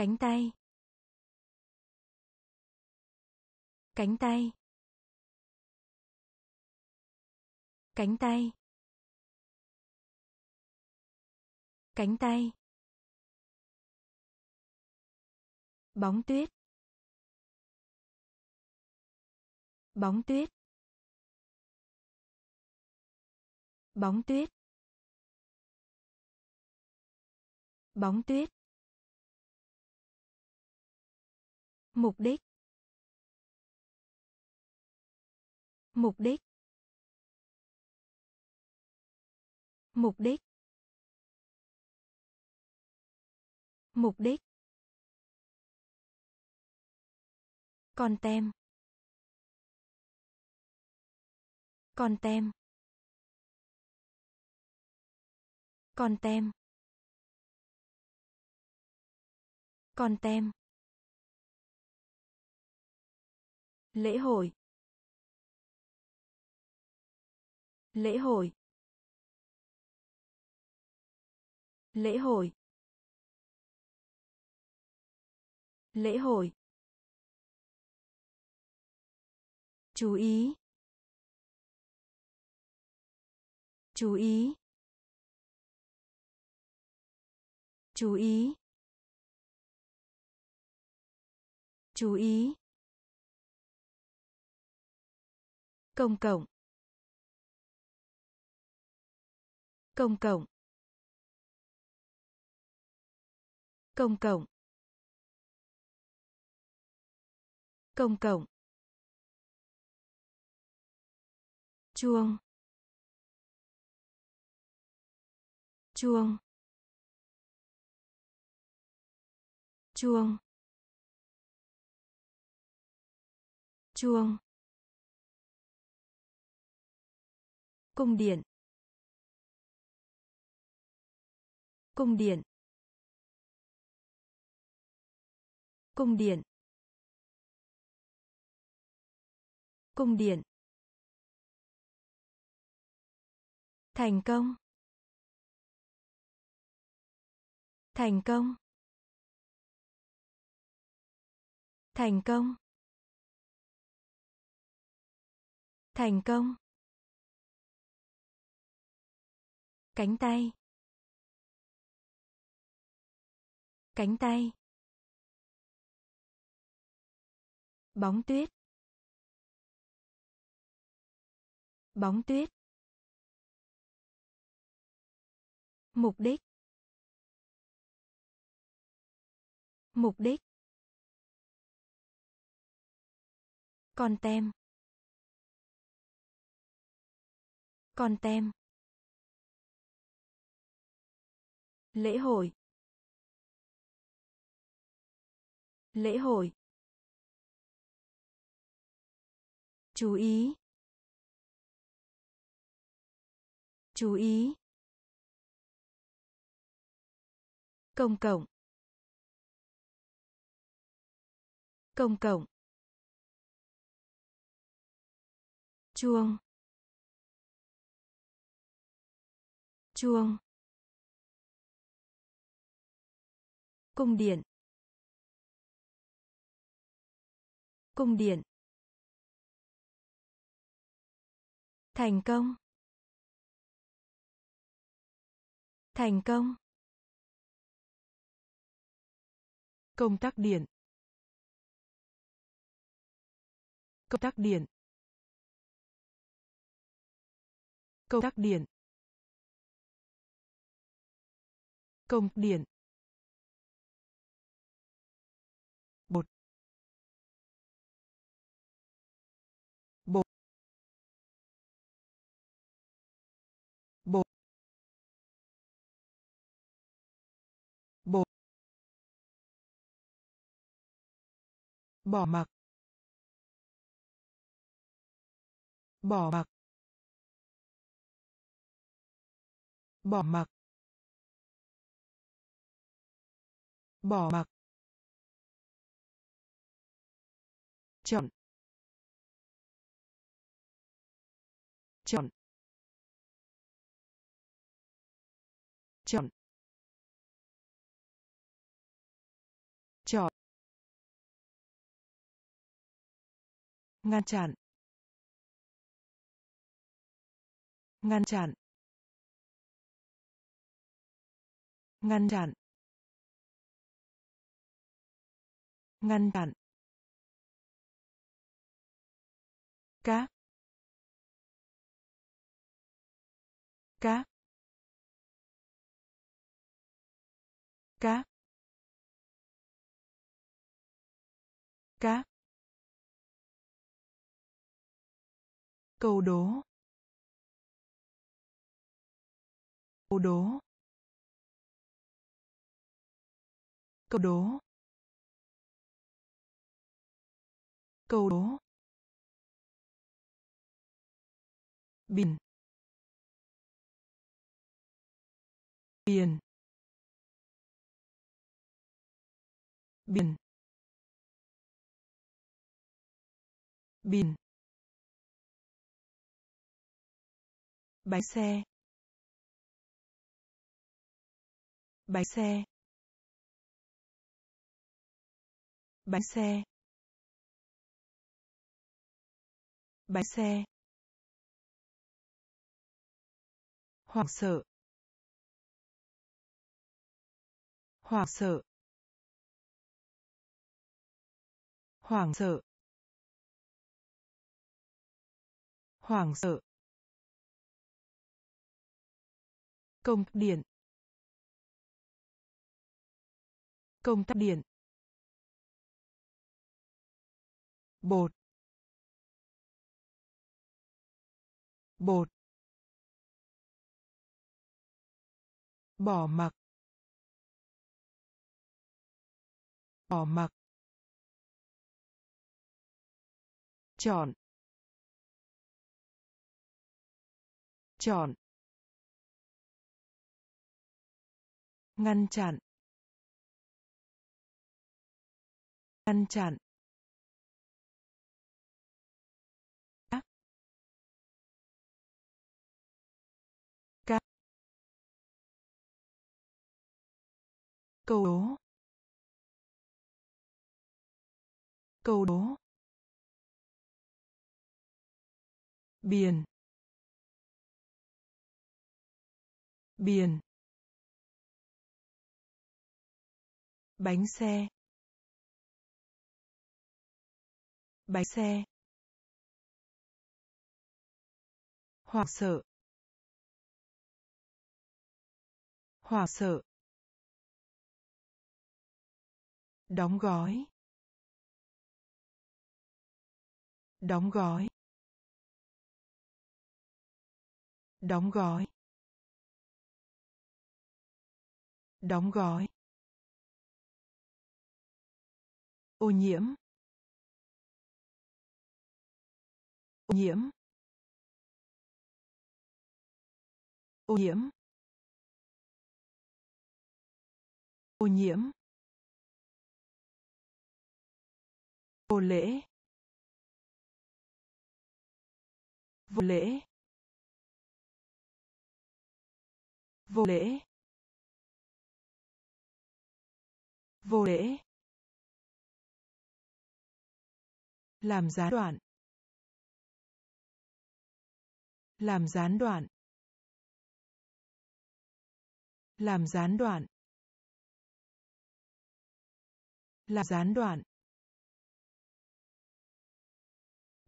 cánh tay. Cánh tay. Cánh tay. Cánh tay. Bóng tuyết. Bóng tuyết. Bóng tuyết. Bóng tuyết. Mục đích. Mục đích. Mục đích. Mục đích. Con tem. Con tem. Con tem. Con tem. Lễ hội. Lễ hội. Lễ hội. Lễ hội. Chú ý. Chú ý. Chú ý. Chú ý. Công cộng. Công cộng. Công cộng. Công cộng. Chuông. Chuông. Chuông. Chuông. Cung điện. Cung điện. Cung điện. Cung điện. Thành công. Thành công. Thành công. Thành công. Cánh tay. Cánh tay. Bóng tuyết. Bóng tuyết. Mục đích. Mục đích. Con tem. Con tem. Lễ hội. Lễ hội. Chú ý. Chú ý. Công cộng. Công cộng. Chuông. Chuông. Cung điện. Cung điện. Thành công. Thành công. Công tắc điện. Công tắc điện. Công tắc điện. Công điện. Bỏ mặc bỏ mặc bỏ mặc bỏ mặc. Chọn. Chọn. Chọn. Chọn. Ngăn chặn. Ngăn chặn. Ngăn chặn. Ngăn chặn. Cá. Cá. Cá. Cá. Câu đố. Câu đố. Câu đố. Câu đố. Biển. Biển. Biển. Biển. Bánh xe. Bánh xe. Bánh xe. Bánh xe. Hoảng sợ. Hoảng sợ. Hoảng sợ. Hoảng sợ. Công tắc điện. Công tắc điện. Bột. Bột. Bỏ mặc. Bỏ mặc. Chọn. Chọn. Ngăn chặn. Ngăn chặn. Các. Các. Câu đố. Câu đố. Biển. Biển. Bánh xe. Bánh xe. Hoảng sợ. Hoảng sợ. Đóng gói. Đóng gói. Đóng gói. Đóng gói. Ô nhiễm. Ô nhiễm. Ô nhiễm. Ô nhiễm. Vô lễ. Vô lễ. Vô lễ. Vô lễ. Làm gián đoạn. Làm gián đoạn. Làm gián đoạn. Làm gián đoạn.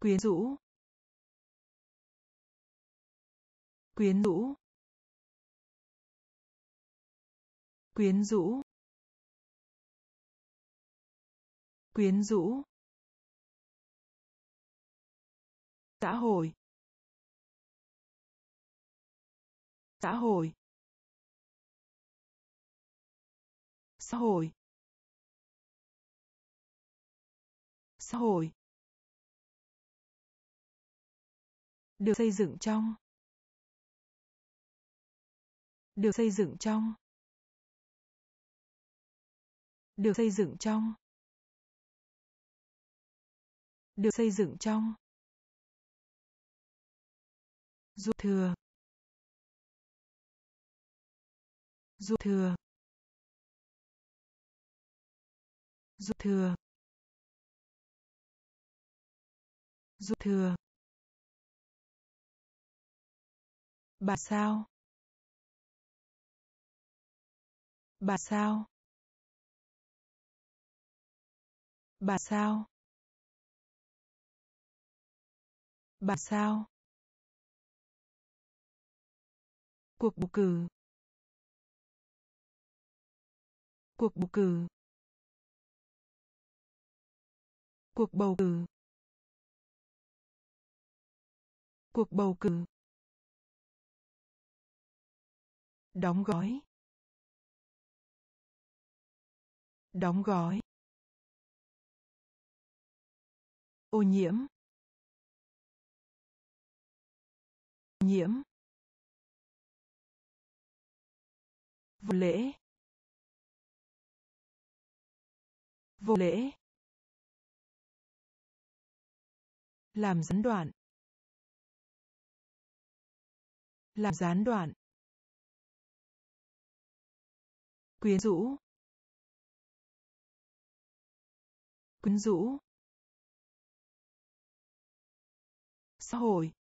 Quyến rũ. Quyến rũ. Quyến rũ. Quyến rũ. Xã hội. Xã hội. Xã hội. Xã hội. Được xây dựng trong. Được xây dựng trong. Được xây dựng trong. Được xây dựng trong du thừa. Du thừa. Dư thừa. Dư thừa. Bà sao? Bà sao? Bà sao? Bà sao? Cuộc bầu cử. Cuộc bầu cử. Cuộc bầu cử. Cuộc bầu cử. Đóng gói. Đóng gói. Ô nhiễm. Nhiễm. Vô lễ. Vô lễ. Làm gián đoạn. Làm gián đoạn. Quyến rũ. Quyến rũ. Xã hội.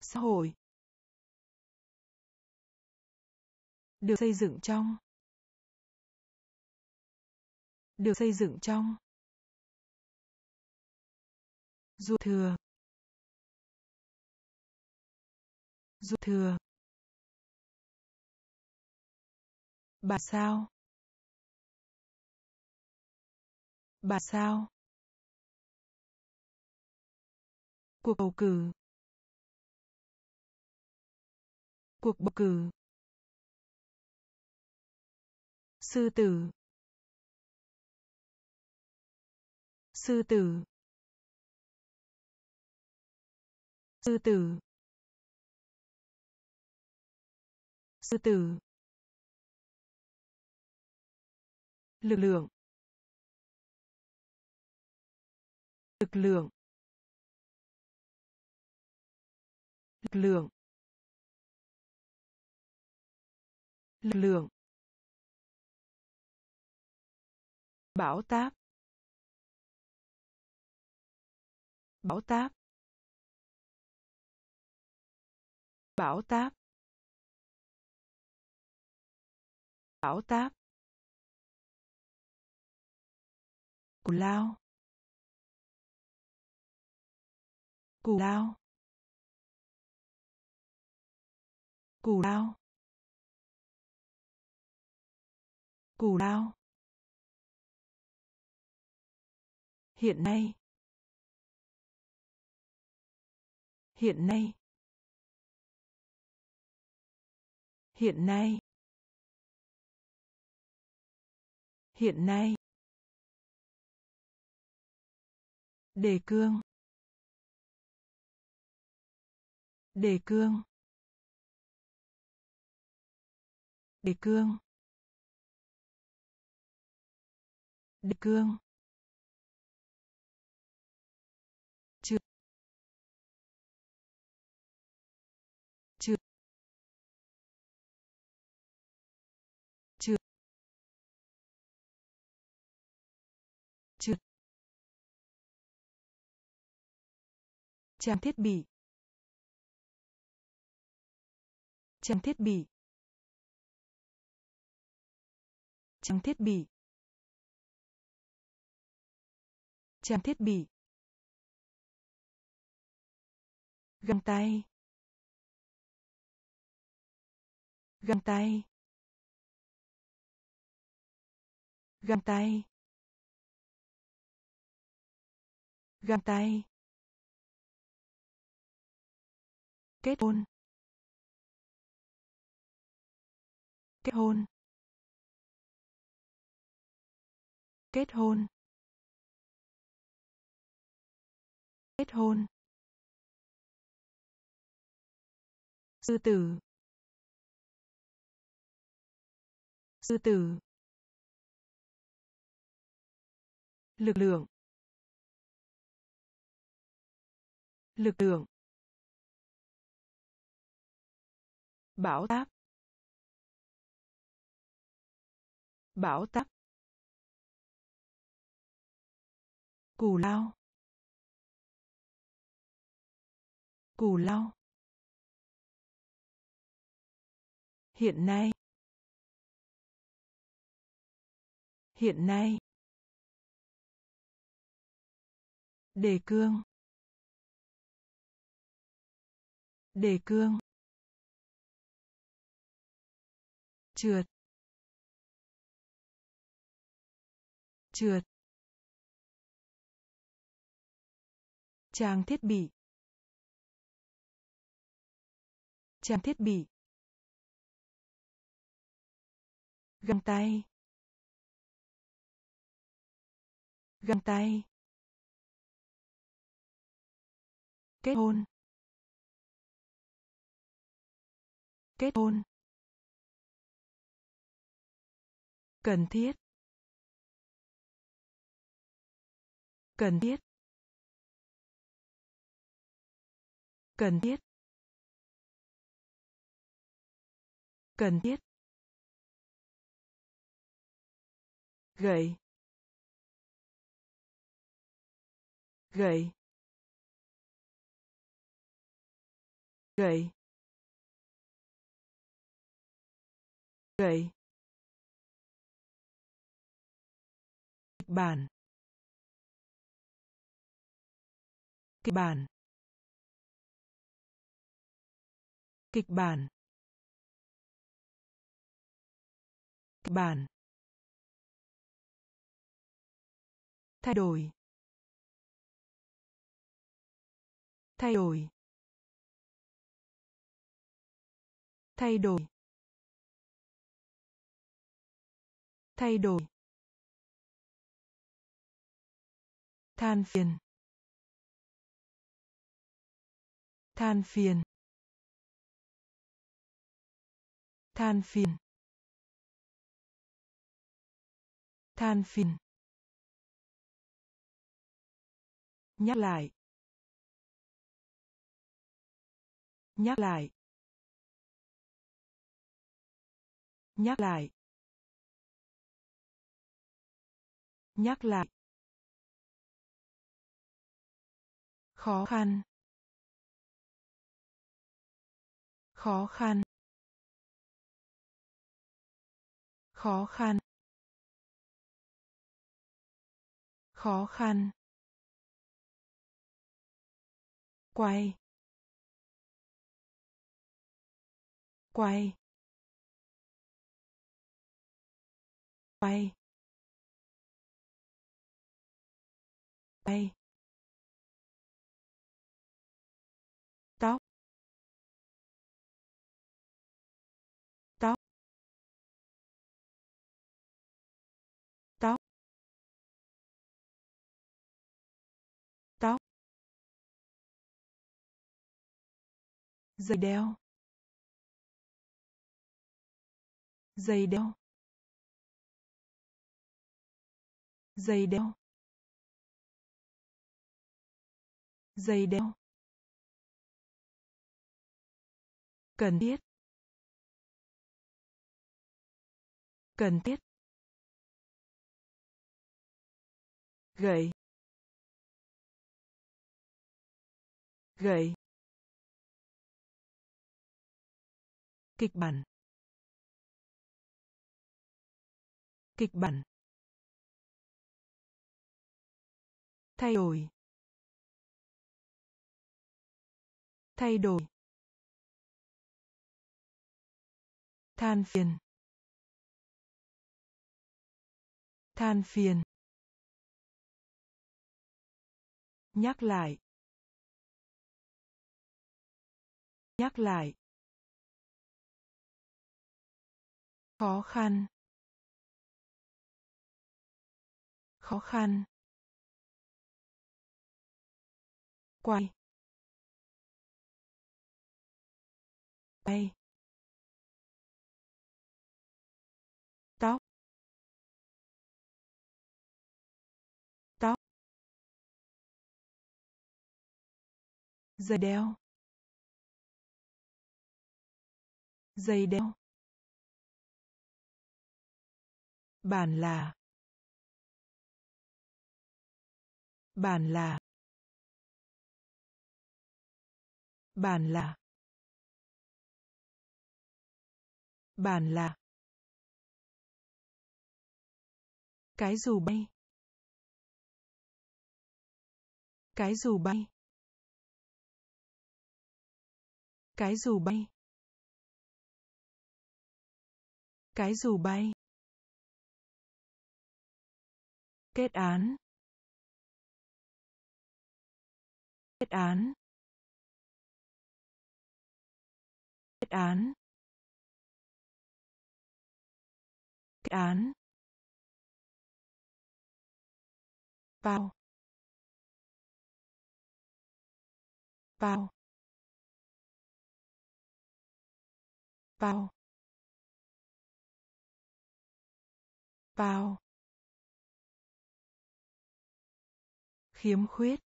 Xã hội. Được xây dựng trong. Được xây dựng trong. Dư thừa. Dư thừa. Bà sao? Bà sao? Cuộc bầu cử. Cuộc bầu cử. Sư tử. Sư tử. Sư tử. Sư tử. Lực lượng. Lực lượng. Lực lượng. Lực lượng. Bão táp. Bão táp. Bão táp. Bão táp. Cù lao. Cù lao. Cù lao. Cù lao. Hiện nay. Hiện nay. Hiện nay. Hiện nay. Đề cương. Đề cương. Đề cương. Đề cương. Trang thiết bị. Trang thiết bị. Trang thiết bị. Trang thiết bị. Găng tay. Găng tay. Găng tay. Găng tay. Kết hôn. Kết hôn. Kết hôn. Kết hôn. Sư tử. Sư tử. Lực lượng. Lực lượng. Bảo táp. Bảo táp. Cù lao. Cù lao. Hiện nay. Hiện nay. Đề cương. Đề cương. Trượt. Trượt. Trang thiết bị. Trang thiết bị. Găng tay. Găng tay. Kết hôn. Kết hôn. Cần thiết. Cần thiết. Cần thiết. Cần thiết. Gậy. Gậy. Gậy. Gậy. Kịch bản. Kịch bản. Kịch bản. Kịch bản. Thay đổi. Thay đổi. Thay đổi. Thay đổi. Than phiền. Than phiền. Than phiền. Than phiền. Nhắc lại. Nhắc lại. Nhắc lại. Nhắc lại. Khó khăn. Khó khăn. Khó khăn. Khó khăn. Quay. Quay. Quay. Quay. Dây đeo. Dây đeo. Dây đeo. Dây đeo. Cần thiết. Cần thiết. Gậy gậy kịch bản. Kịch bản. Thay đổi. Thay đổi. Than phiền. Than phiền. Nhắc lại. Nhắc lại. Khó khăn. Khó khăn. Quay. Bay tóc. Tóc. Dây đeo. Dây đeo. Bàn là. Bàn là. Bàn là. Bàn là. Cái dù bay. Cái dù bay. Cái dù bay. Cái dù bay. Kết án. Kết án. Kết án. Kết án. Bao bao bao bao khiếm khuyết.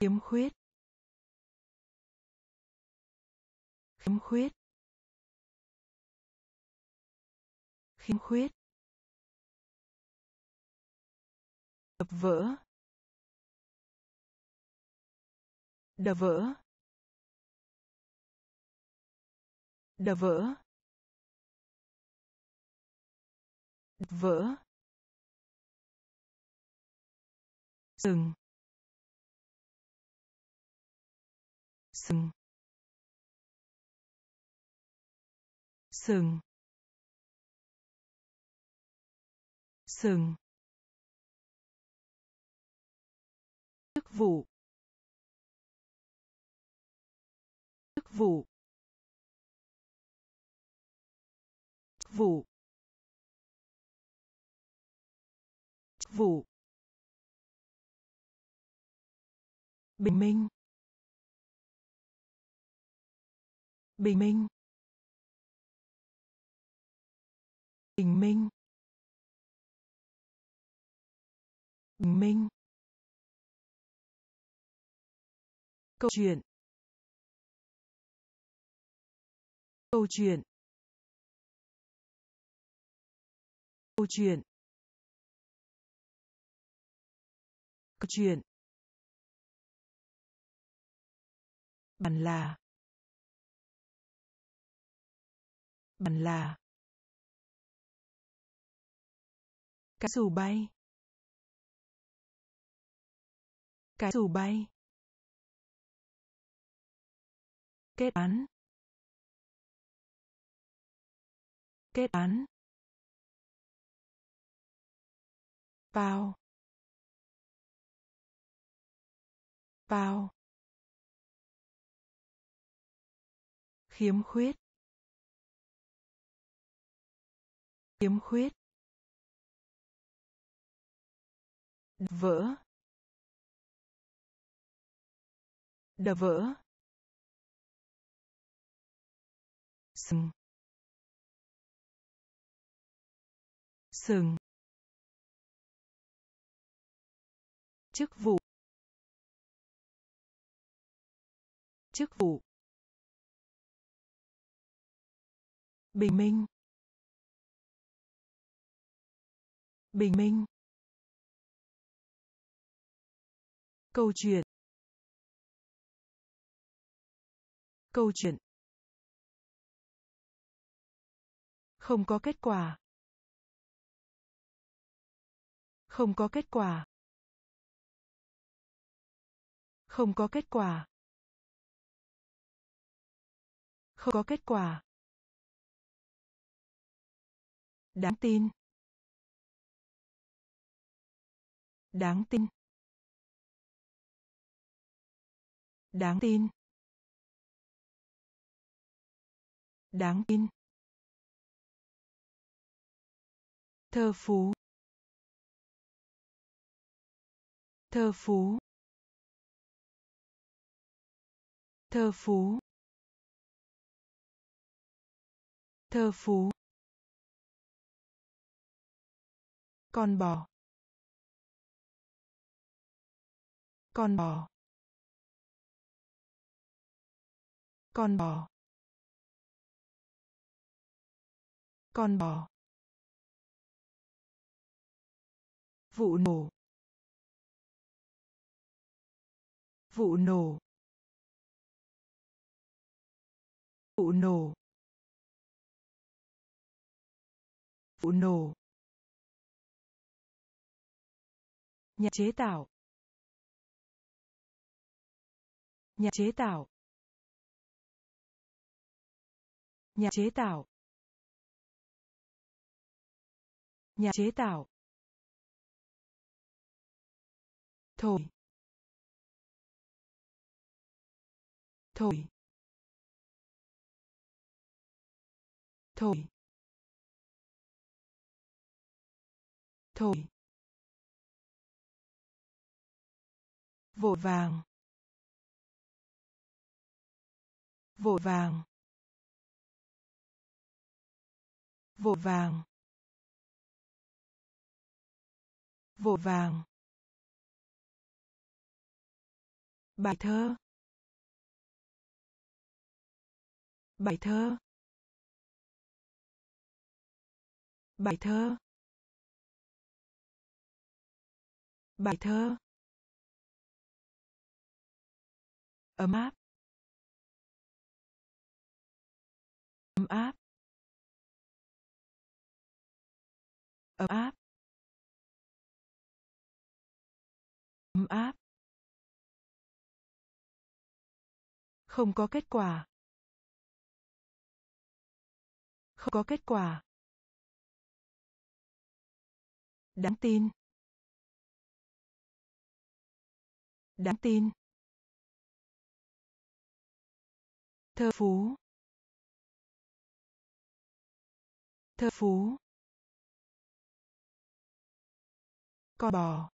Khiếm khuyết. Khiếm khuyết. Khiếm khuyết. Đập vỡ. Đập vỡ. Đập vỡ. Đập vỡ. Sừng. Sừng. Sừng. Sừng. Chức vụ. Chức vụ. Chức vụ. Chức vụ. Bình minh. Bình minh. Bình minh. Bình minh. Câu chuyện. Câu chuyện. Câu chuyện. Câu chuyện. Bản là. Bản là. Cái dù bay. Cái dù bay. Kết án. Kết án. Bao bao khiếm khuyết. Khiếm khuyết. Đập vỡ. Đập vỡ. Sừng. Sừng. Chức vụ. Chức vụ. Bình minh. Bình minh. Câu chuyện. Câu chuyện. Không có kết quả. Không có kết quả. Không có kết quả. Không có kết quả đáng tin. Đáng tin. Đáng tin. Đáng tin. Thơ phú. Thơ phú. Thơ phú. Thơ phú. Con bò. Con bò. Con bò. Con bò. Vụ nổ. Vụ nổ. Vụ nổ. Vụ nổ. Nhà chế tạo. Nhà chế tạo. Nhà chế tạo. Nhà chế tạo. Thổi thổi thổi thổi vội vàng. Vội vàng. Vội vàng. Vội vàng. Bài thơ. Bài thơ. Bài thơ. Bài thơ. Ấm áp. Ấm áp. Ấm áp. Ấm áp. Không có kết quả. Không có kết quả. Đáng tin. Đáng tin. Thơ phú. Thơ phú. Con bò.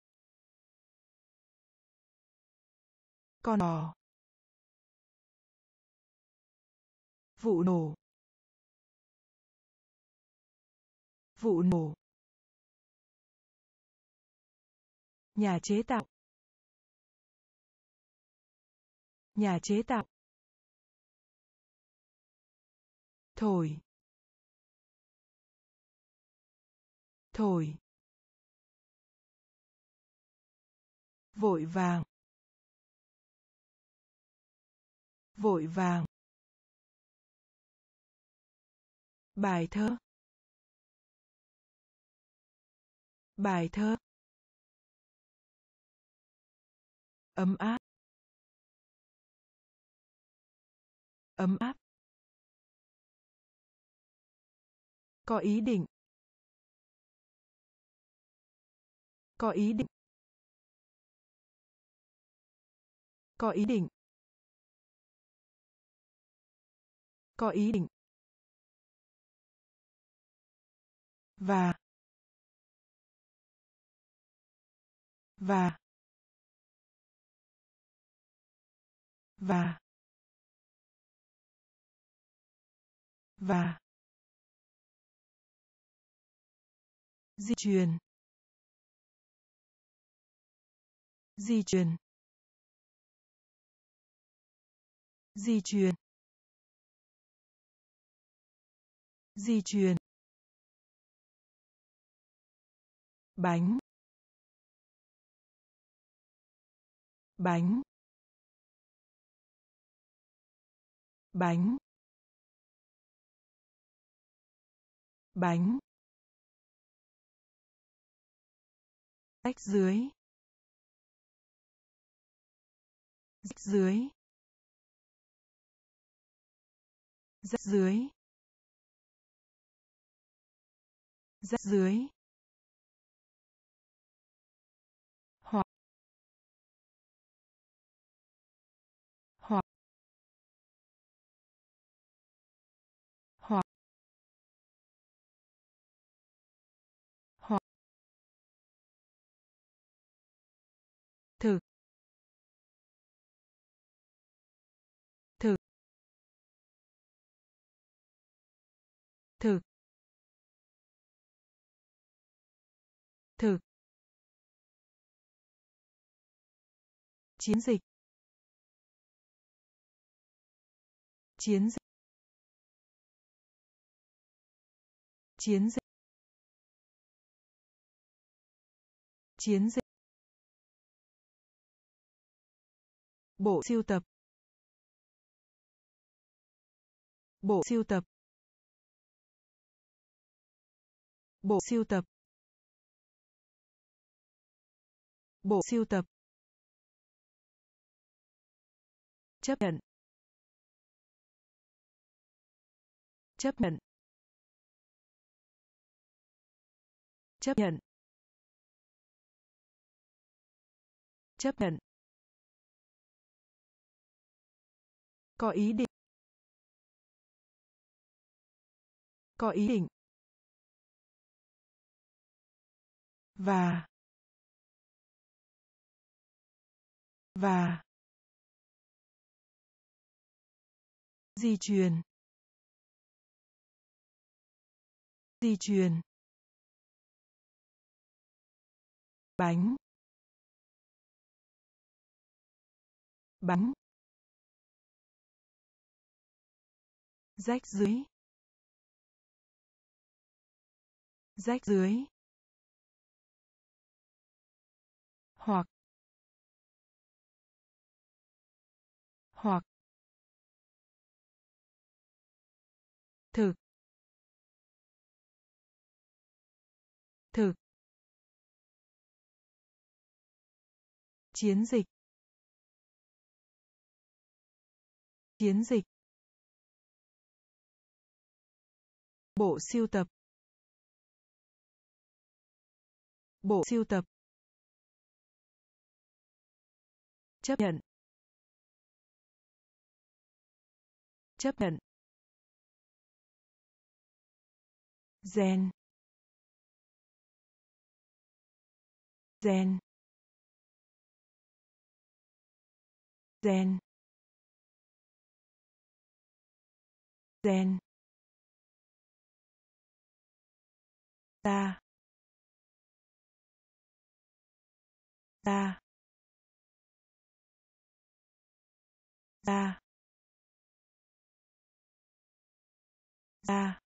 Con bò vụ nổ. Vụ nổ. Nhà chế tạo. Nhà chế tạo. Thổi thổi vội vàng. Vội vàng. Bài thơ. Bài thơ. Ấm áp. Ấm áp. Có ý định. Có ý định. Có ý định. Có ý định. Và. Và. Và. Và. Di truyền. Di truyền. Di truyền. Di truyền. Bánh. Bánh. Bánh. Bánh. Rách dưới. Rách dưới. Rách dưới. Rách dưới. Thực thực thực thực chiến dịch. Chiến dịch. Chiến dịch. Chiến dịch. Bộ siêu tập. Bộ siêu tập. Bộ siêu tập. Bộ siêu tập. Chấp nhận. Chấp nhận. Chấp nhận. Chấp nhận. Có ý định. Có ý định. Và. Và. Di truyền. Di truyền. Bánh. Bánh. Rách dưới. Rách dưới. Hoặc. Hoặc. Thực. Thực. Chiến dịch. Chiến dịch. Bộ siêu tập. Bộ siêu tập. Chấp nhận. Chấp nhận. Gen. Gen. Gen. Gen. ta. Ta. Ta. Ta.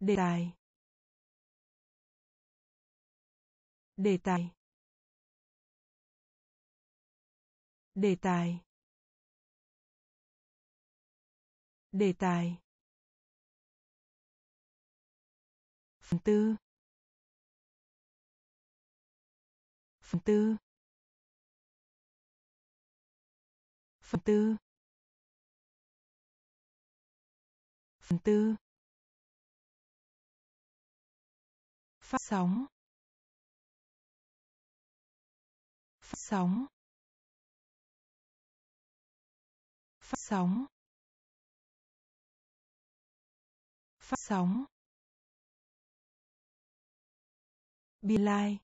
Đề tài. Đề tài. Đề tài. Đề tài. Phần tư. Phần tư. Phần tư. Phần tư. Phát sóng. Phát sóng. Phát sóng. Phát sóng. Bì lai.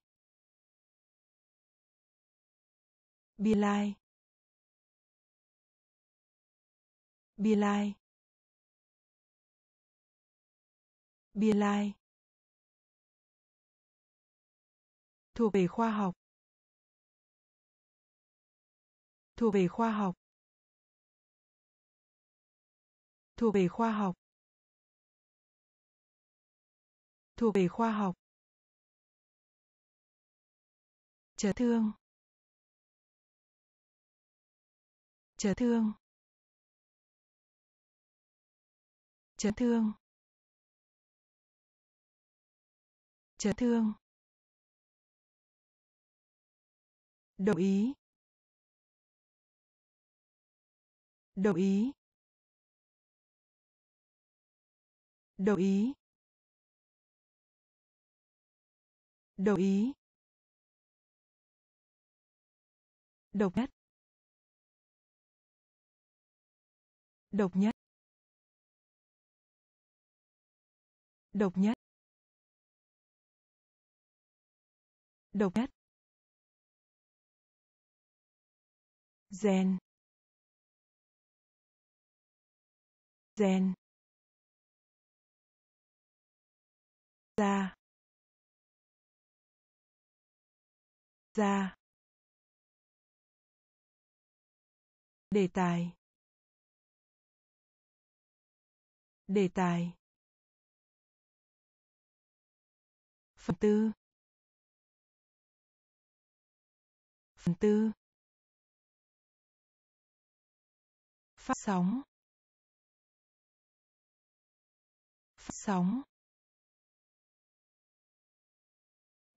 bì lai. bì lai. bì lai. Thuộc về khoa học. Thuộc về khoa học. Thuộc về khoa học. Thuộc về khoa học. Chờ thương. Chờ thương. Chờ thương. Chờ thương. Đồng ý. Đồng ý. Đồng ý. Đồng ý. Độc nhất. Độc nhất. Độc nhất. Độc nhất. Gen. Gen. Ra ra đề tài. Đề tài. Phần tư. Phần tư. Phát sóng. Phát sóng.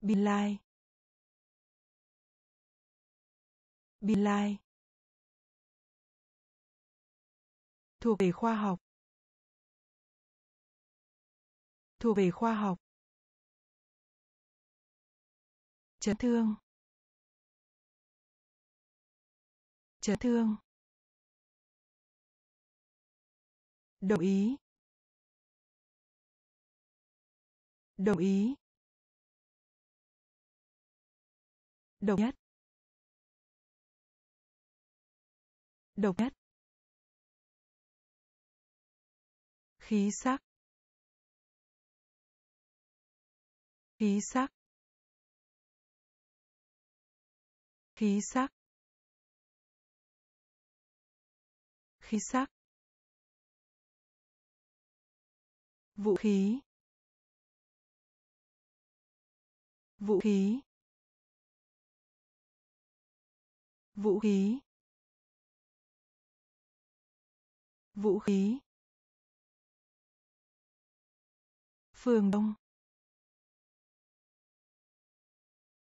Biên lai biên lai thuộc về khoa học. Thuộc về khoa học. Chấn thương. Chấn thương. Đồng ý. Đồng ý. Độc nhất. Độc nhất. Khí sắc. Khí sắc. Khí sắc. Khí sắc. Vũ khí. Vũ khí. Vũ khí. Vũ khí. Phường đông.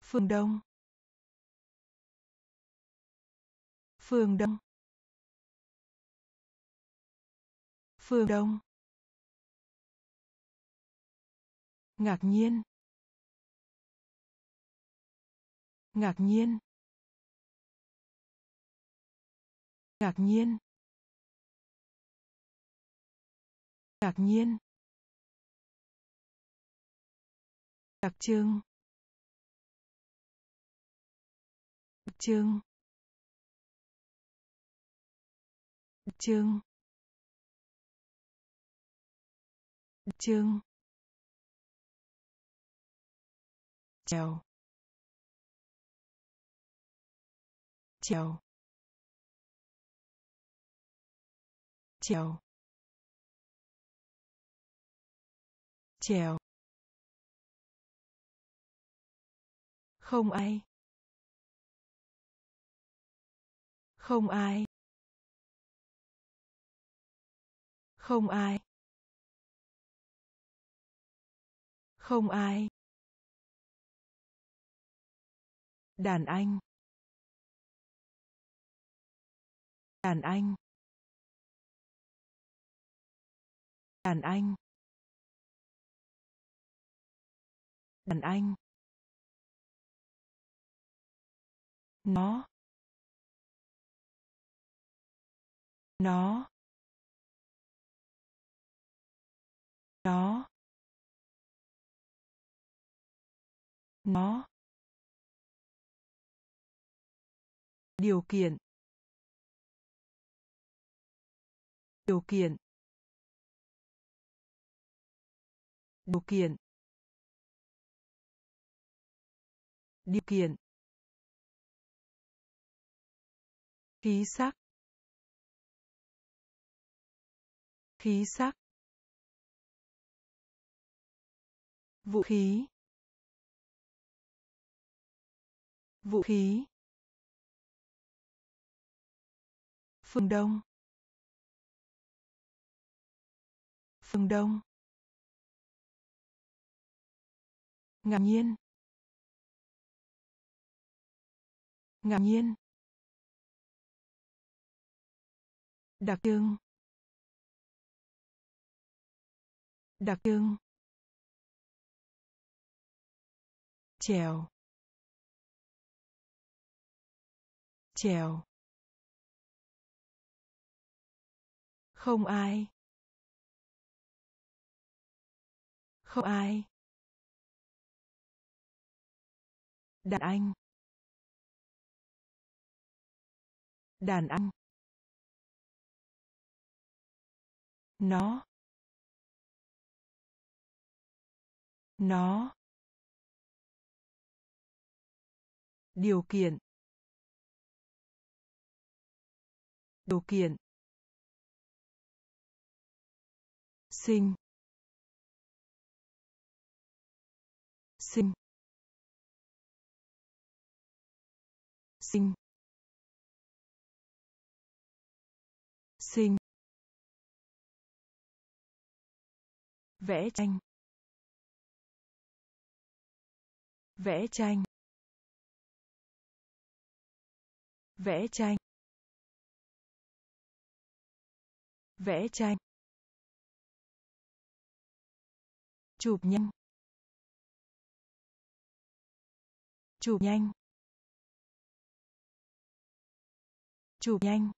Phường đông. Phường đông. Phường đông. Ngạc nhiên. Ngạc nhiên. Ngạc nhiên. Ngạc nhiên. Đặc trưng. Đặc trưng. Đặc trưng. Đặc trưng. Trèo trèo trèo trèo không ai. Không ai. Không ai. Không ai. Đàn anh. Đàn anh. Đàn anh. Đàn anh. Nó. Nó. Nó. Nó. Điều kiện. Điều kiện. Điều kiện. Điều kiện. Khí sắc. Khí sắc. Vũ khí. Vũ khí. Phương đông. Phương đông. Ngạc nhiên. Ngạc nhiên. Đặc trưng. Đặc trưng. Trèo. Trèo. Không ai. Không ai. Đàn anh. Đàn anh. Nó. Nó. Điều kiện. Điều kiện. Sinh. Sinh. Sinh. Sinh. Vẽ tranh. Vẽ tranh. Vẽ tranh. Vẽ tranh. Chụp nhanh. Chụp nhanh. Chụp nhanh.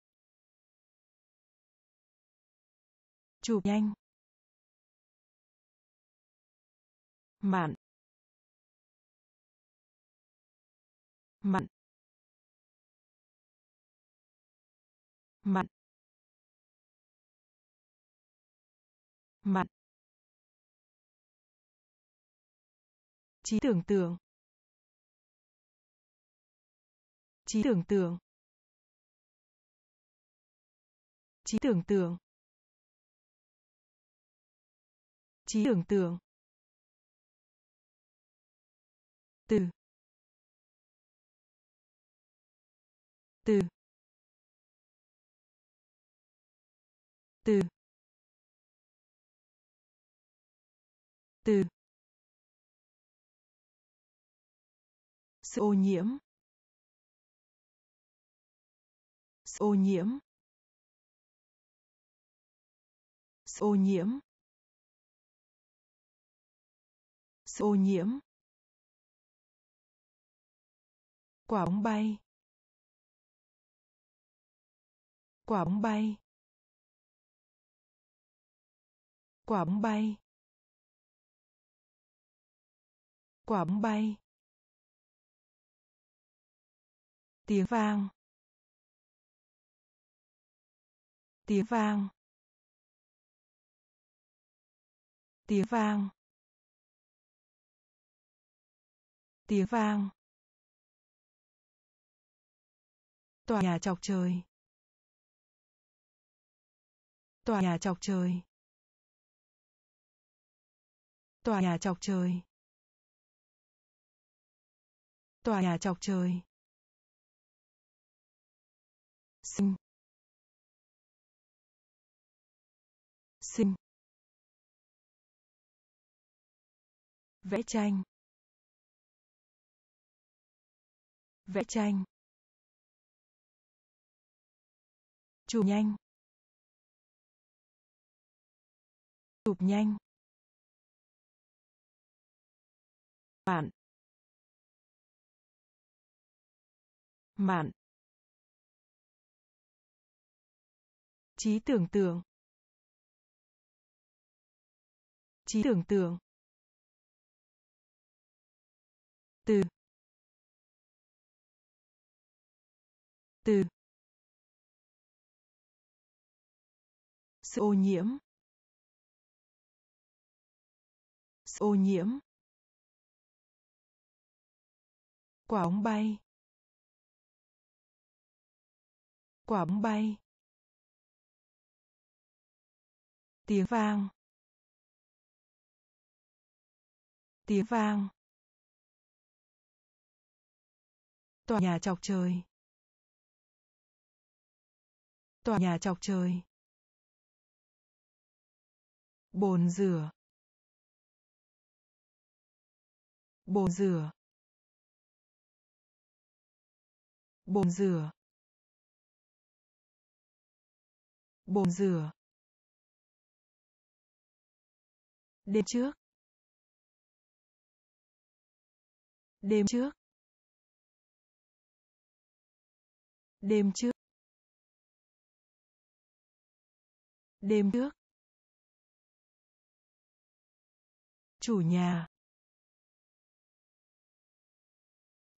Chụp nhanh. Mạn. Mặn mặn mặn trí tưởng tượng. Trí tưởng tượng. Trí tưởng tượng. Trí tưởng tượng. Từ từ từ từ. Sự ô nhiễm, sự ô nhiễm, sự ô nhiễm, sự ô nhiễm. Quả bóng bay. Quả bóng bay. Quả bóng bay. Quả bóng bay. Tiếng vang. Tiếng vang. Tiếng vang. Tiếng vang. Tòa nhà chọc trời. Tòa nhà chọc trời. Tòa nhà chọc trời. Tòa nhà chọc trời. Sinh sinh vẽ tranh. Vẽ tranh. Chụp nhanh. Chụp nhanh. Bạn, bạn, trí tưởng tượng. Trí tưởng tượng. Từ. Từ. Sự ô nhiễm. Sự ô nhiễm. Quả ống bay. Quả ống bay. Tiếng vang. Tiếng vang. Tòa nhà chọc trời. Tòa nhà chọc trời bồn rửa. Bồn rửa. Bồn rửa. Bồn rửa. Đêm trước. Đêm trước. Đêm trước. Đêm trước. Chủ nhà.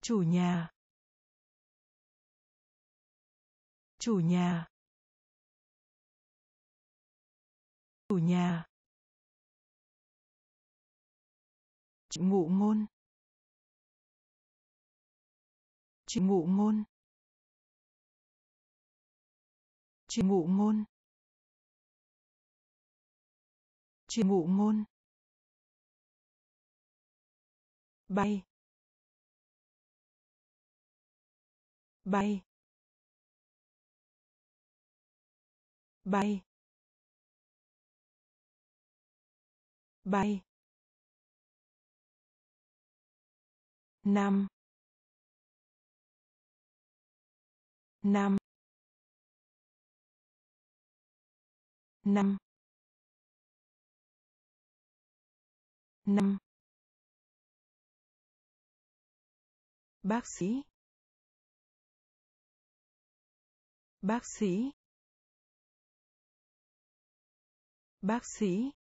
Chủ nhà. Chủ nhà. Chủ nhà. Chị ngụ ngôn. Chị ngụ ngôn. Chị ngụ ngôn. Chị ngụ ngôn. Bay. Bay. Bay. Bay. Năm. Năm. Năm. Năm. Bác sĩ. Bác sĩ. Bác sĩ.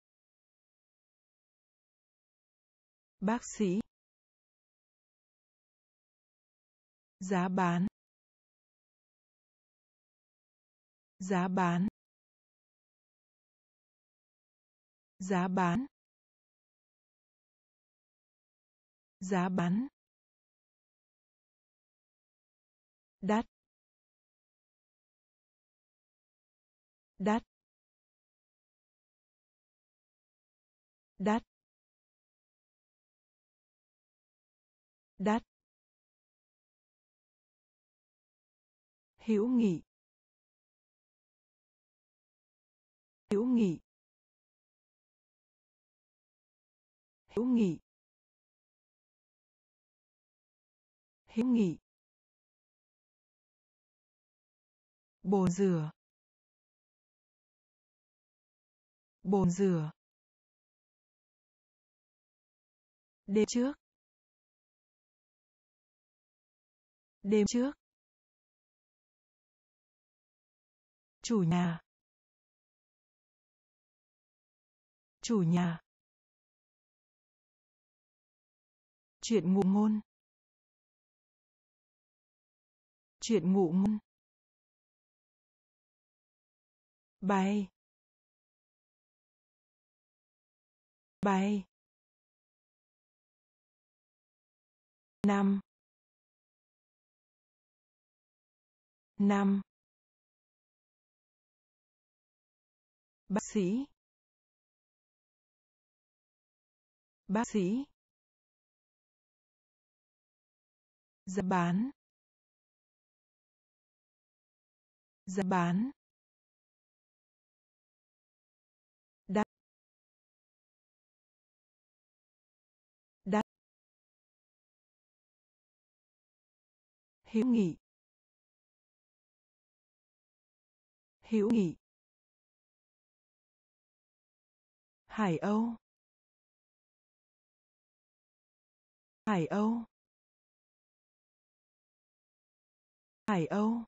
Bác sĩ. Giá bán. Giá bán. Giá bán. Giá bán. Đắt. Đắt. Đắt. Đắt. Hữu nghị. Hữu nghị. Hữu nghị. Hữu nghị. Bồn rửa. Bồn rửa. Đêm trước. Đêm trước. Chủ nhà. Chủ nhà. Chuyện ngụ ngôn. Chuyện ngụ ngôn. Bay. Bay. Năm. Năm. Bác sĩ. Bác sĩ. Giá bán. Giá bán. Hữu nghị. Hữu nghị. Hải âu. Hải âu. Hải âu.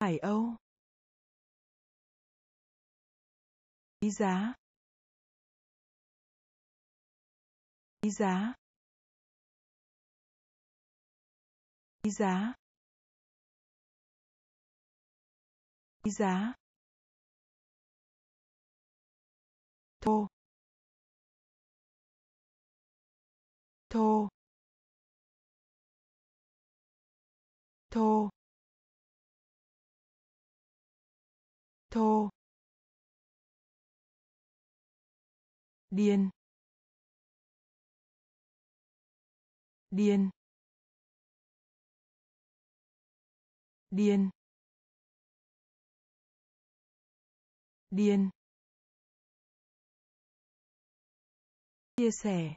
Hải âu. Ý giá. Ý giá. Giá. Giá. thô. Thô. Thô. Thô. Điên điên điên. Điên. Chia sẻ.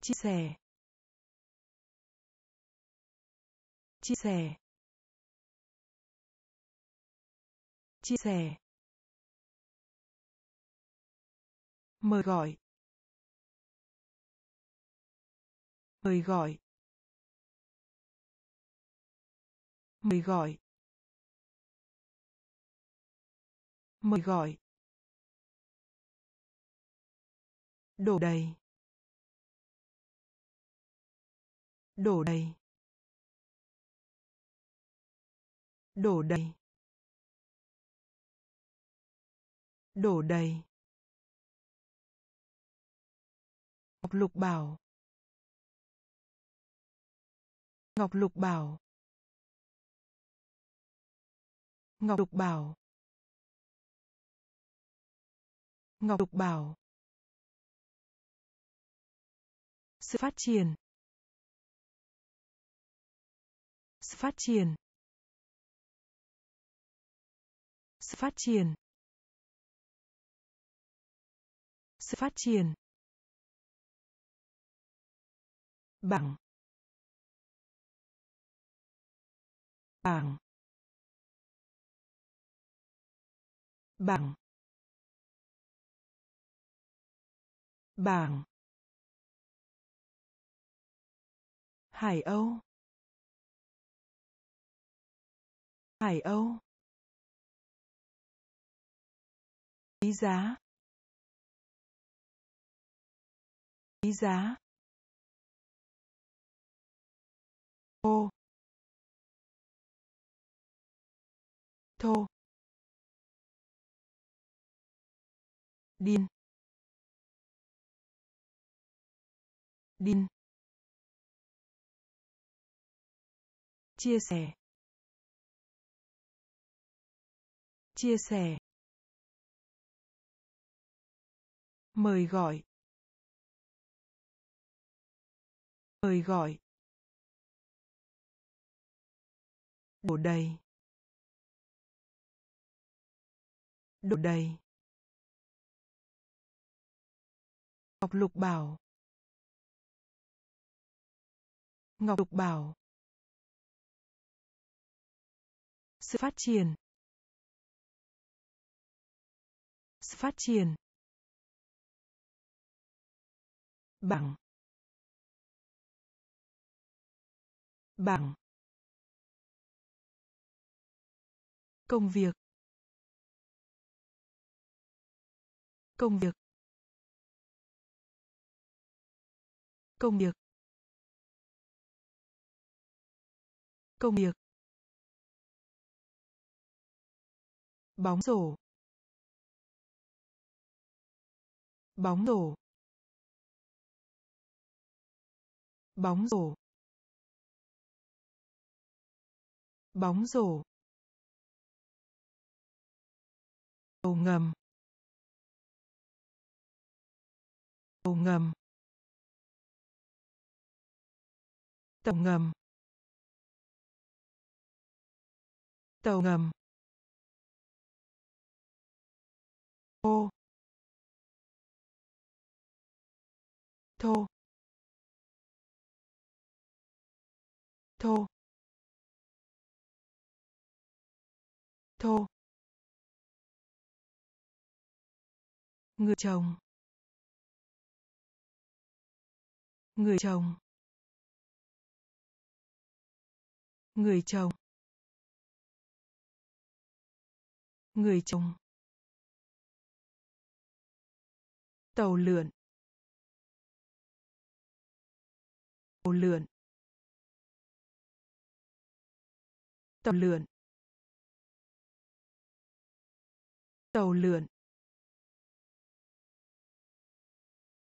Chia sẻ. Chia sẻ. Chia sẻ. Mời gọi. Mời gọi. Mời gọi. Mời gọi. Đổ đầy. Đổ đầy. Đổ đầy. Đổ đầy. Ngọc lục bảo. Ngọc lục bảo. Ngọc Lục Bảo. Ngọc Lục Bảo. Sự phát triển. Sự phát triển. Sự phát triển. Sự phát triển. Bảng. Bảng. Bảng. Bảng. Hải Âu. Hải Âu. Quý giá. Quý giá. Ô. Thô. Điên. Điên. chia sẻ. Chia sẻ. Mời gọi. Mời gọi. Đổ đầy. Đổ đầy. Ngọc lục bảo. Ngọc lục bảo. Sự phát triển. Sự phát triển. Bằng. Bằng. công việc. Công việc. Công việc. Công việc. Bóng rổ. Bóng rổ. Bóng rổ. Bóng rổ. Tàu ngầm. Tàu ngầm. Tàu ngầm. Tàu ngầm. Ô thô. Thô. Thô. Người chồng. Người chồng. Người chồng. Người chồng. Tàu lượn. Tàu lượn. Tàu lượn. Tàu lượn.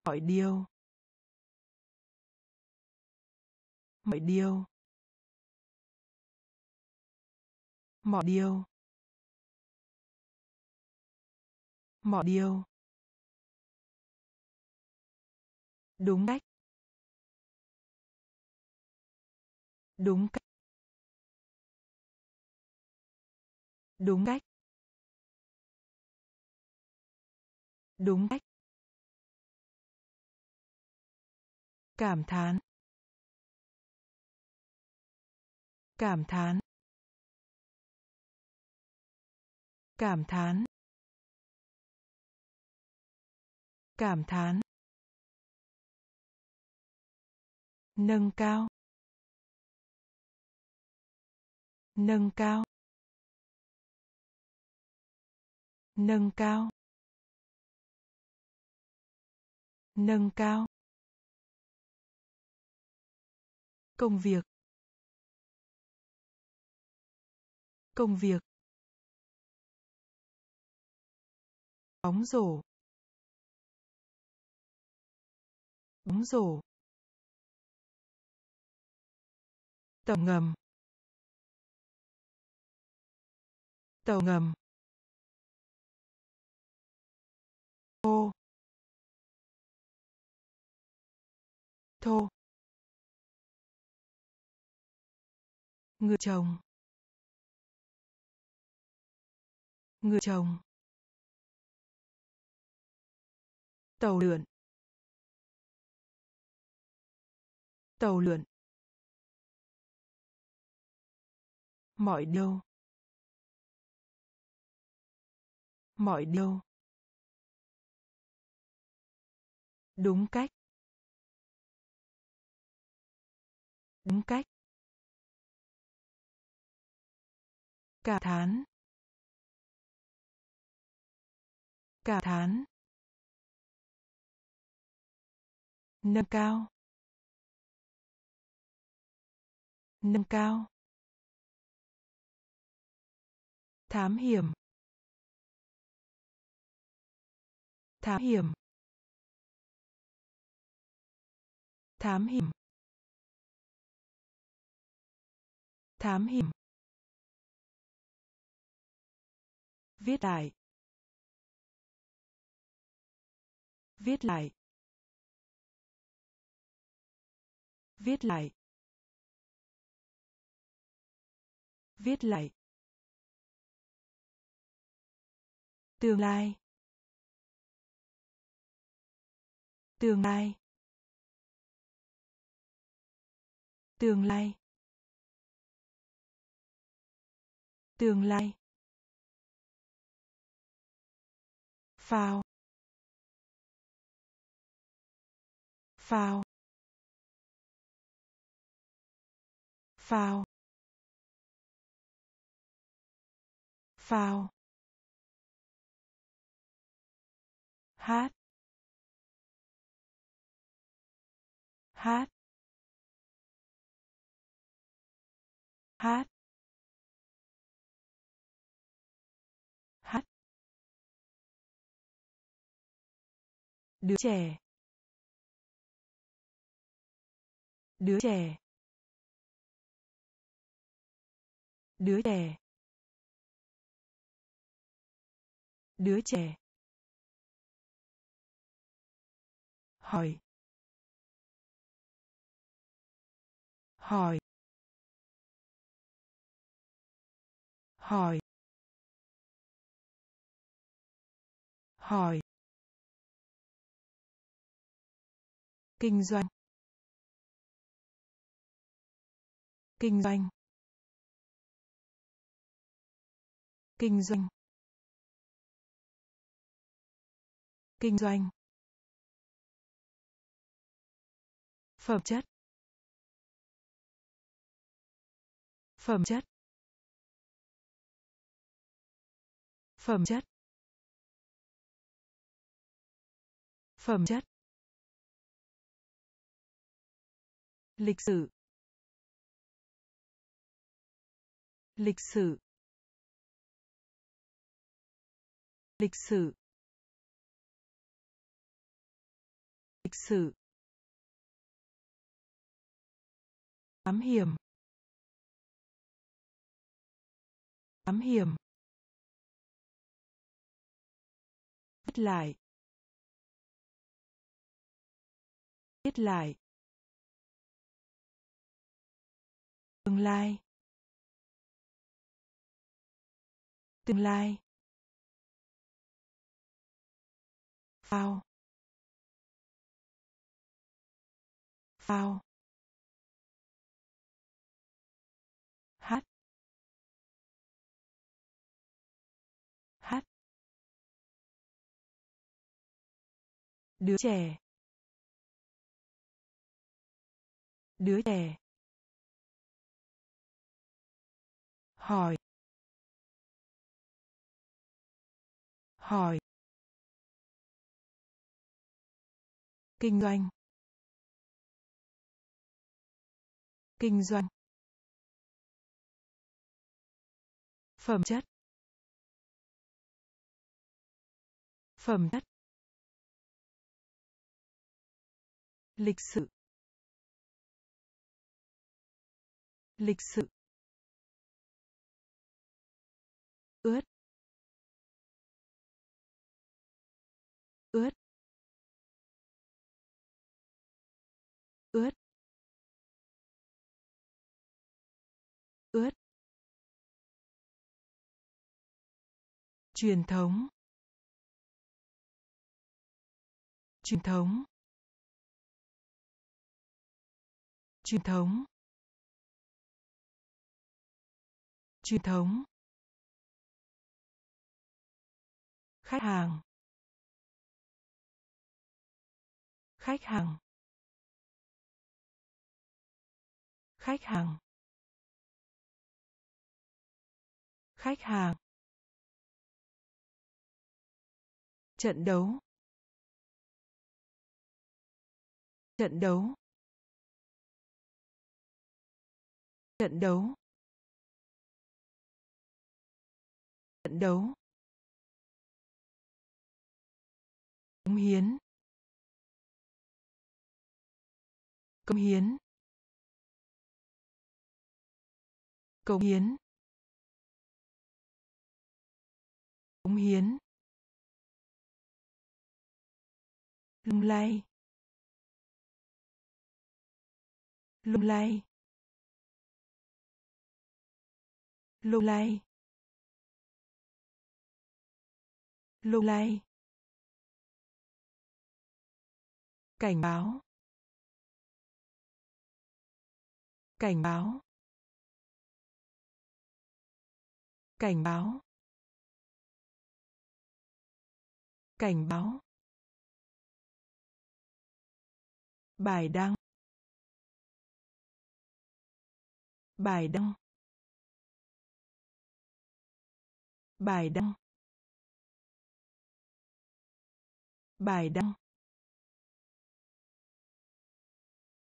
Mọi điều. Mọi điều. Mọi điều. Mọi điều. Đúng cách. Đúng cách. Đúng cách. Đúng cách. Cảm thán. Cảm thán. Cảm thán. Cảm thán. Nâng cao. Nâng cao. Nâng cao. Nâng cao. Công việc. Công việc. Bóng rổ. Bóng rổ. Tàu ngầm. Tàu ngầm. Ô thô. Người chồng người chồng tàu lượn. Tàu lượn. Mọi đâu. Mọi đâu. Đúng cách. Đúng cách. Cả thán. Cả thán. Nâng cao. Nâng cao. Thám hiểm. Thám hiểm. Thám hiểm. Thám hiểm. Viết lại. Viết lại. Viết lại. Viết lại. Tương lai. Tương lai. Tương lai. Tương lai. Phao. Phao. Phao. Phao. Hát. Hát. Hát. Hát. Đứa trẻ. Đứa trẻ. Đứa trẻ. Đứa trẻ. Hỏi. Hỏi. Hỏi. Hỏi. Kinh doanh. Kinh doanh. Kinh doanh. Kinh doanh. Phẩm chất. Phẩm chất. Phẩm chất. Phẩm chất. Lịch sử. Lịch sử. Lịch sử. Lịch sử. Thám hiểm. Thám hiểm. Viết lại. Viết lại. Tương lai. Tương lai. Phao. Phao. Hát. Hát. Đứa trẻ. Đứa trẻ. Hỏi. Hỏi. Kinh doanh. Kinh doanh. Phẩm chất. Phẩm chất. Lịch sự. Lịch sự. Ướt. Ướt. Truyền thống. Truyền thống. Truyền thống. Truyền thống. Khách hàng. Khách hàng. Khách hàng. Khách hàng. Trận đấu. Trận đấu. Trận đấu. Trận đấu. Cống hiến. Cống hiến. Cống hiến. Cống hiến. Lung lay. Lung lay. Lung lay. Lung lay. Cảnh báo. Cảnh báo. Cảnh báo. Cảnh báo. Bài đăng. Bài đăng. Bài đăng. Bài đăng.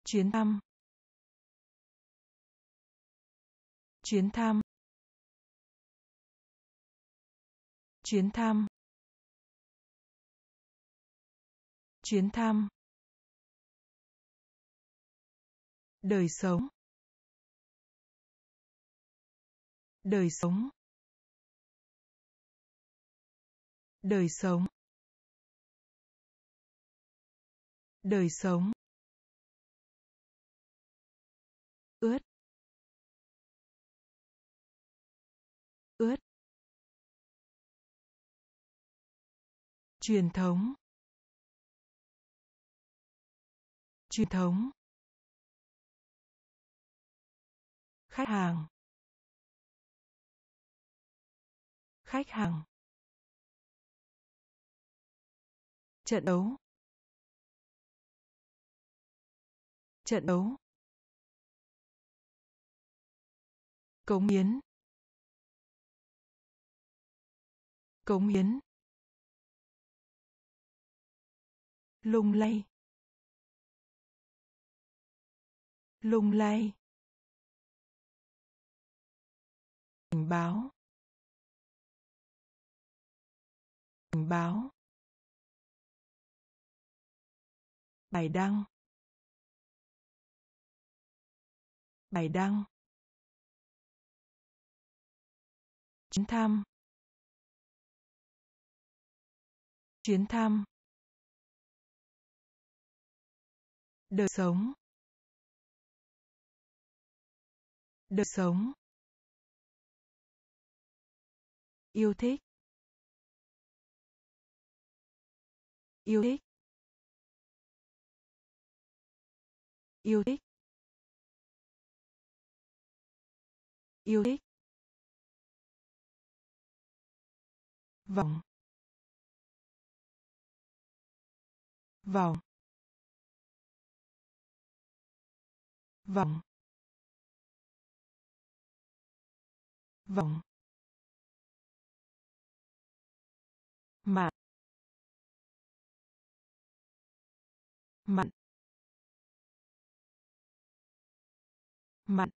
Chuyến thăm. Chuyến thăm. Chuyến thăm. Chuyến thăm. Đời sống. Đời sống. Đời sống. Đời sống. Ướt. Ướt. Truyền thống. Truyền thống. Khách hàng. Khách hàng. Trận đấu. Trận đấu. Cống hiến. Cống hiến. Lung lay. Lung lay. Cảnh báo. Cảnh báo. Bài đăng. Bài đăng. Chuyến thăm. Chuyến thăm. Đời sống. Đời sống. Yêu thích. Yêu thích. Yêu thích. Yêu thích. Vòng. Vòng. Vòng. Vòng. Mặn mặn mặn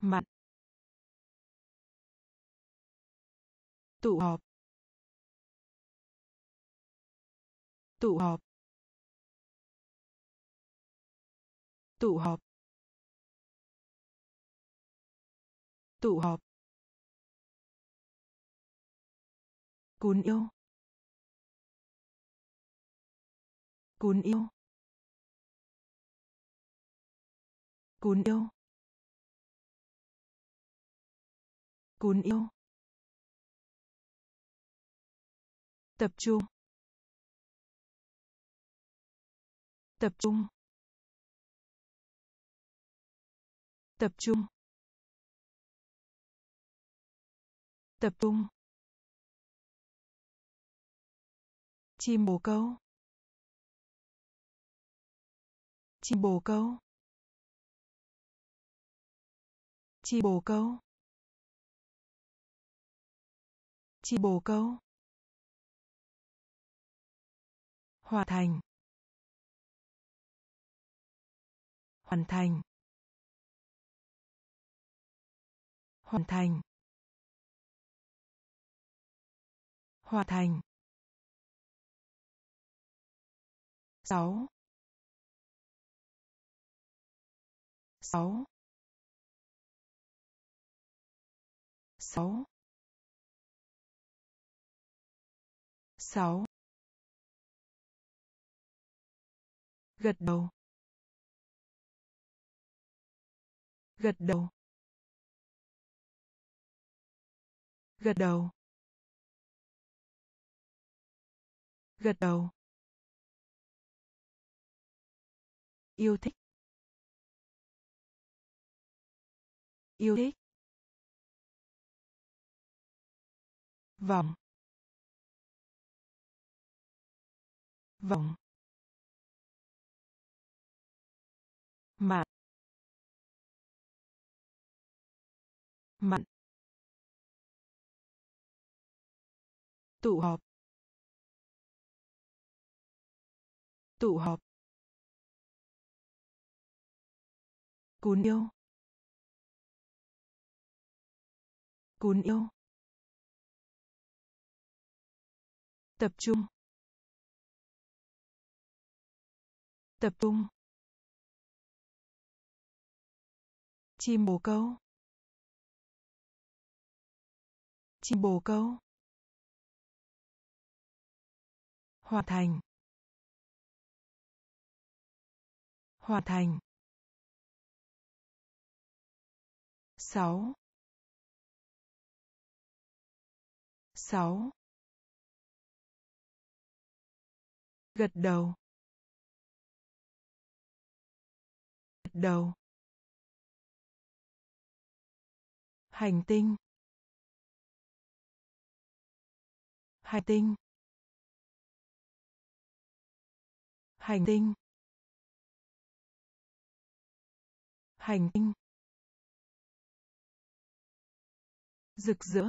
mặn tụ họp. Tụ họp. Tụ họp. Tụ họp. Cún yêu. Cún yêu. Cún yêu. Cún yêu. Tập trung. Tập trung. Tập trung. Tập trung. Chim bồ câu. Chim bồ câu. Chim bồ câu. Chim bồ câu. Hoàn thành. Hoàn thành. Hoàn thành. Hoàn thành. Sáu. Sáu. Sáu. Sáu. Gật đầu. Gật đầu. Gật đầu. Gật đầu. Yêu thích. Yêu thích. Vòng vòng mạn. Mặn tụ họp. Tụ họp. Cún yêu. Cún yêu. Tập trung. Tập trung. Chim bồ câu. Chim bồ câu. Hoàn thành. Hoàn thành. Sáu. Sáu. Gật đầu. Gật đầu. Hành tinh. Hành tinh. Hành tinh. Hành tinh. Rực rỡ.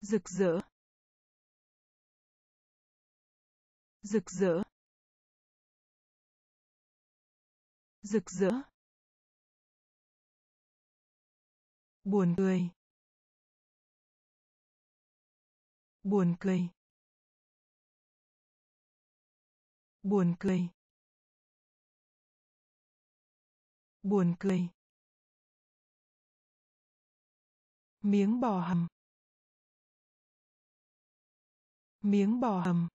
Rực rỡ. Rực rỡ. Rực rỡ. Buồn cười. Buồn cười. Buồn cười. Buồn cười. Miếng bò hầm. Miếng bò hầm.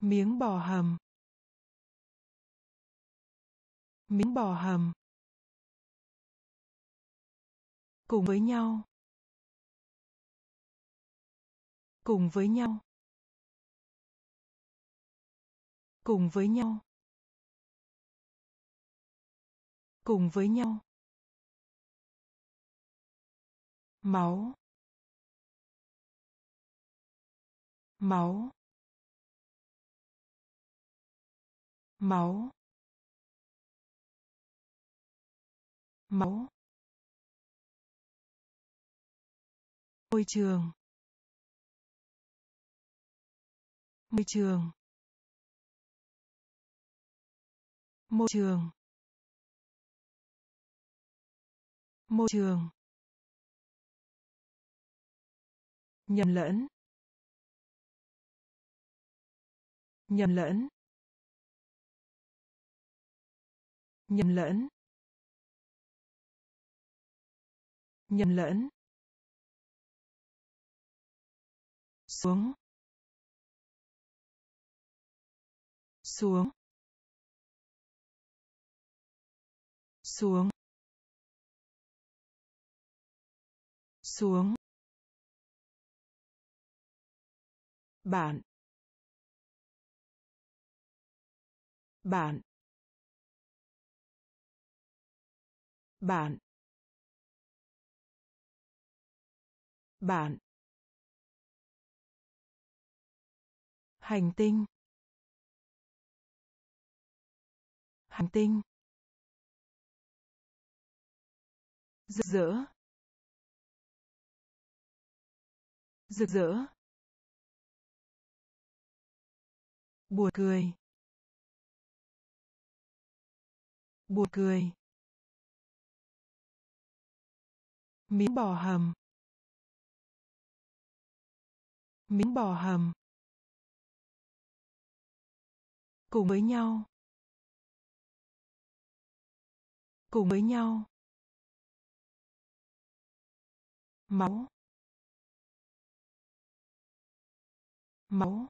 Miếng bò hầm. Miếng bò hầm. Cùng với nhau. Cùng với nhau. Cùng với nhau. Cùng với nhau. Máu. Máu. Máu. Máu. Môi trường. Môi trường. Môi trường. Môi trường. Nhầm lẫn. Nhầm lẫn. Nhầm lẫn. Nhầm lẫn. Xuống. Xuống. Xuống. Xuống. Bạn. Bạn. Bạn. Bạn. Hành tinh. Hành tinh. Rực rỡ. Rực rỡ. Buồn cười. Buồn cười. Miếng bò hầm. Miếng bò hầm. Cùng với nhau. Cùng với nhau. Máu. Máu.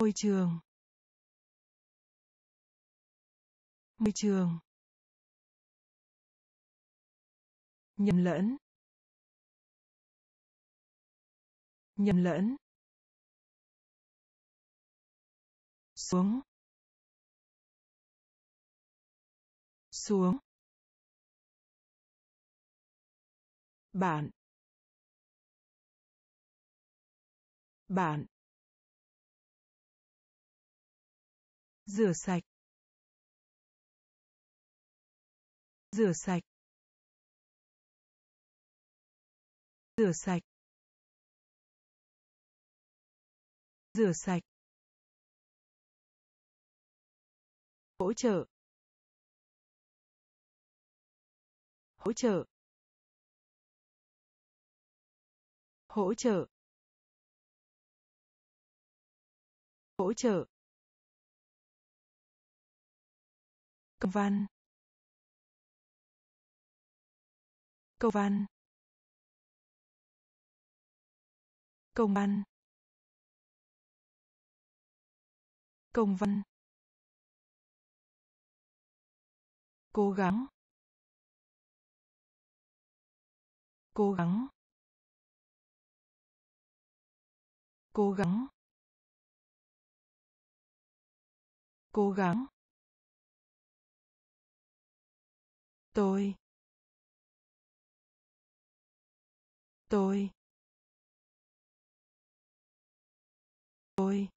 Môi trường. Môi trường. Nhầm lẫn. Nhầm lẫn. Xuống. Xuống. Bạn. Bạn. Rửa sạch. Rửa sạch. Rửa sạch. Rửa sạch. Hỗ trợ. Hỗ trợ. Hỗ trợ. Hỗ trợ. Công văn công văn công văn công văn cố gắng. Cố gắng. Cố gắng. Cố gắng. Tôi. Tôi. Tôi.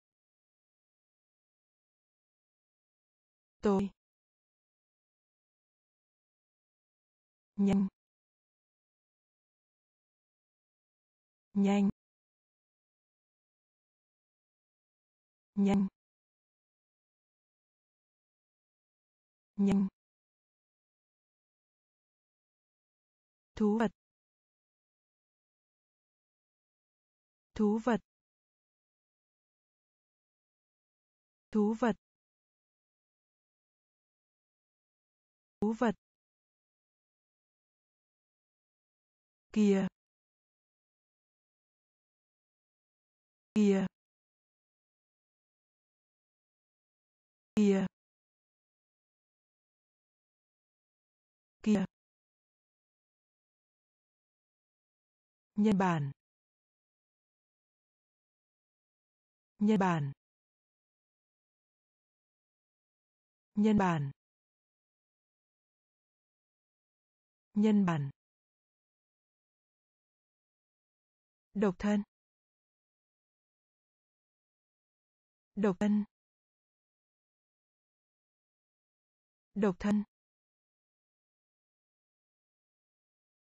Tôi. Nhanh. Nhanh. Nhanh. Nhanh. Thú vật. Thú vật. Thú vật. Thú vật. Kia kia kia kia nhân bản. Nhân bản. Nhân bản. Nhân bản. Độc thân. Độc thân. Độc thân.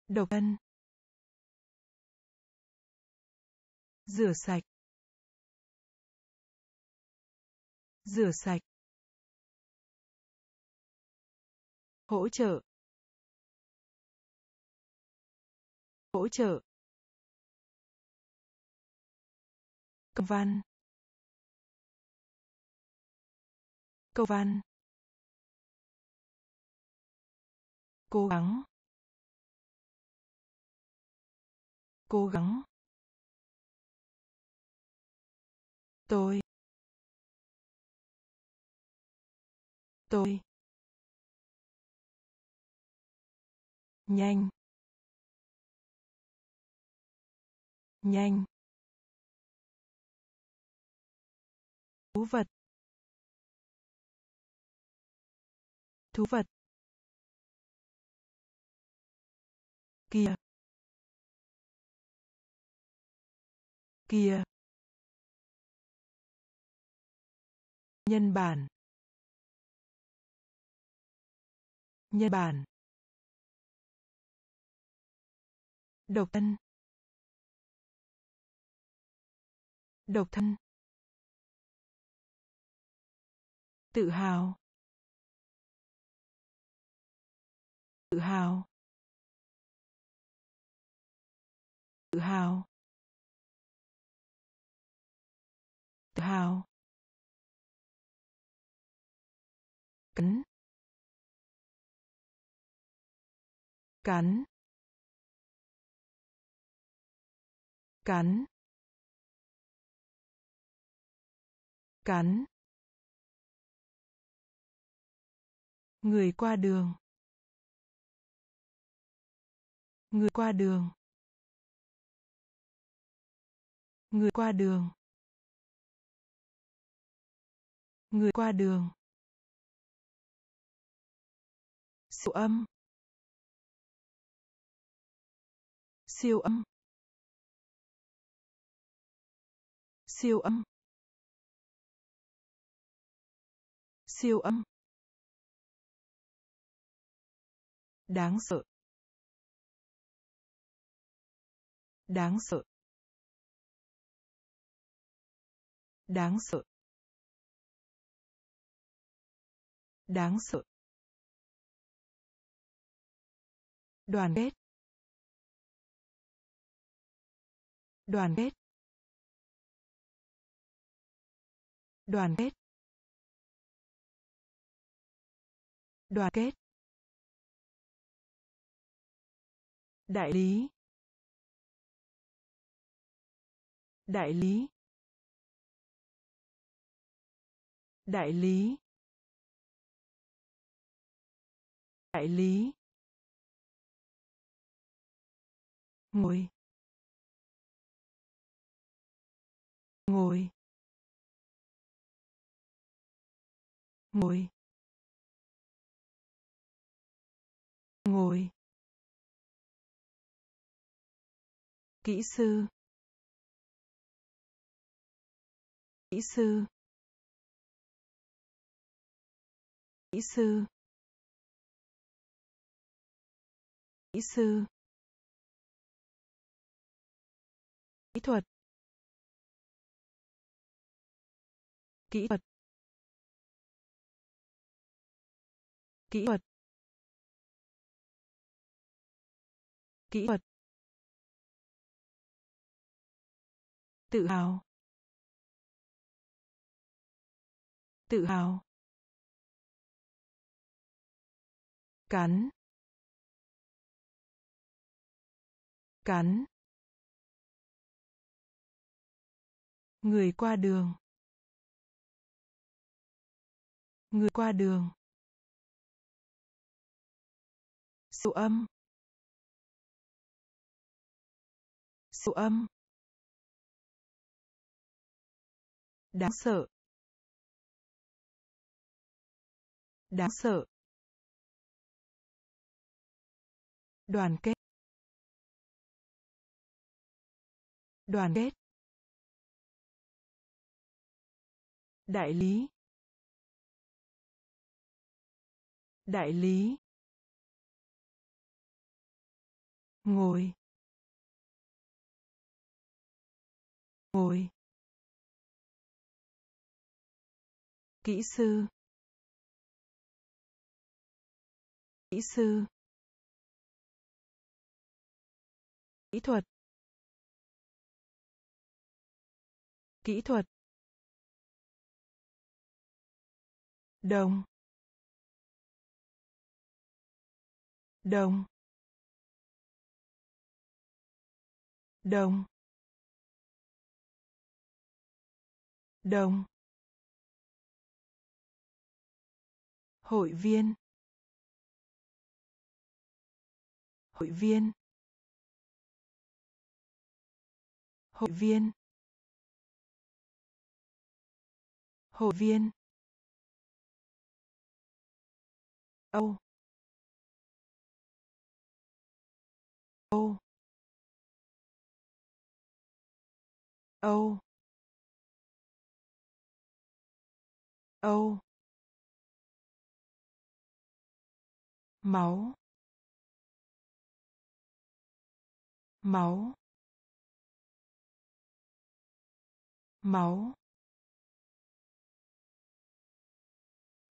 Độc thân. Rửa sạch. Rửa sạch. Hỗ trợ. Hỗ trợ. Công văn cầu văn cố gắng. Cố gắng. Tôi. Tôi. Nhanh. Nhanh. Thú vật. Thú vật. Kia kia nhân bản. Nhân bản. Độc thân. Độc thân. Tự hào. Tự hào. Tự hào. Tự hào. Cắn cắn cắn cắn người qua đường. Người qua đường. Người qua đường. Người qua đường. Siêu âm. Siêu âm. Siêu âm. Siêu âm. Đáng sợ. Đáng sợ. Đáng sợ. Đáng sợ. Đoàn kết đoàn kết đoàn kết đoàn kết. Đại lý đại lý đại lý đại lý. Ngồi. Ngồi. Ngồi. Ngồi. Kỹ sư. Kỹ sư. Kỹ sư. Kỹ sư. Kỹ thuật. Kỹ thuật. Kỹ thuật. Kỹ thuật. Tự hào. Tự hào. Cắn. Cắn. Người qua đường. Người qua đường. Siêu âm. Siêu âm. Đáng sợ. Đáng sợ. Đoàn kết. Đoàn kết. Đại lý. Đại lý. Ngồi. Ngồi. Kỹ sư. Kỹ sư. Kỹ thuật. Kỹ thuật. Đồng. Đồng. Đồng. Đồng. Hội viên. Hội viên. Hội viên. Hội viên. Âu. Âu. Âu. Âu. Máu. Máu. Máu.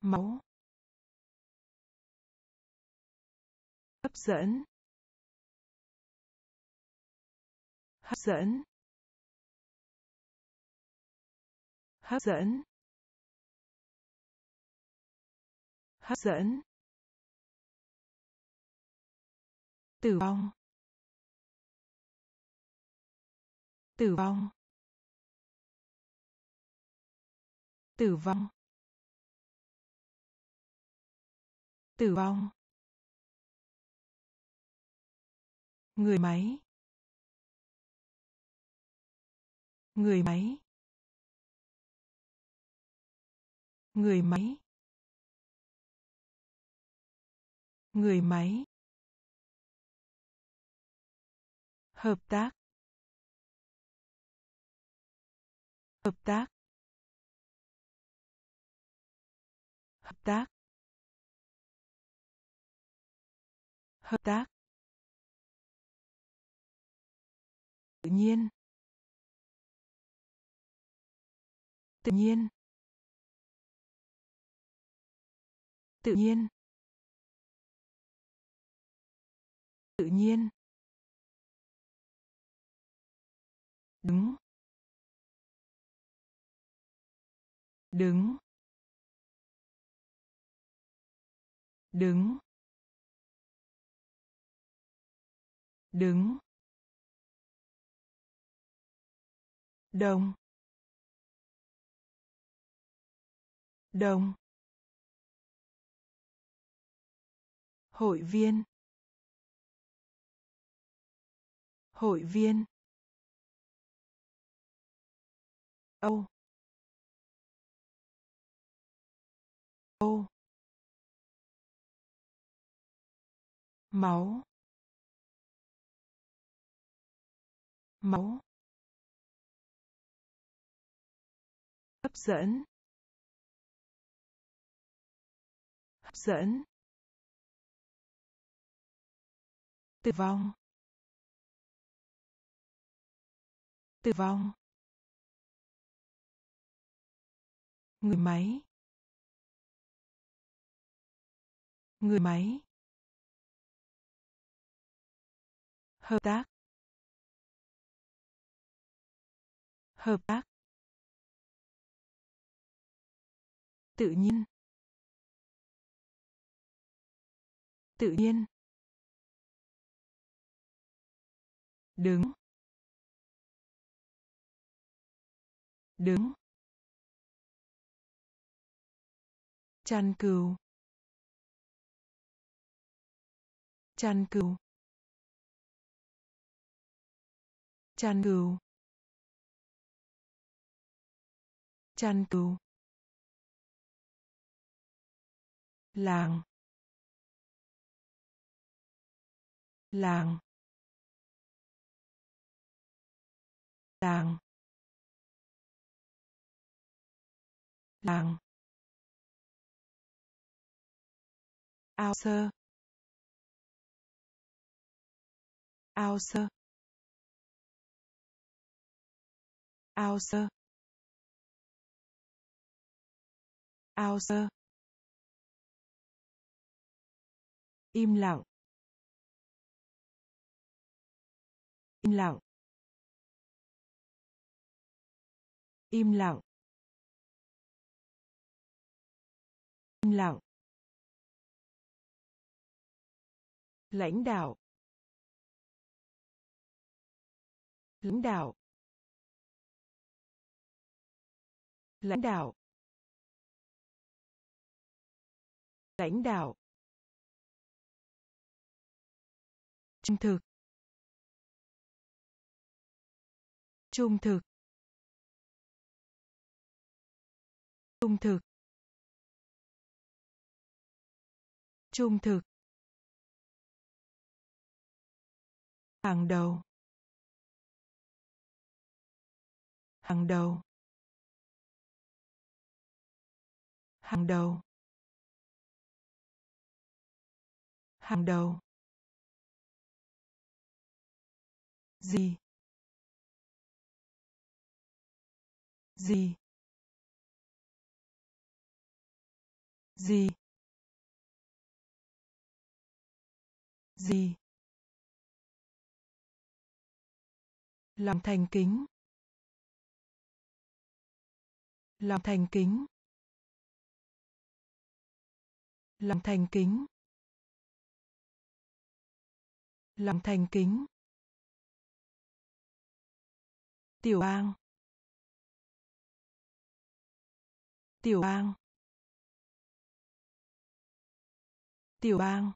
Máu. Hấp dẫn. Hấp dẫn. Hấp dẫn. Hấp dẫn. Tử vong. Tử vong. Tử vong. Tử vong. Người máy. Người máy. Người máy. Người máy. Hợp tác. Hợp tác. Hợp tác. Hợp tác. Tự nhiên. Tự nhiên. Tự nhiên. Tự nhiên. Đứng. Đứng. Đứng. Đứng. Đồng. Đồng. Hội viên. Hội viên. Âu. Âu. Máu. Máu. Hấp dẫn. Hấp dẫn. Tử vong. Tử vong. Người máy. Người máy. Hợp tác. Hợp tác. Tự nhiên. Tự nhiên. Đứng. Đứng. Chăn cừu. Chăn cừu. Chăn cừu. Chăn cừu. Làng. Làng. Làng. Làng. Ao sơ. Ao sơ. Ao sơ. Ao sơ. Im lặng. Im lặng. Im lặng. Im lặng. Lãnh đạo. Lãnh đạo. Lãnh đạo. Lãnh đạo. Trung thực. Trung thực. Trung thực. Trung thực. Hàng đầu. Hàng đầu. Hàng đầu. Hàng đầu. Gì? Gì? Gì? Gì? Lòng thành kính. Lòng thành kính. Lòng thành kính. Lòng thành kính. Tiểu bang. Tiểu bang. Tiểu bang.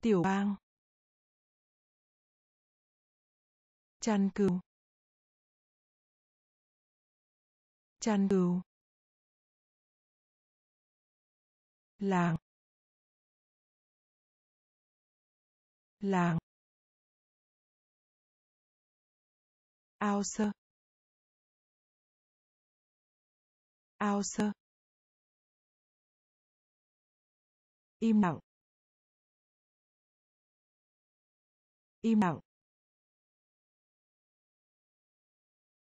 Tiểu bang. Chăn cừu chăn cừu làng. Làng. Ao sơ. Ao sơ. Im lặng. Im lặng.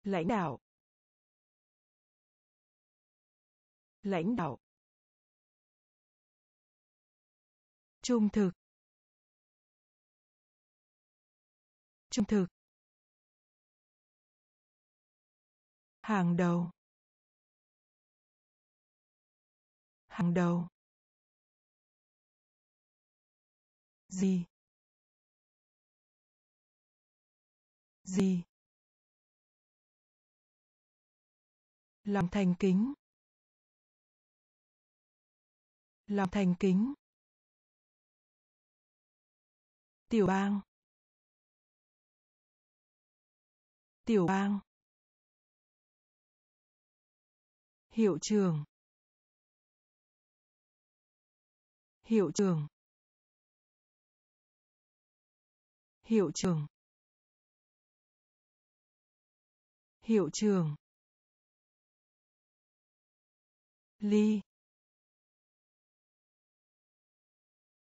Lãnh đạo. Lãnh đạo. Trung thực. Trung thực. Hàng đầu. Hàng đầu. Gì? Gì? Lòng thành kính. Lòng thành kính. Tiểu bang. Tiểu bang. Hiệu trường hiệu trường hiệu trường hiệu trường ly.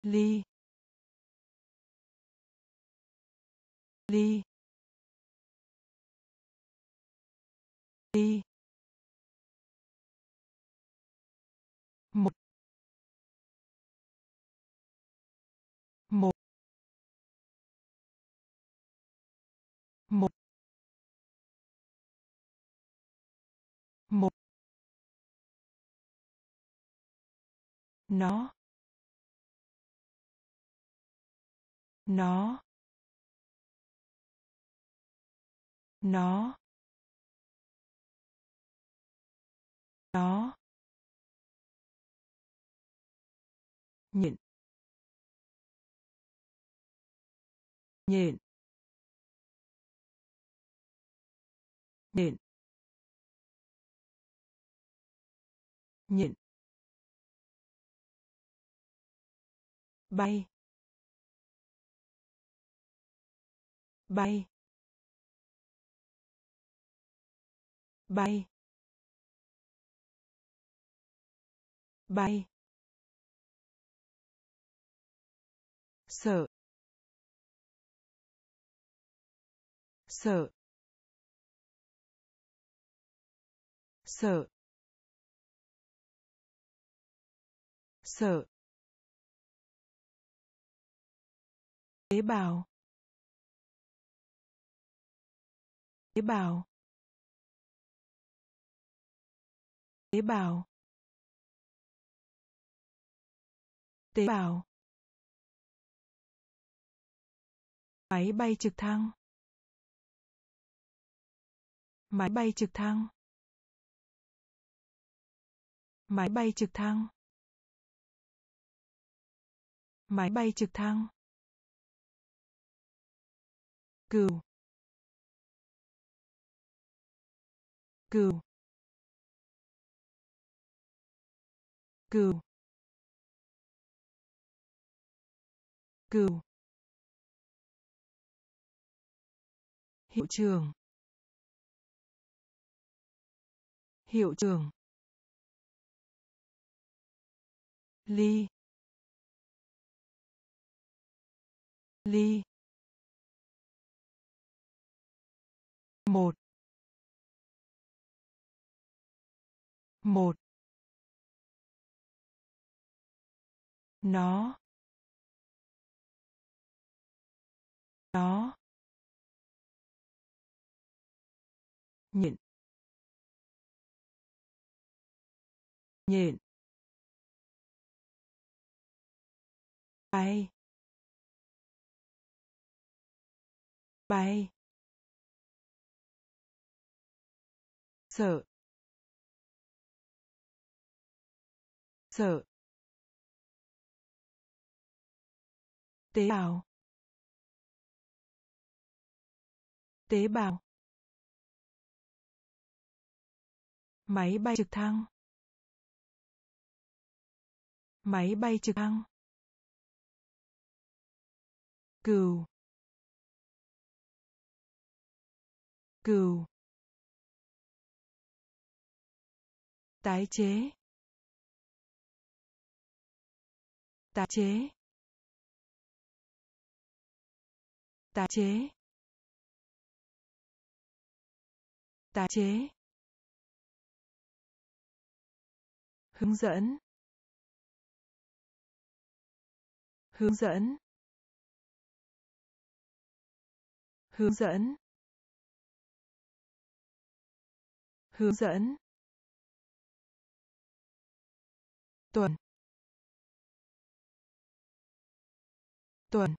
Ly. Ly. Ly. Một. Một. Một. Một. Nó. Nó. Nó. Nó. Nhịn nhịn nhịn nhịn bay. Bay. Bay. Bay. Sợ. Sợ. Sợ. Sợ. Tế bào. Tế bào. Tế bào. Tế bào. Máy bay trực thăng. Máy bay trực thăng. Máy bay trực thăng. Máy bay trực thăng. Cừu cừu cừu cừu hiệu trường hiệu trường ly. Ly. Một. Một. Nó. Nó. Nhịn nhịn bay. Bay. Sợ. Sợ. Tế bào. Tế bào. Máy bay trực thăng. Máy bay trực thăng. Cừu cừu tái chế. Tái chế. Tái chế. Tái chế. Hướng dẫn. Hướng dẫn. Hướng dẫn. Hướng dẫn. Tuần. Tuần.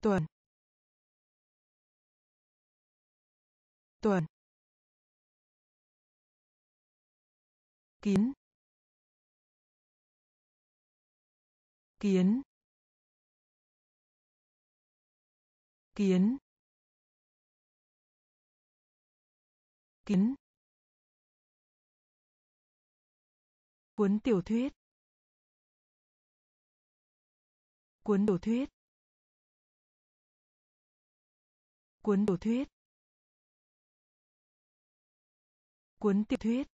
Tuần. Tuần. Kiến, kiến. Kiến. Kiến. Cuốn tiểu thuyết. Cuốn tiểu thuyết. Cuốn tiểu thuyết. Cuốn tiểu thuyết.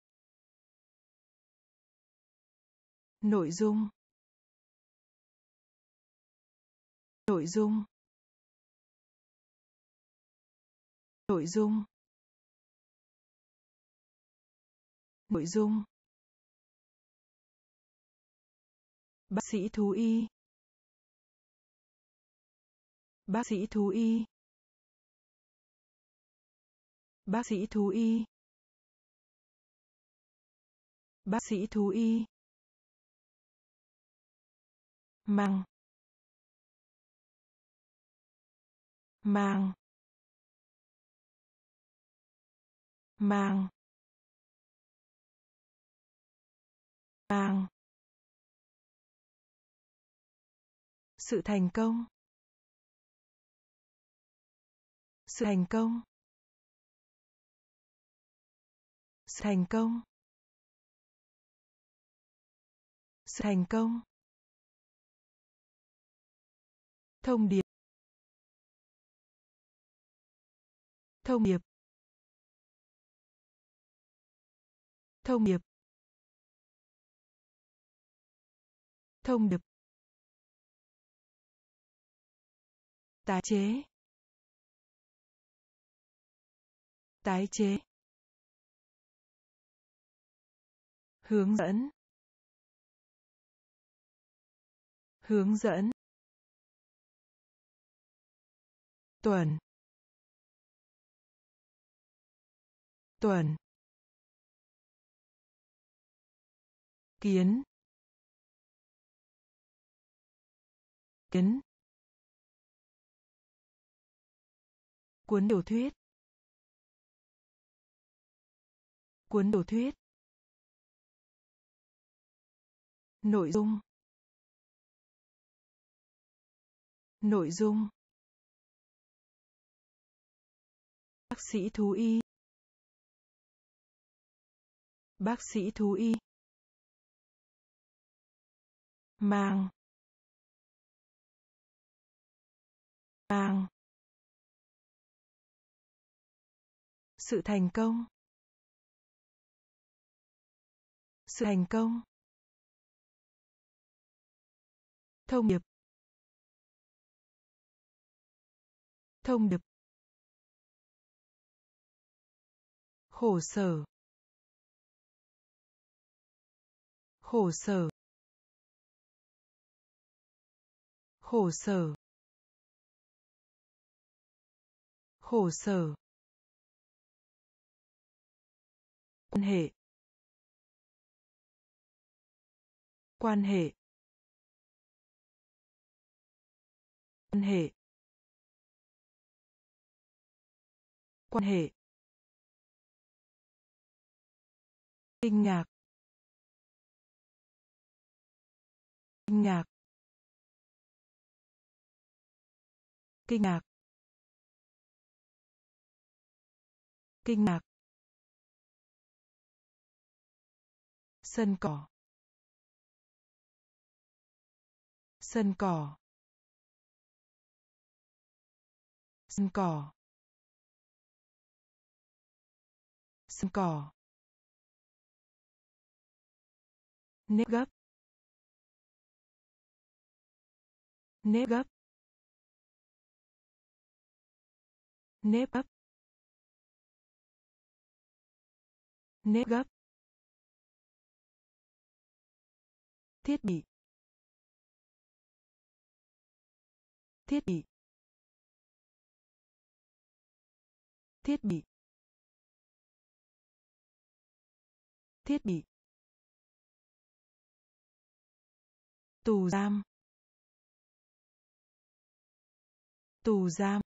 Nội dung. Nội dung. Nội dung. Nội dung. Bác sĩ thú y. Bác sĩ thú y. Bác sĩ thú y. Bác sĩ thú y mang mang mang mang sự thành công. Sự thành công. Sự thành công. Sự thành công. Thông điệp. Thông điệp. Thông điệp. Thông điệp. Tái chế. Tái chế. Hướng dẫn. Hướng dẫn. Tuần tuần kiến kiến cuốn tiểu thuyết cuốn tiểu thuyết nội dung nội dung. Bác sĩ thú y. Bác sĩ thú y. Mang mang sự thành công. Sự thành công. Thông điệp. Thông điệp. Khổ sở. Khổ sở. Khổ sở. Khổ sở. Quan hệ. Quan hệ. Quan hệ. Quan hệ. Kinh ngạc. Kinh ngạc. Kinh ngạc. Kinh ngạc. Sân cỏ. Sân cỏ. Sân cỏ. Sân cỏ. Nếp gấp. Nếp gấp. Nếp gấp. Nếp gấp. Thiết bị. Thiết bị. Thiết bị. Thiết bị. Tù giam. Tù giam.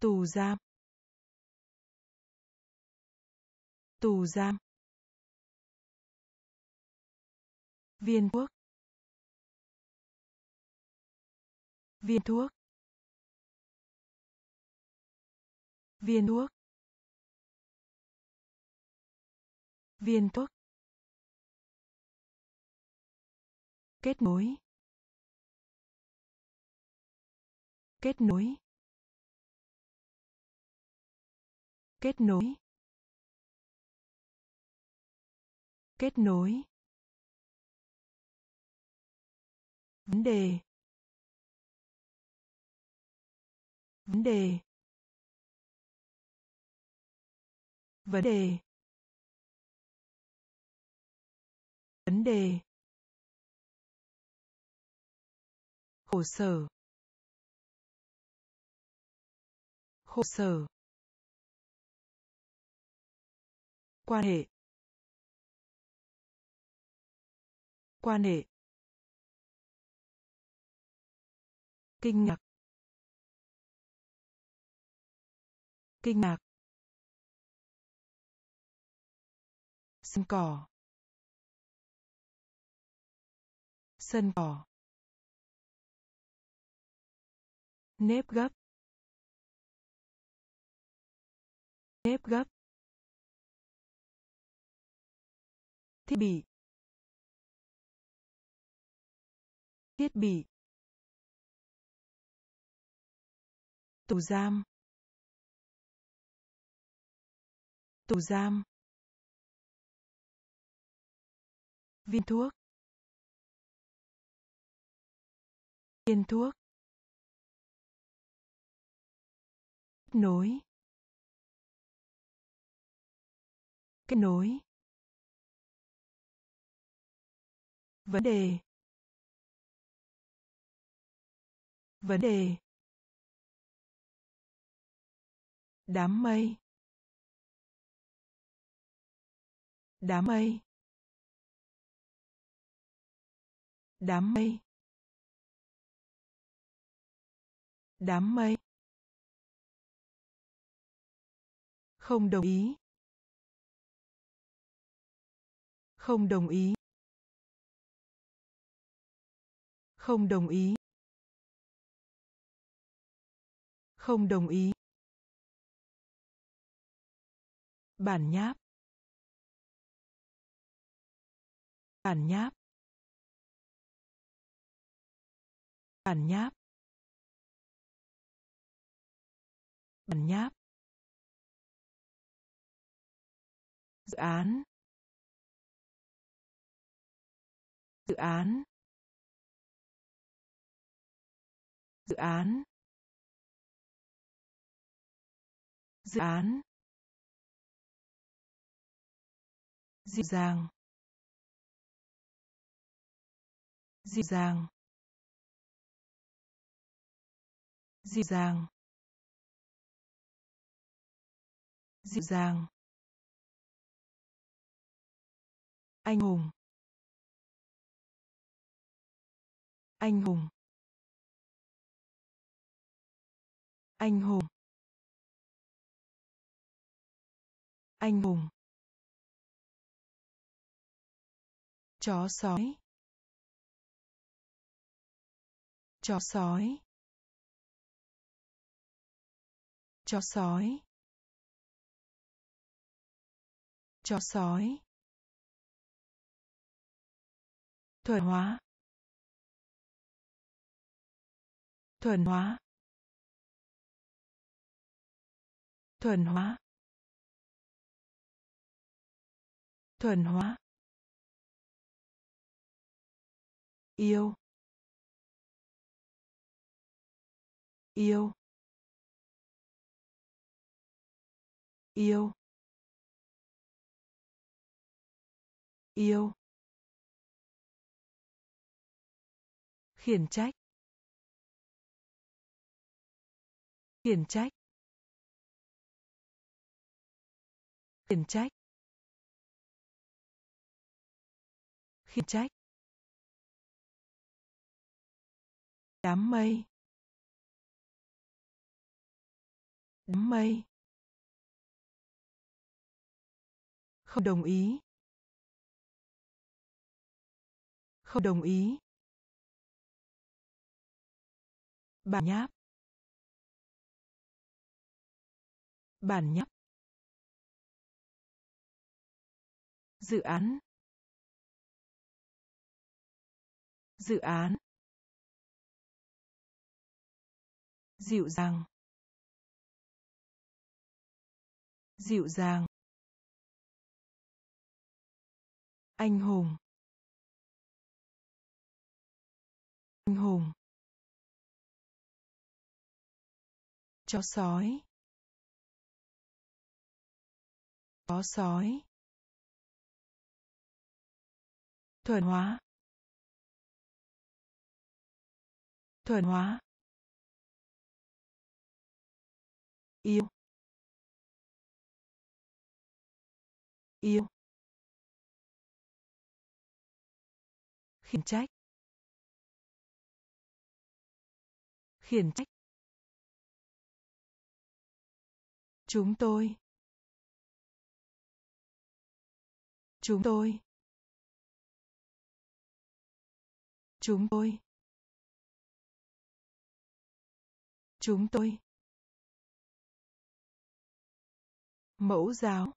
Tù giam. Tù giam. Viên thuốc. Viên thuốc. Viên thuốc. Viên thuốc. Kết nối. Kết nối. Kết nối. Kết nối. Vấn đề. Vấn đề. Vấn đề. Vấn đề. Khổ sở. Khổ sở. Quan hệ. Quan hệ. Kinh ngạc. Kinh ngạc. Sân cỏ. Sân cỏ. Nếp gấp. Nếp gấp. Thiết bị. Thiết bị. Tù giam. Tù giam. Viên thuốc. Viên thuốc. Kết nối. Kết nối. Vấn đề. Vấn đề. Đám mây. Đám mây. Đám mây. Đám mây. Không đồng ý. Không đồng ý. Không đồng ý. Không đồng ý. Bản nháp. Bản nháp. Bản nháp. Bản nháp. Dự án. Dự án. Dự án. Dự án. Dịu dàng. Dịu dàng. Dịu dàng. Dịu dàng. Anh hùng. Anh hùng. Anh hùng. Anh hùng. Chó sói. Chó sói. Chó sói. Chó sói. Thuần hóa. Thuần hóa. Thuần hóa. Thuần hóa. Yêu. Yêu. Yêu. Yêu. Khiển trách. Khiển trách. Khiển trách. Khiển trách. Đám mây. Đám mây. Không đồng ý. Không đồng ý. Bản nháp. Bản nháp. Dự án. Dự án. Dịu dàng. Dịu dàng. Anh hùng. Anh hùng. Chó sói. Chó sói. Thuần hóa. Thuần hóa. Yêu. Yêu. Khiển trách. Khiển trách. Chúng tôi. Chúng tôi. Chúng tôi. Chúng tôi. Mẫu giáo.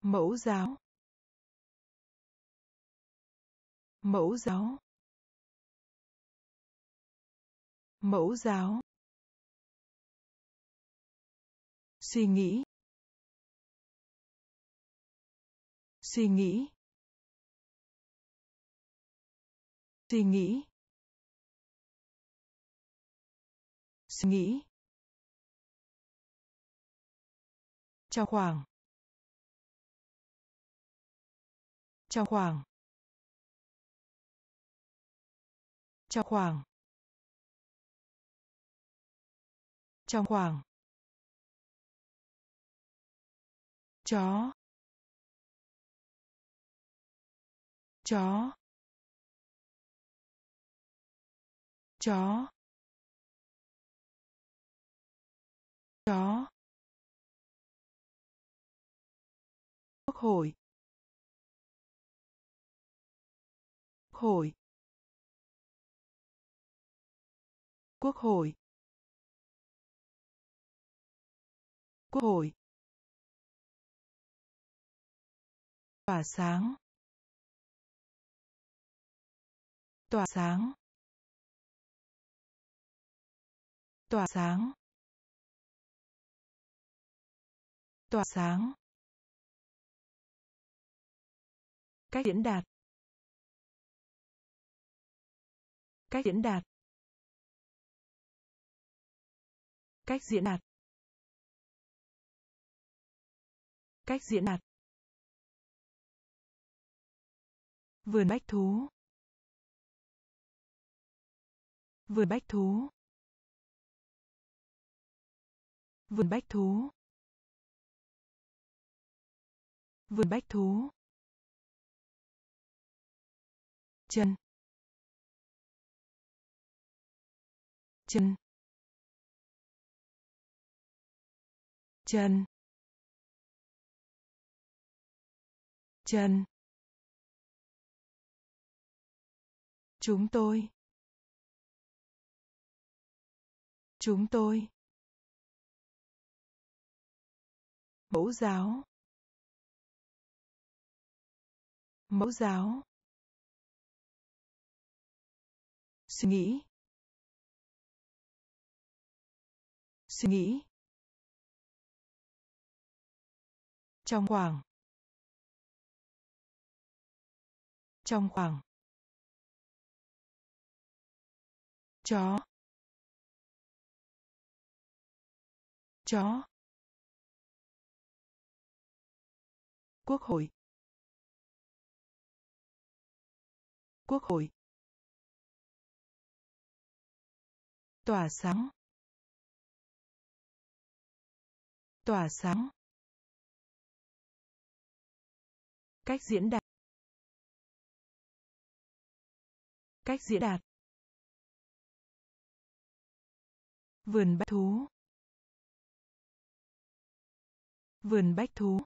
Mẫu giáo. Mẫu giáo. Mẫu giáo. Suy nghĩ. Suy nghĩ. Suy nghĩ. Suy nghĩ. Trong khoảng. Trong khoảng. Trong khoảng. Trong khoảng. Chó. Chó. Chó. Chó. Quốc hội quốc hội quốc hội quốc hội tỏa sáng. Tỏa sáng. Tỏa sáng. Tỏa sáng. Cách diễn đạt. Cách diễn đạt. Cách diễn đạt. Cách diễn đạt. Vườn bách thú. Vườn bách thú. Vườn bách thú. Vườn bách thú. Chân. Chân. Chân. Chân. Chúng tôi. Chúng tôi. Mẫu giáo. Mẫu giáo. Suy nghĩ. Suy nghĩ. Trong khoảng. Trong khoảng. Chó. Chó. Quốc hội. Quốc hội. Tỏa sáng. Tỏa sáng. Cách diễn đạt cách diễn đạt vườn bách thú. Vườn bách thú.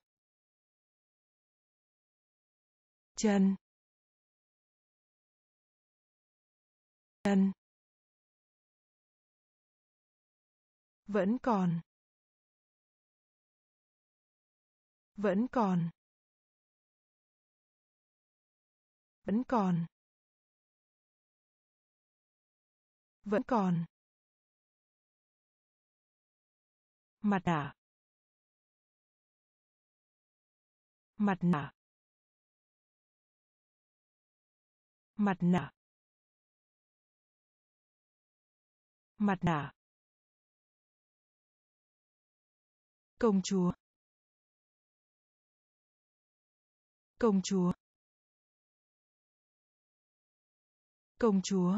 Chân. Chân. Vẫn còn. Vẫn còn. Vẫn còn. Vẫn còn. Mặt nạ. Mặt nạ. Mặt nạ. Mặt nạ. Công chúa. Công chúa. Công chúa.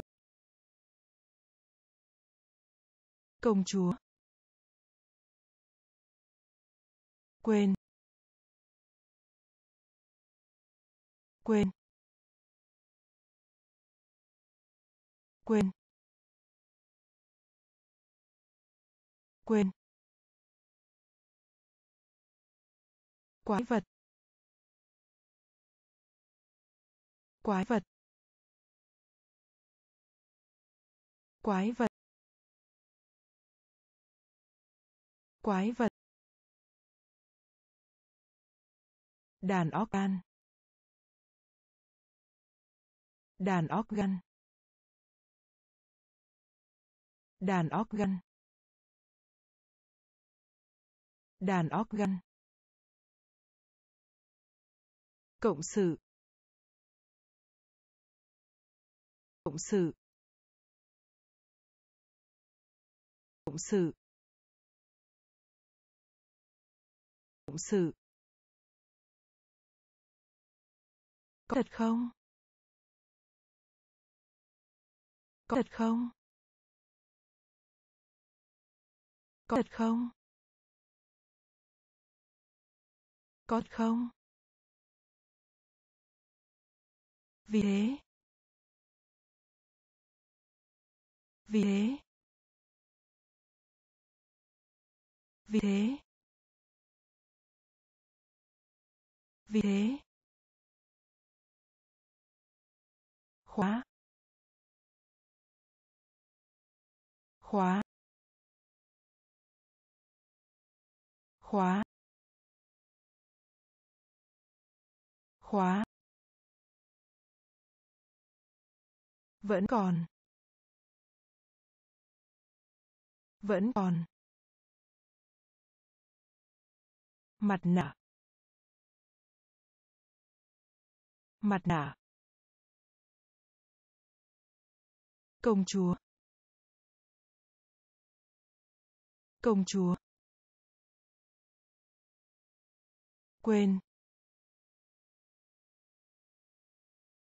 Công chúa. Quên. Quên. Quên. Quên. Quái vật. Quái vật. Quái vật. Quái vật. Đàn óc đàn óc gan đàn óc gan đàn óc gan cộng sự. Cộng sự. Cộng sự. Cộng sự. Có thật không? Có thật không? Có thật không? Có thật không? Vì thế. Vì thế. Vì thế. Vì thế. Khóa. Khóa. Khóa. Khóa. Vẫn còn. Vẫn còn. Mặt nạ. Mặt nạ. Công chúa. Công chúa. Quên.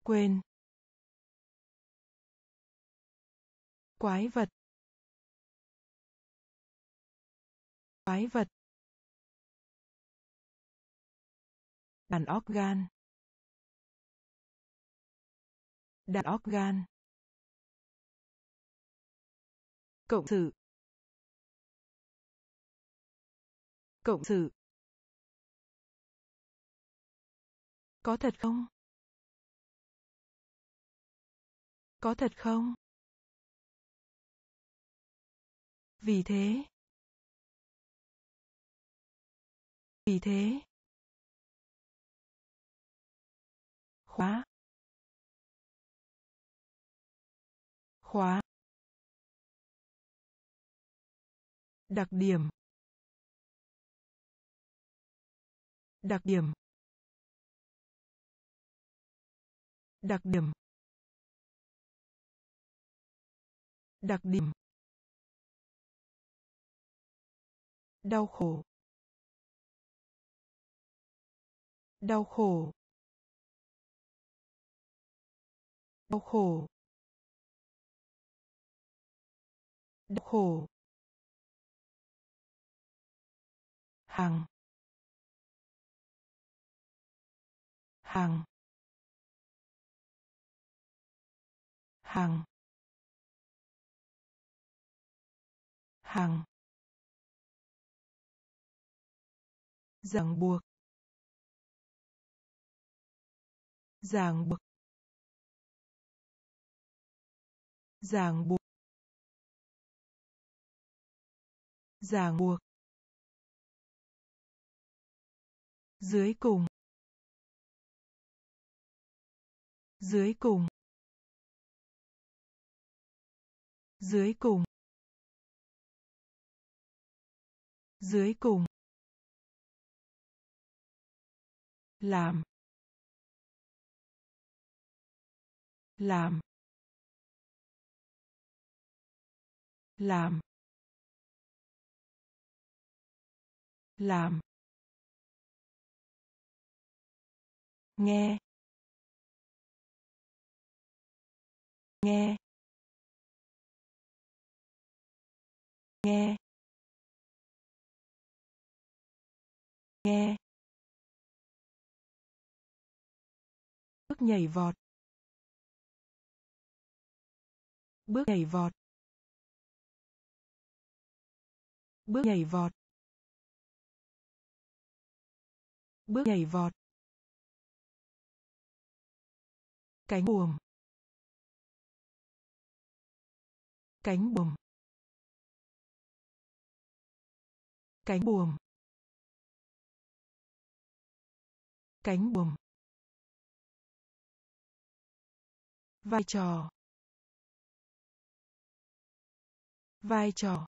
Quên. Quái vật. Quái vật. Đàn óc gan đàn óc gan cộng sự. Cộng sự. Có thật không? Có thật không? Vì thế. Vì thế. Khóa. Khóa. Đặc điểm. Đặc điểm. Đặc điểm. Đặc điểm. Đau khổ. Đau khổ. Đau khổ. Đau khổ. Hàng hàng hàng hàng ràng buộc. Ràng buộc. Ràng buộc. Ràng buộc. Dưới cùng. Dưới cùng. Dưới cùng. Dưới cùng. Làm. Làm. Làm. Làm. Nghe. Nghe. Nghe. Nghe. Bước nhảy vọt. Bước nhảy vọt. Bước nhảy vọt. Bước nhảy vọt. Cánh buồm. Cánh buồm. Cánh buồm. Cánh buồm. Vai trò. Vai trò.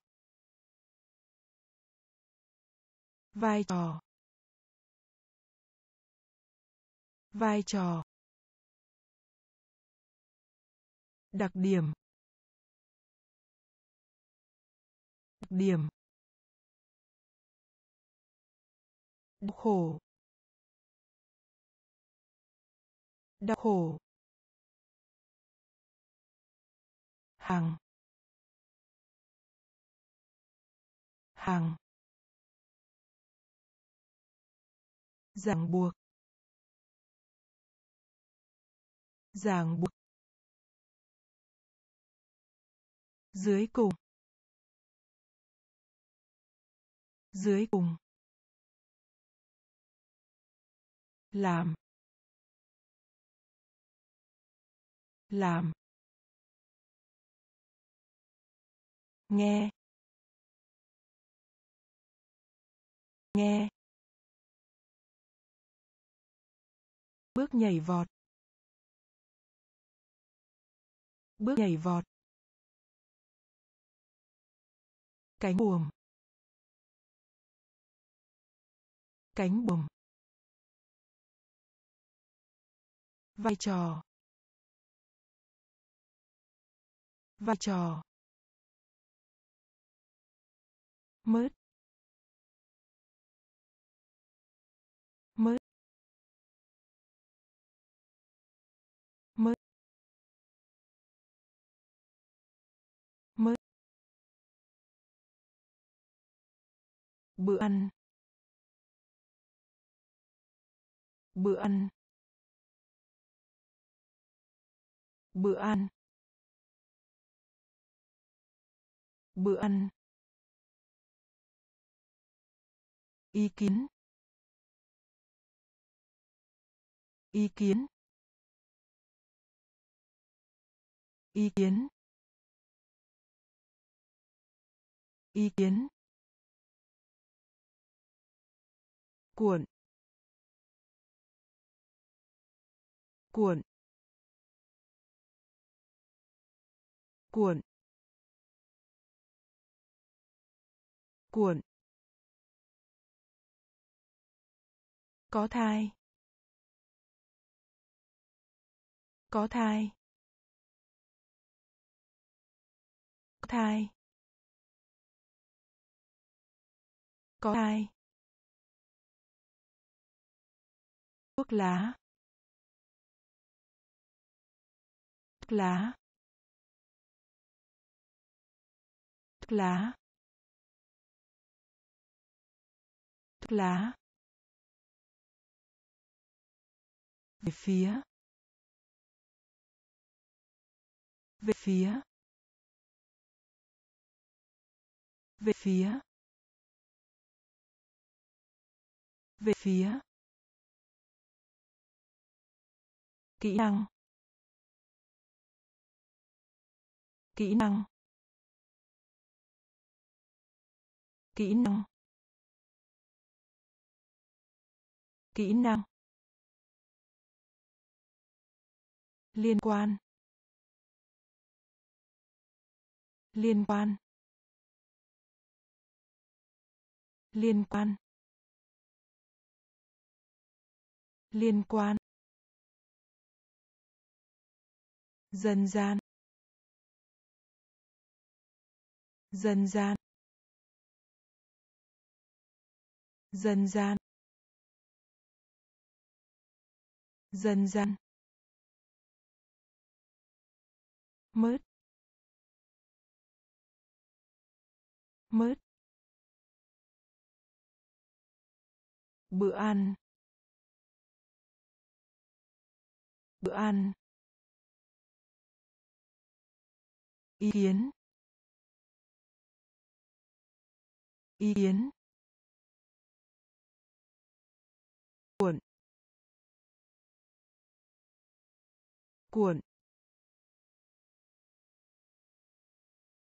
Vai trò. Vai trò. Đặc điểm. Đặc điểm. Đau khổ. Đau khổ. Hàng hàng ràng buộc. Ràng buộc. Dưới cùng. Dưới cùng. Làm. Làm. Nghe. Nghe. Bước nhảy vọt. Bước nhảy vọt. Cánh buồm. Cánh buồm. Vai trò. Vai trò. Mớt. Mớt. Bữa ăn. Bữa ăn. Bữa ăn. Bữa ăn. Ý kiến. Ý kiến. Ý kiến. Ý kiến. Cuộn. Cuộn. Cuộn. Cuộn. Có thai. Có thai. Có thai. Có thai. Thuốc lá. Thuốc lá. Thuốc lá. Thuốc lá. Về phía. Về phía. Về phía. Về phía. Kỹ năng. Kỹ năng. Kỹ năng. Kỹ năng. Liên quan. Liên quan. Liên quan. Liên quan. Dân gian. Dân gian. Dân gian. Dân gian. Mớt. Mớt. Bữa ăn. Bữa ăn. Ý kiến. Ý kiến. Cuộn. Cuộn.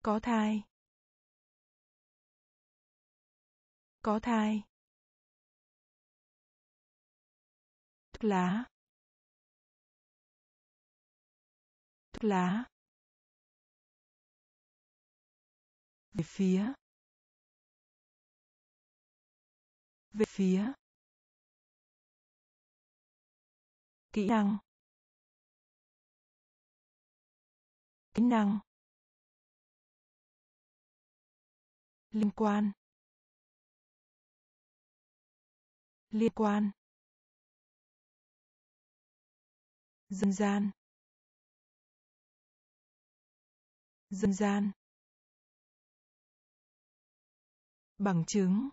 Có thai. Có thai. Thuốc lá. Thuốc lá. Về phía. Về phía. Kỹ năng. Kỹ năng. Liên quan. Liên quan. Dân gian. Dân gian. Bằng chứng.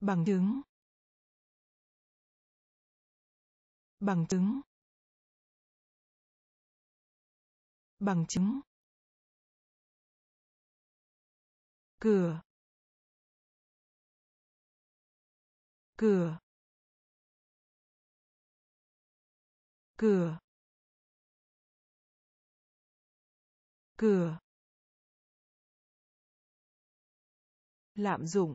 Bằng chứng. Bằng chứng. Bằng chứng. Cửa. Cửa. Cửa. Cửa. Lạm dụng.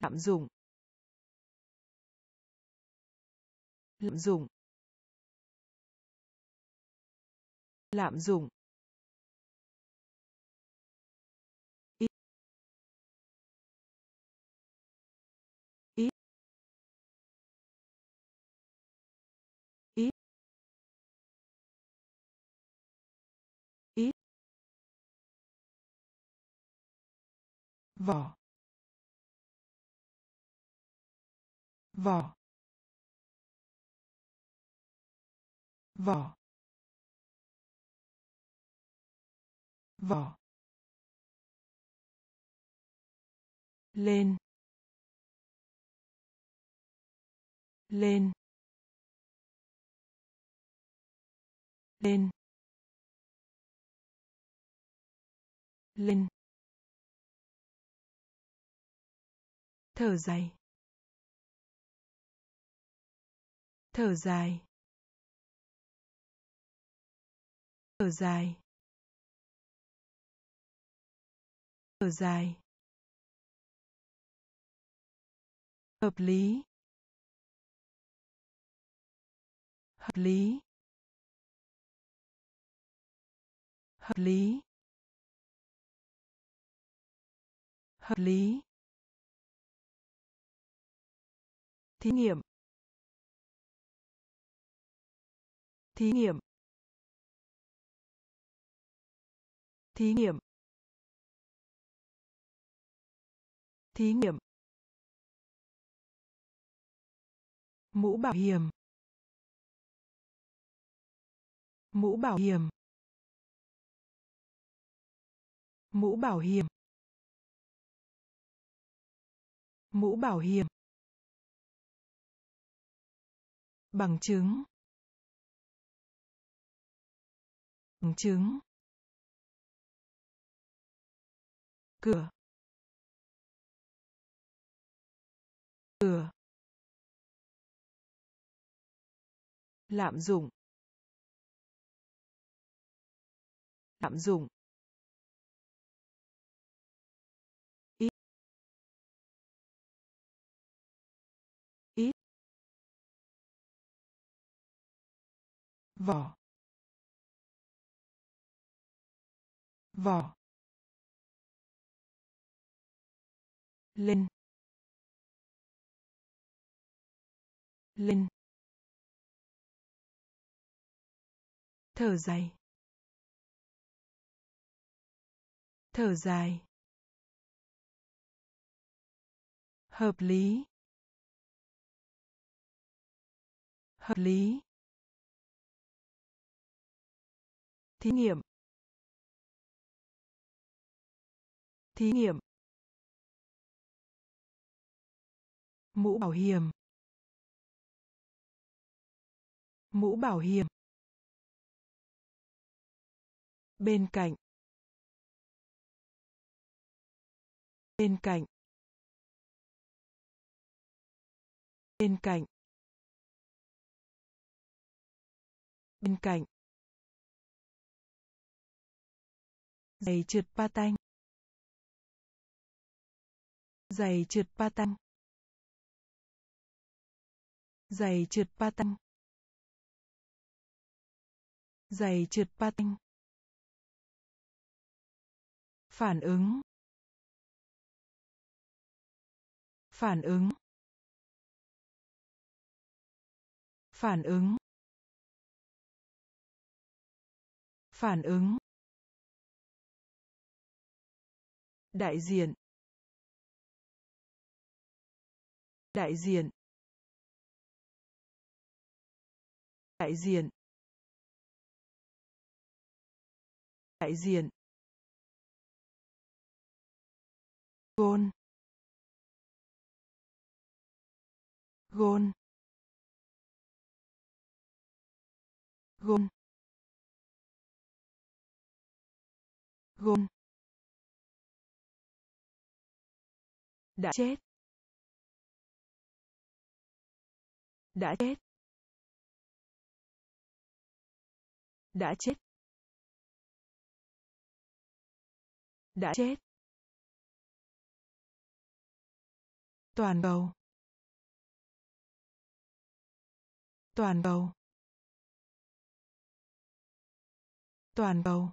Lạm dụng. Lạm dụng. Lạm dụng. Vỏ. Vỏ. Vỏ. Vỏ. Lên. Lên. Lên. Lên. Thở dài. Thở dài. Thở dài. Thở dài. Hợp lý. Hợp lý. Hợp lý. Hợp lý. Thí nghiệm. Thí nghiệm. Thí nghiệm. Thí nghiệm. Mũ bảo hiểm. Mũ bảo hiểm. Mũ bảo hiểm. Mũ bảo hiểm. Bằng chứng. Bằng chứng. Cửa. Cửa. Lạm dụng. Lạm dụng. Vỏ. Vỏ. Lên. Lên. Thở dài. Thở dài. Hợp lý. Hợp lý. Thí nghiệm. Thí nghiệm. Mũ bảo hiểm. Mũ bảo hiểm. Bên cạnh. Bên cạnh. Bên cạnh. Bên cạnh. Giày trượt patin giày trượt patin giày trượt patin giày trượt patin phản ứng. Phản ứng. Phản ứng. Phản ứng. Đại diện. Đại diện. Đại diện. Đại diện. Gôn. Gôn. Gôn. Gôn. Đã chết. Đã chết. Đã chết. Đã chết. Toàn cầu. Toàn cầu. Toàn cầu.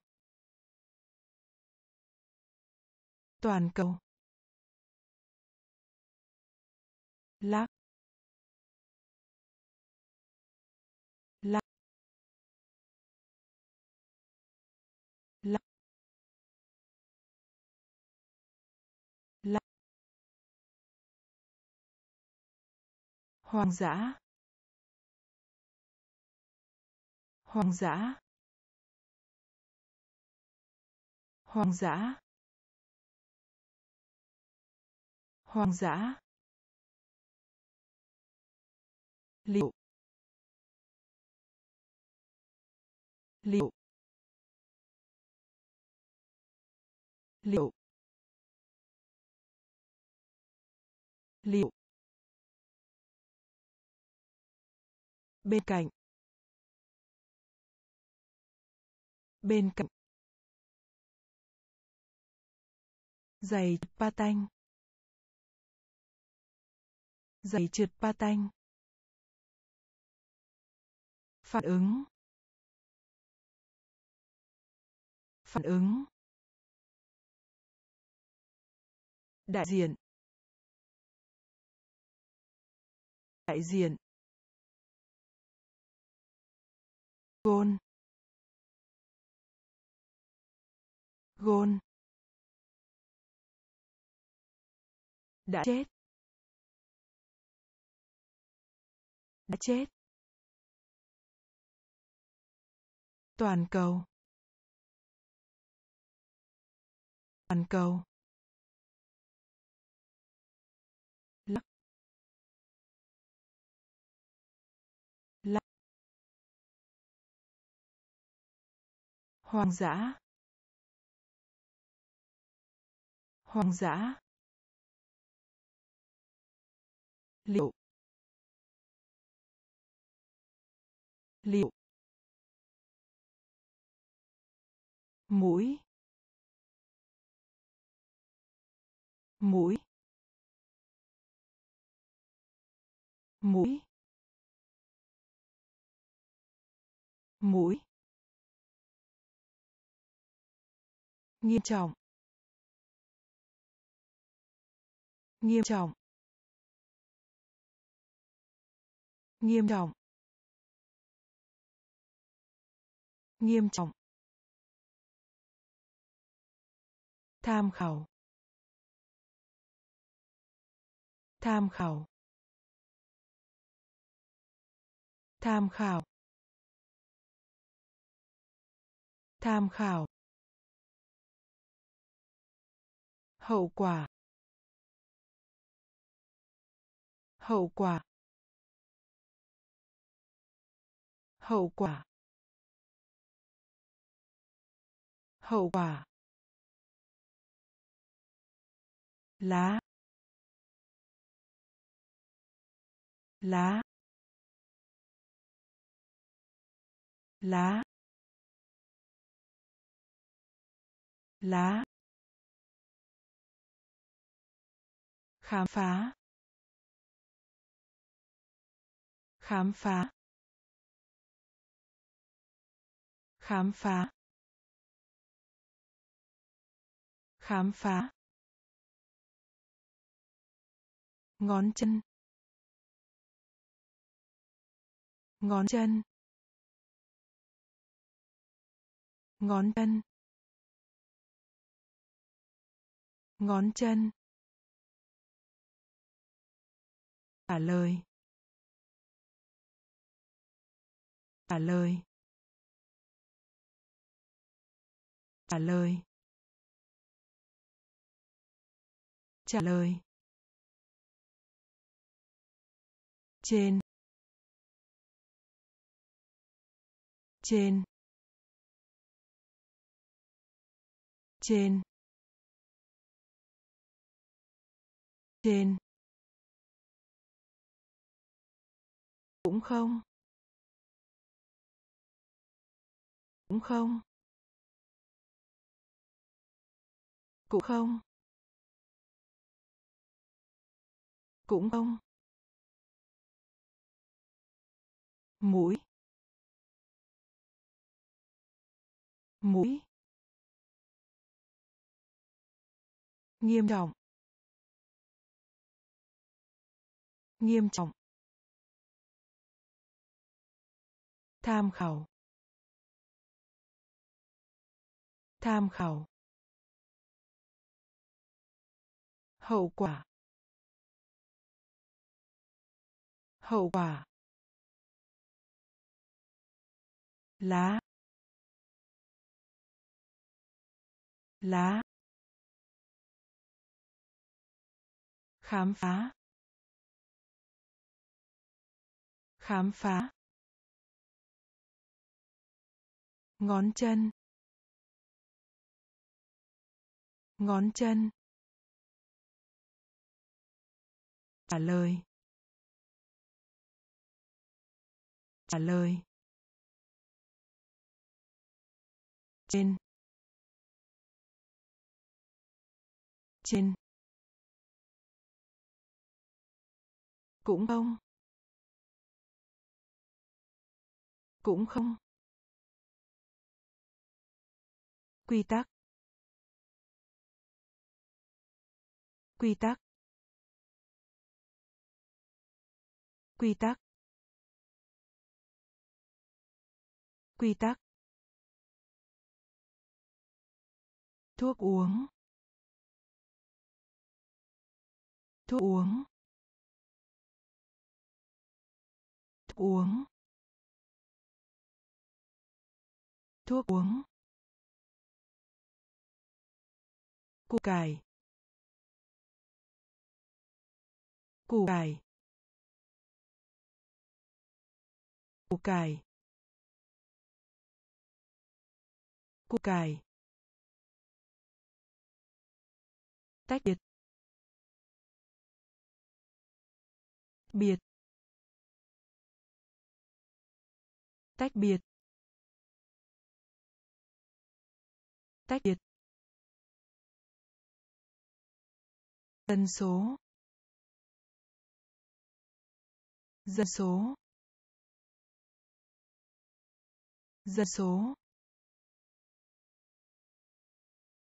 Toàn cầu. Lắc. Lắc. Lắc. Lắc. Hoang dã. Hoang dã. Hoang dã. Hoang dã. Liệu. Liệu. Liệu. Liệu. Bên cạnh. Bên cạnh. Giày pa tanh. Giày trượt pa tanh phản ứng. Phản ứng. Đại diện. Đại diện. Gôn. Gôn. Đã chết. Đã chết. Toàn cầu. Toàn cầu. Lắc. Lắc. Hoang dã. Hoang dã. Liệu. Liệu. Mũi mũi mũi mũi. Nghiêm trọng. Nghiêm trọng. Nghiêm trọng. Nghiêm trọng. Tham khảo tham khảo tham khảo tham khảo hậu quả hậu quả hậu quả hậu quả lá. Lá. Lá. Lá. Khám phá. Khám phá. Khám phá. Khám phá. Ngón chân. Ngón chân. Ngón chân. Ngón chân. Trả lời. Trả lời. Trả lời. Trả lời. Trên. Trên. Trên. Trên. Cũng không. Cũng không. Cũng không. Cũng không. Mũi mũi nghiêm trọng nghiêm trọng tham khảo tham khảo hậu quả hậu quả lá. Lá. Khám phá. Khám phá. Ngón chân. Ngón chân. Trả lời. Trả lời. Trên. Trên. Cũng không. Cũng không. Quy tắc. Quy tắc. Quy tắc. Quy tắc. Thuốc uống. Thuốc uống. Thuốc uống. Thuốc uống. Củ cải. Củ cải. Củ cải. Củ cải. Tách biệt. Biệt. Tách biệt. Tách biệt. Dân số. Dân số. Dân số.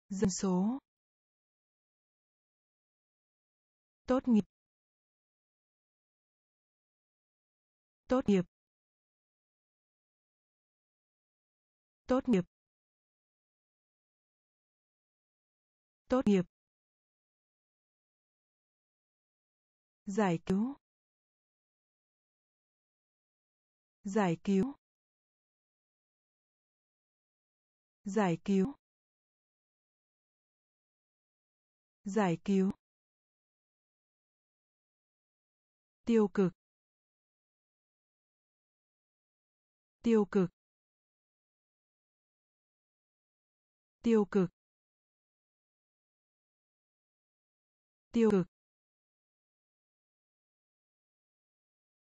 Dân số. Tốt nghiệp. Tốt nghiệp. Tốt nghiệp. Tốt nghiệp. Giải cứu. Giải cứu. Giải cứu. Giải cứu. Tiêu cực. Tiêu cực. Tiêu cực. Tiêu cực.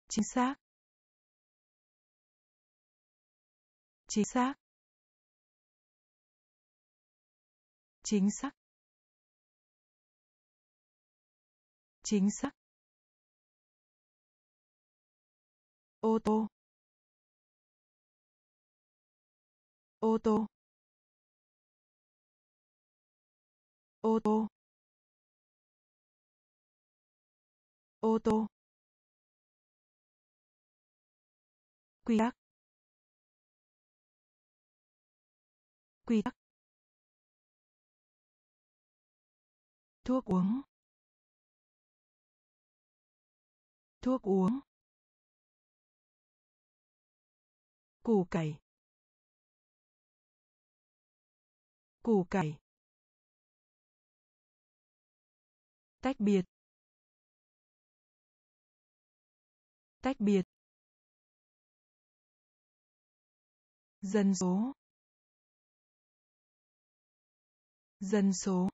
Chính xác. Chính xác. Chính xác. Chính xác. Ô tô. Ô tô. Ô tô. Ô tô. Quy tắc. Quy tắc. Thuốc uống. Thuốc uống. Củ cải củ cải tách biệt. Tách biệt. Dân số. Dân số.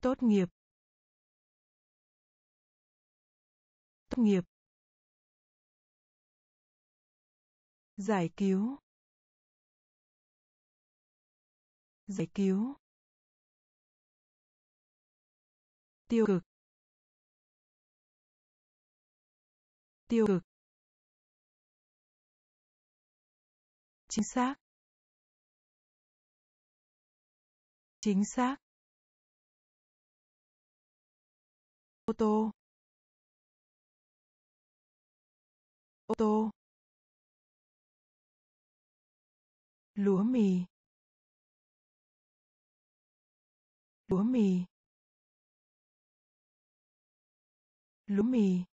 Tốt nghiệp. Tốt nghiệp. Giải cứu. Giải cứu. Tiêu cực. Tiêu cực. Chính xác. Chính xác. Ô tô. Ô tô. Lúa mì. Lúa mì. Lúa mì.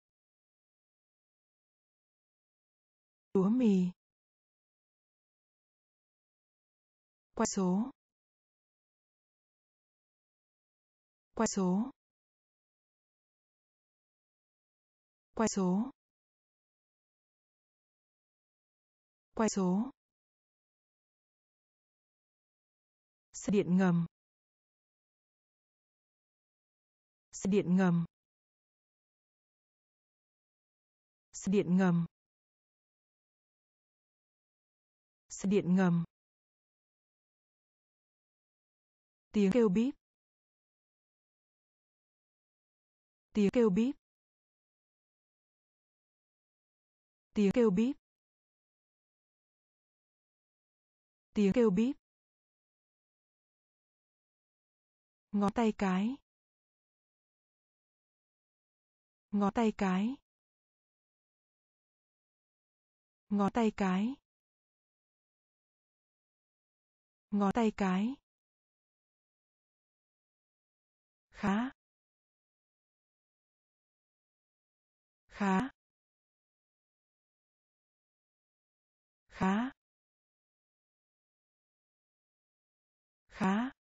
Lúa mì. Quay số. Quay số. Quay số. Quay số. Xe điện ngầm. Xe điện ngầm. Xe điện ngầm. Xe điện ngầm. Tiếng kêu bíp. Tiếng kêu bíp. Tiếng kêu bíp. Tiếng kêu bíp. Ngón tay cái. Ngón tay cái. Ngón tay cái. Ngón tay cái. Khá. Khá. Khá. Khá.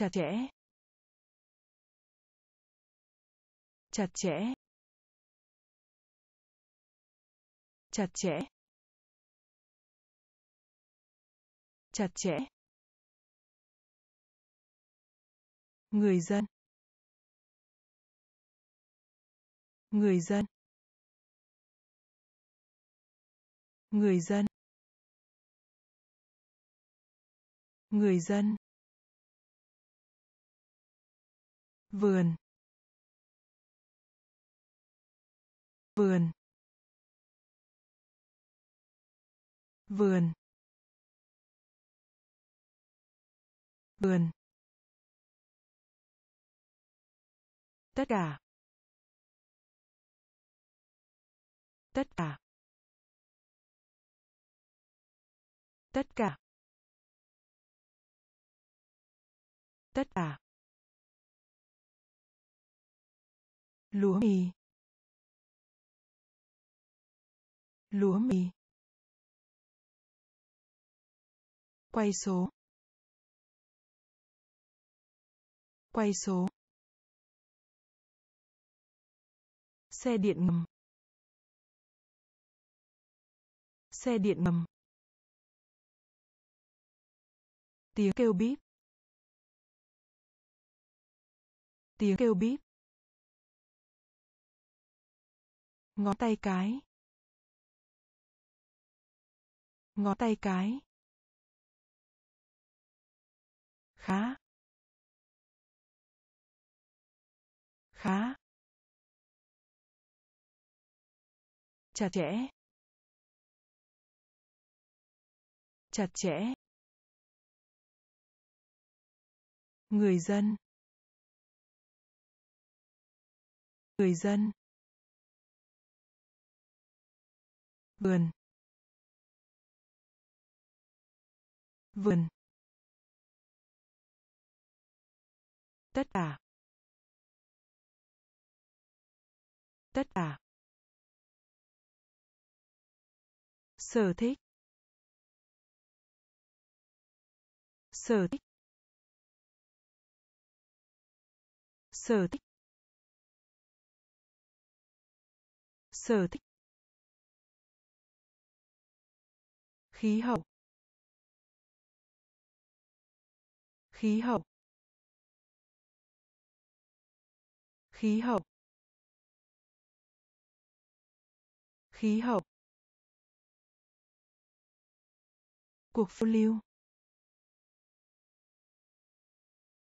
Chặt chẽ. Chặt chẽ. Chặt chẽ. Chặt chẽ. Người dân. Người dân. Người dân. Người dân. Vườn. Vườn. Vườn. Vườn. Tất cả. Tất cả. Tất cả. Tất cả. Lúa mì. Lúa mì. Quay số. Quay số. Xe điện ngầm. Xe điện ngầm. Tiếng kêu bíp. Tiếng kêu bíp. Ngón tay cái. Ngón tay cái. Khá. Khá. Chặt chẽ. Chặt chẽ. Người dân. Người dân. Vườn. Vườn. Tất cả. Tất cả. Sở thích. Sở thích. Sở thích. Sở thích. Khí hậu. Khí hậu. Khí hậu. Khí hậu. Cuộc phiêu lưu.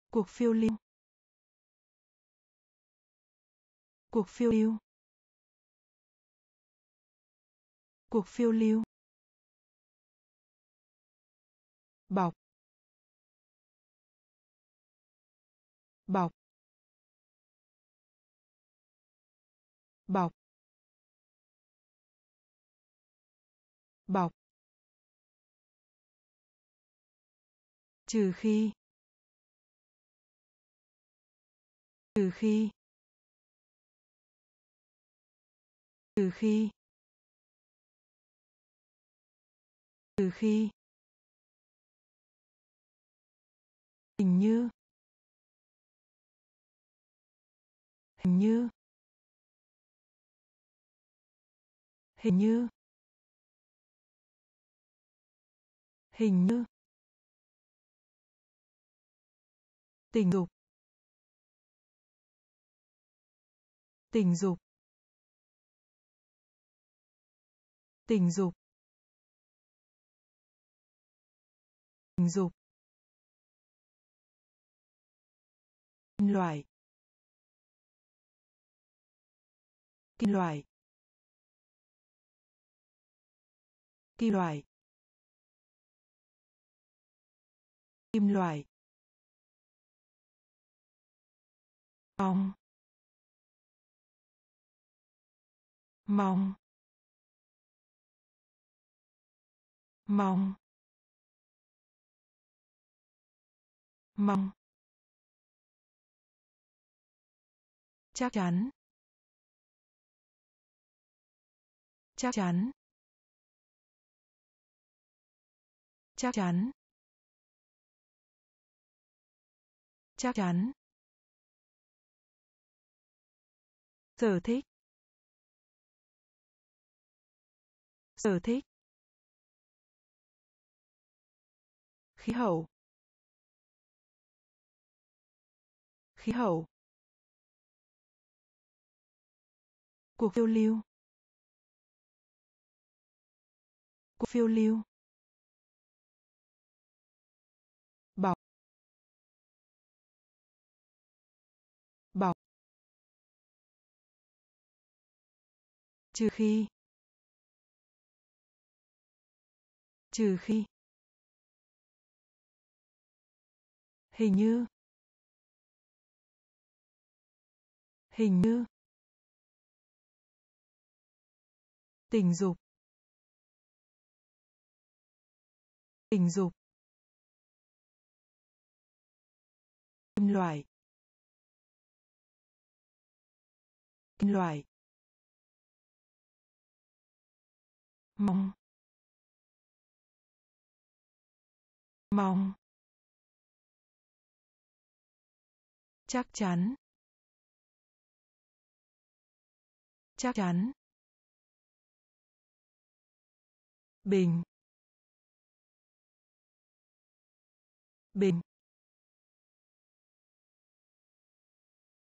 Cuộc phiêu lưu. Cuộc phiêu lưu. Cuộc phiêu lưu. Bọc. Bọc. Bọc. Bọc. Trừ khi. Trừ khi. Trừ khi. Trừ khi. Hình như. Hình như. Hình như. Hình như. Tình dục. Tình dục. Tình dục. Tình dục. Kim loại. Kim loại. Kim loại. Kim loại. Mong mong mong mong chắc chắn. Chắc chắn. Chắc chắn. Chắc chắn. Sở thích. Sở thích. Khí hậu. Khí hậu. Cuộc phiêu lưu. Cuộc phiêu lưu. Bọc bọc trừ khi. Trừ khi. Hình như. Hình như. Tình dục. Tình dục. Kim loại. Kim loại. Mong mong chắc chắn. Chắc chắn. Bình. Bình.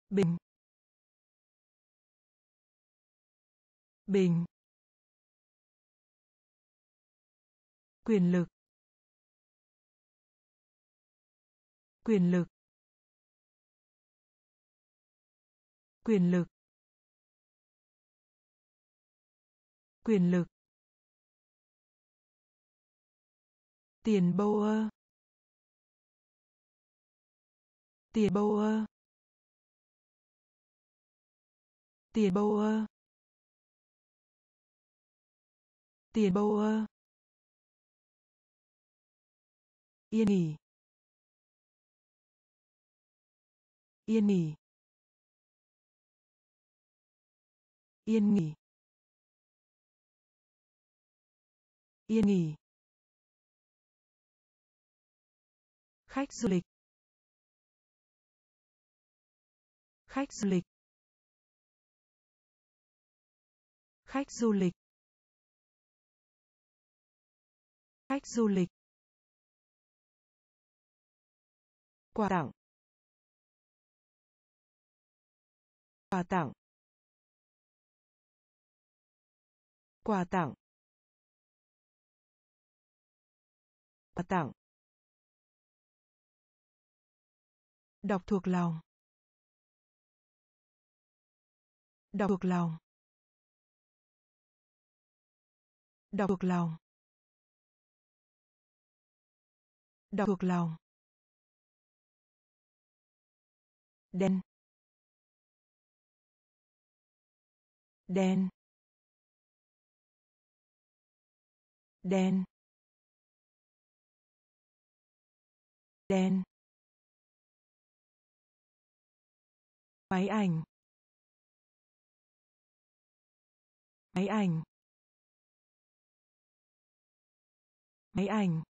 Bình. Bình. Quyền lực. Quyền lực. Quyền lực. Quyền lực. Tiền bâu ơ. Tiền bâu ơ. Tiền bâu ơ. Tiền bâu ơ. Yên nghỉ. Yên nghỉ. Yên nghỉ. Yên nghỉ. Khách du lịch. Khách du lịch. Khách du lịch. Khách du lịch. Quà tặng. Quà tặng. Quà tặng. Quà tặng. Đọc thuộc lòng. Đọc thuộc lòng. Đọc thuộc lòng. Đọc thuộc lòng. Đen. Đen. Đen. Đen. Máy ảnh máy ảnh máy ảnh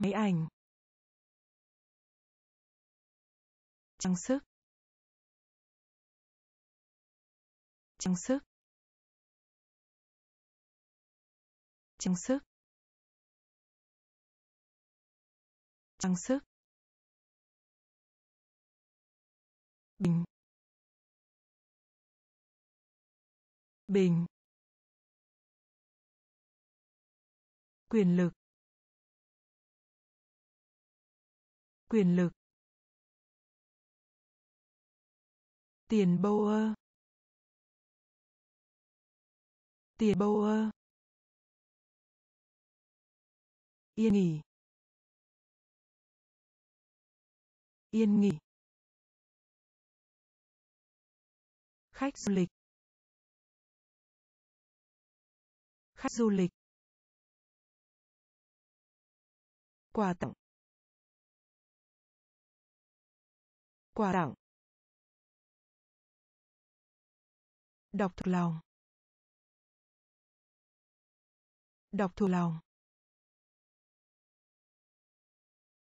máy ảnh, trang sức trang sức trang sức trang sức. Bình. Bình. Quyền lực. Quyền lực. Tiền bâu ơ. Tiền bâu ơ. Yên nghỉ. Yên nghỉ. Khách du lịch. Khách du lịch. Quà tặng. Quà tặng. Đọc thuộc lòng. Đọc thuộc lòng.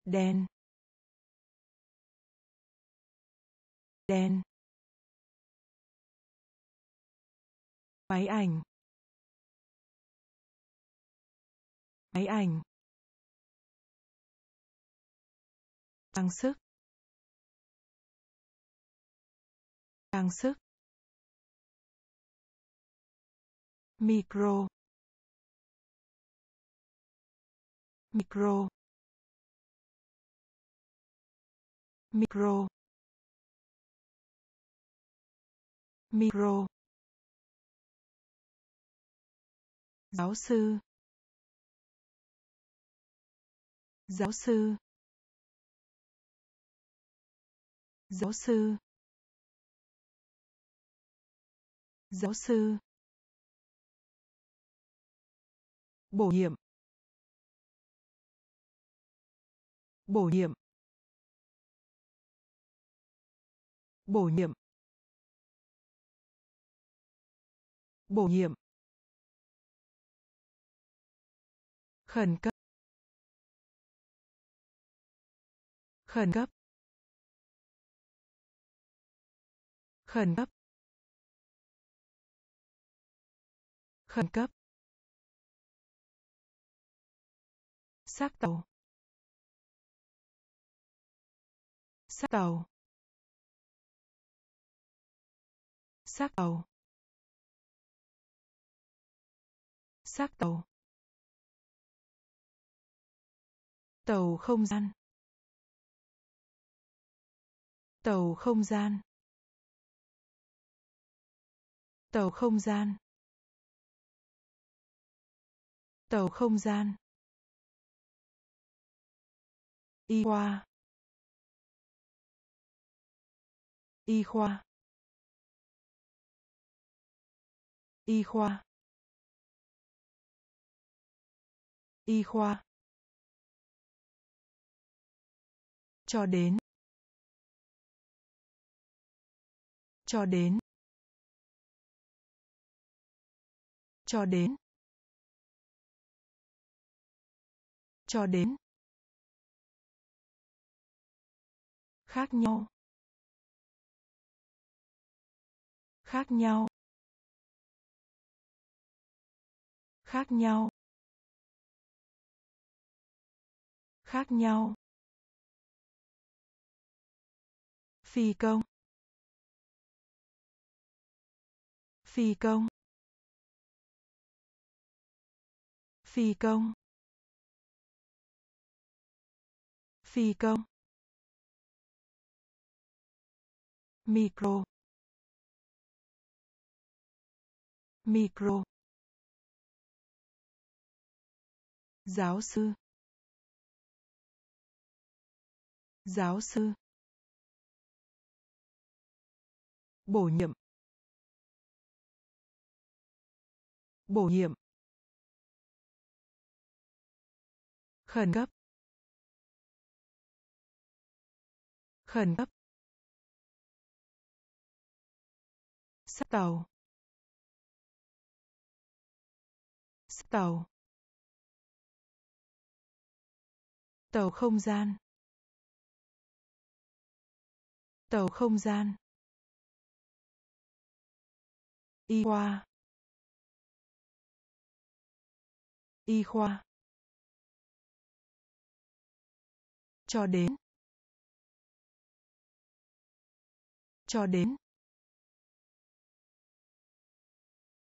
Đen. Đen. Máy ảnh máy ảnh trang sức trang sức micro micro micro micro. Giáo sư. Giáo sư. Giáo sư. Giáo sư. Bổ nhiệm. Bổ nhiệm. Bổ nhiệm. Bổ nhiệm. Khẩn cấp. Khẩn cấp. Khẩn cấp. Khẩn cấp. Xác tàu. Xác tàu. Xác tàu. Xác tàu. Tàu không gian. Tàu không gian. Tàu không gian. Tàu không gian. Y khoa. Y khoa. Y khoa. Y khoa. Cho đến. Cho đến. Cho đến. Cho đến. Khác nhau. Khác nhau. Khác nhau. Khác nhau. Phi công. Phi công. Phi công. Phi công. Micro. Micro. Giáo sư. Giáo sư. Bổ nhiệm bổ nhiệm, khẩn cấp khẩn cấp, sắt tàu sắt tàu tàu không gian, tàu không gian y khoa. Y khoa. Cho đến. Cho đến.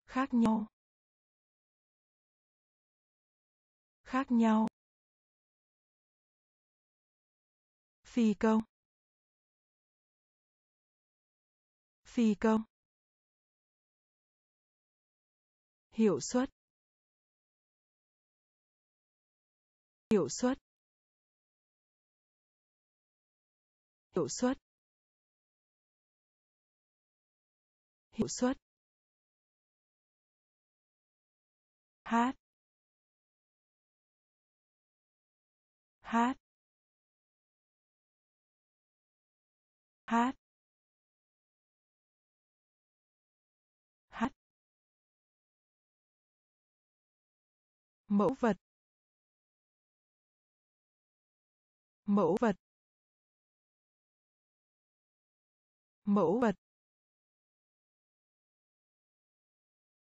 Khác nhau. Khác nhau. Phi công. Phi công. Hiệu suất. Hiệu suất. Hiệu suất. Hiệu suất. Hát. Hát. Hát. Mẫu vật. Mẫu vật. Mẫu vật.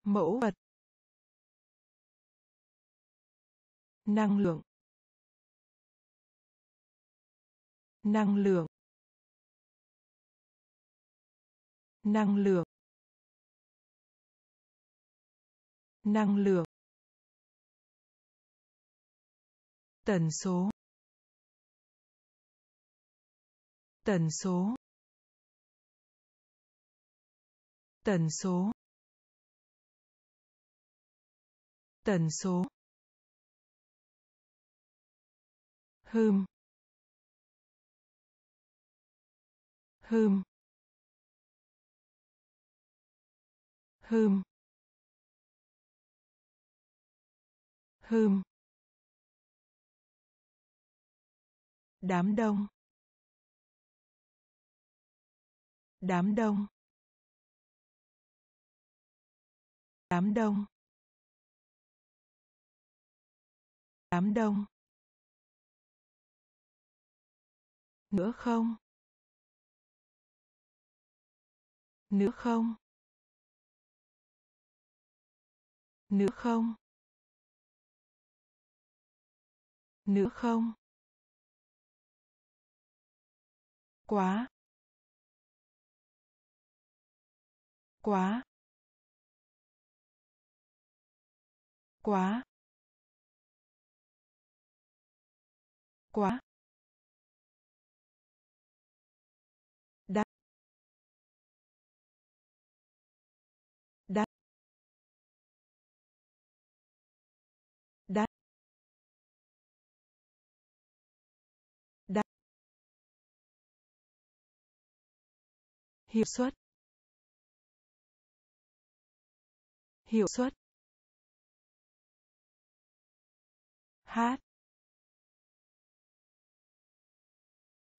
Mẫu vật. Năng lượng. Năng lượng. Năng lượng. Năng lượng. Tần số. Tần số. Tần số. Tần số. Hơm. Hơm. Hơm. Hơm. Đám đông. Đám đông. Đám đông. Đám đông. Nữa không? Nữa không? Nữa không? Nữa không? Quá. Quá. Quá. Quá. Hiệu suất. Hiệu suất. Hát.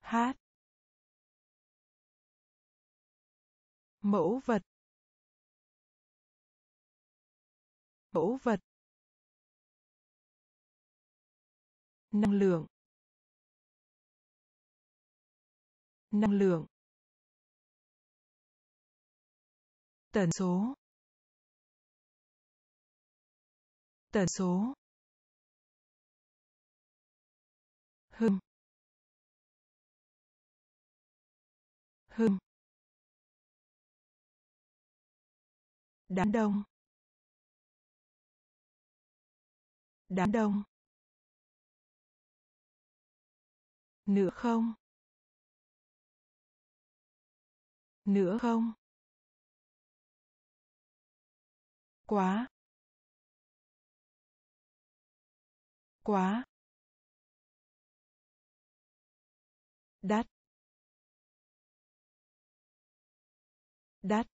Hát. Mẫu vật. Mẫu vật. Năng lượng. Năng lượng. Tần số. Tần số. Hưng. Hưng. Đám đông. Đám đông. Nữa không. Nữa không. Quá. Quá. Đắt. Đắt.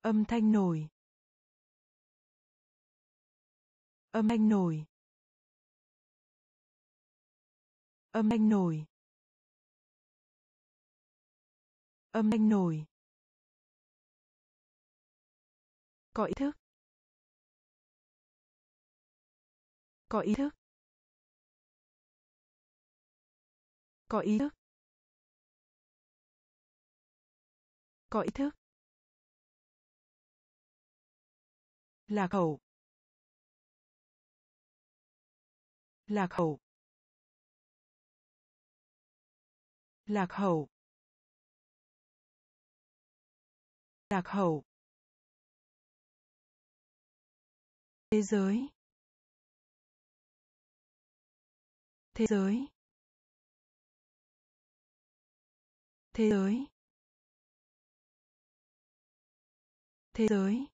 Âm thanh nổi. Âm thanh nổi. Âm thanh nổi. Âm thanh nổi. Có ý thức. Có ý thức. Có ý thức. Có ý thức. Lạc hậu lạc hậu lạc hậu lạc hậu thế giới. Thế giới. Thế giới. Thế giới.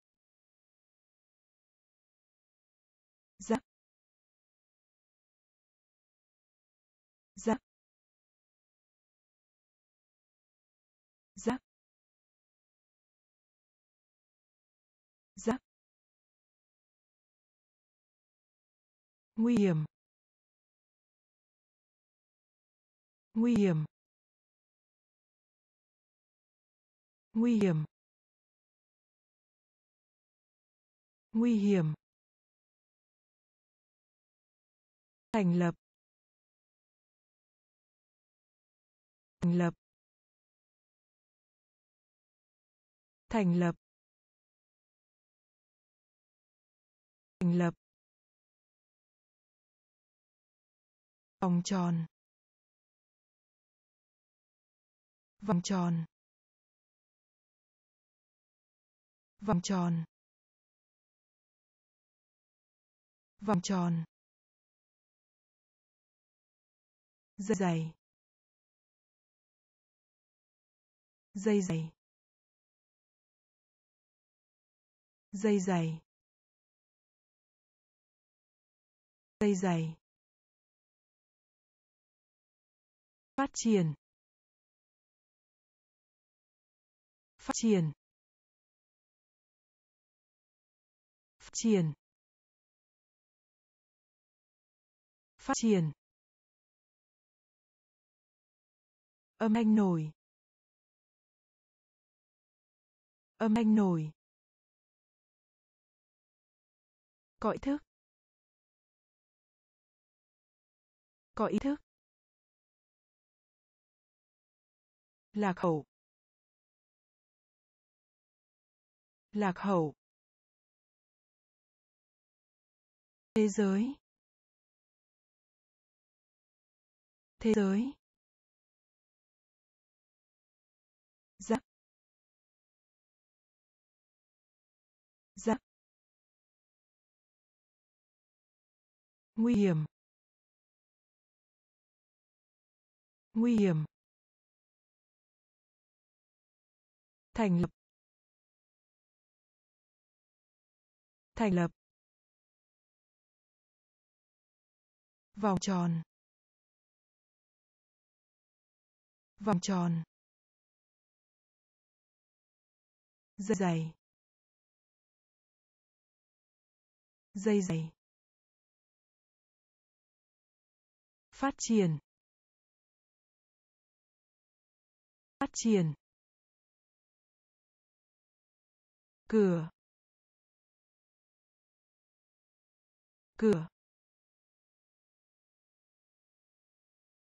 Nguy hiểm. Nguy hiểm. Nguy hiểm. Nguy hiểm. Thành lập. Thành lập. Thành lập. Thành lập. Vòng tròn. Vòng tròn. Vòng tròn. Vòng tròn. Dây dày. Dây dày. Dây dày. Dây dày. Phát triển. Phát triển. Phát triển. Phát triển. Âm thanh nổi. Âm thanh nổi. Có ý thức. Có ý thức. Lạc hậu. Lạc hậu. Thế giới. Thế giới. Giáp giáp nguy hiểm. Nguy hiểm. Thành lập. Thành lập. Vòng tròn. Vòng tròn. Dây dày. Dây dày. Phát triển. Phát triển. Cửa. Cửa.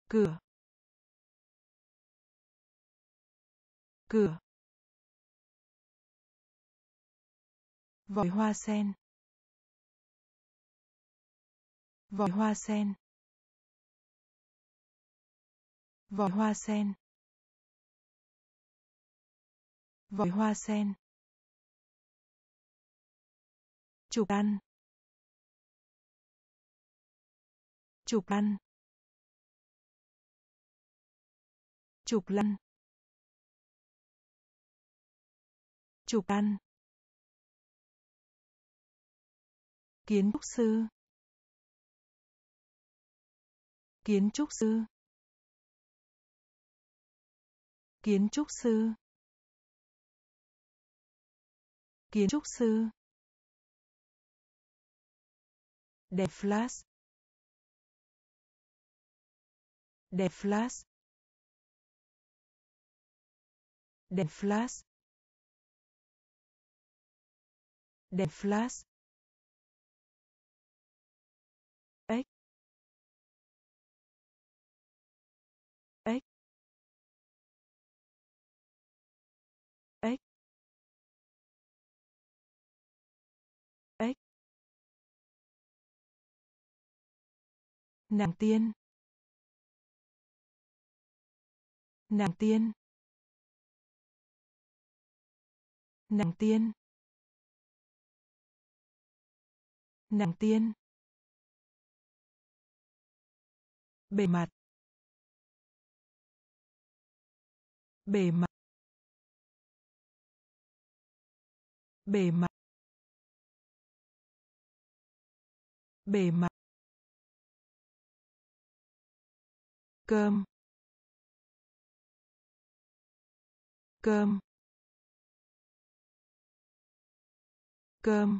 Cửa. Cửa. Vòi hoa sen. Vòi hoa sen. Vòi hoa sen. Vòi hoa sen. chụp ăn chụp ăn chụp lăn chụp ăn kiến trúc sư. Kiến trúc sư. Kiến trúc sư. Kiến trúc sư. Đèn flash. Đèn flash. Đèn flash. Đèn flash. Nàng tiên. Nàng tiên. Nàng tiên. Nàng tiên. Bề mặt. Bề mặt. Bề mặt. Bề mặt. Cơm. Cơm. Cơm.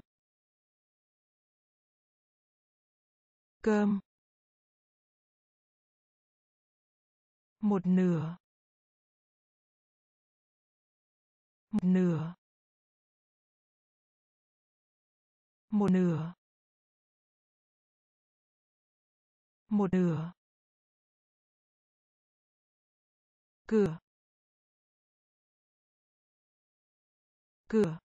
Cơm. Một nửa. Một nửa. Một nửa. Một nửa. Cửa. Cửa.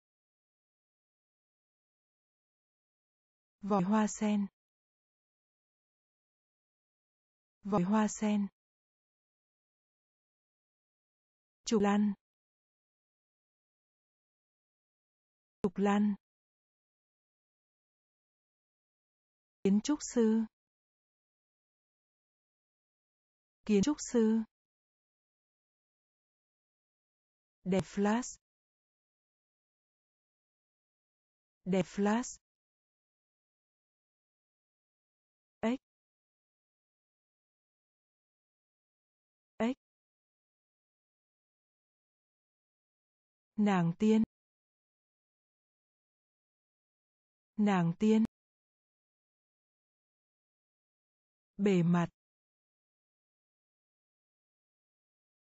Vòi hoa sen. Vòi hoa sen. Trục lăn. Trục lăn. Kiến trúc sư. Kiến trúc sư. Đèn flash. Đèn flash. Nàng tiên. Nàng tiên. Bề mặt.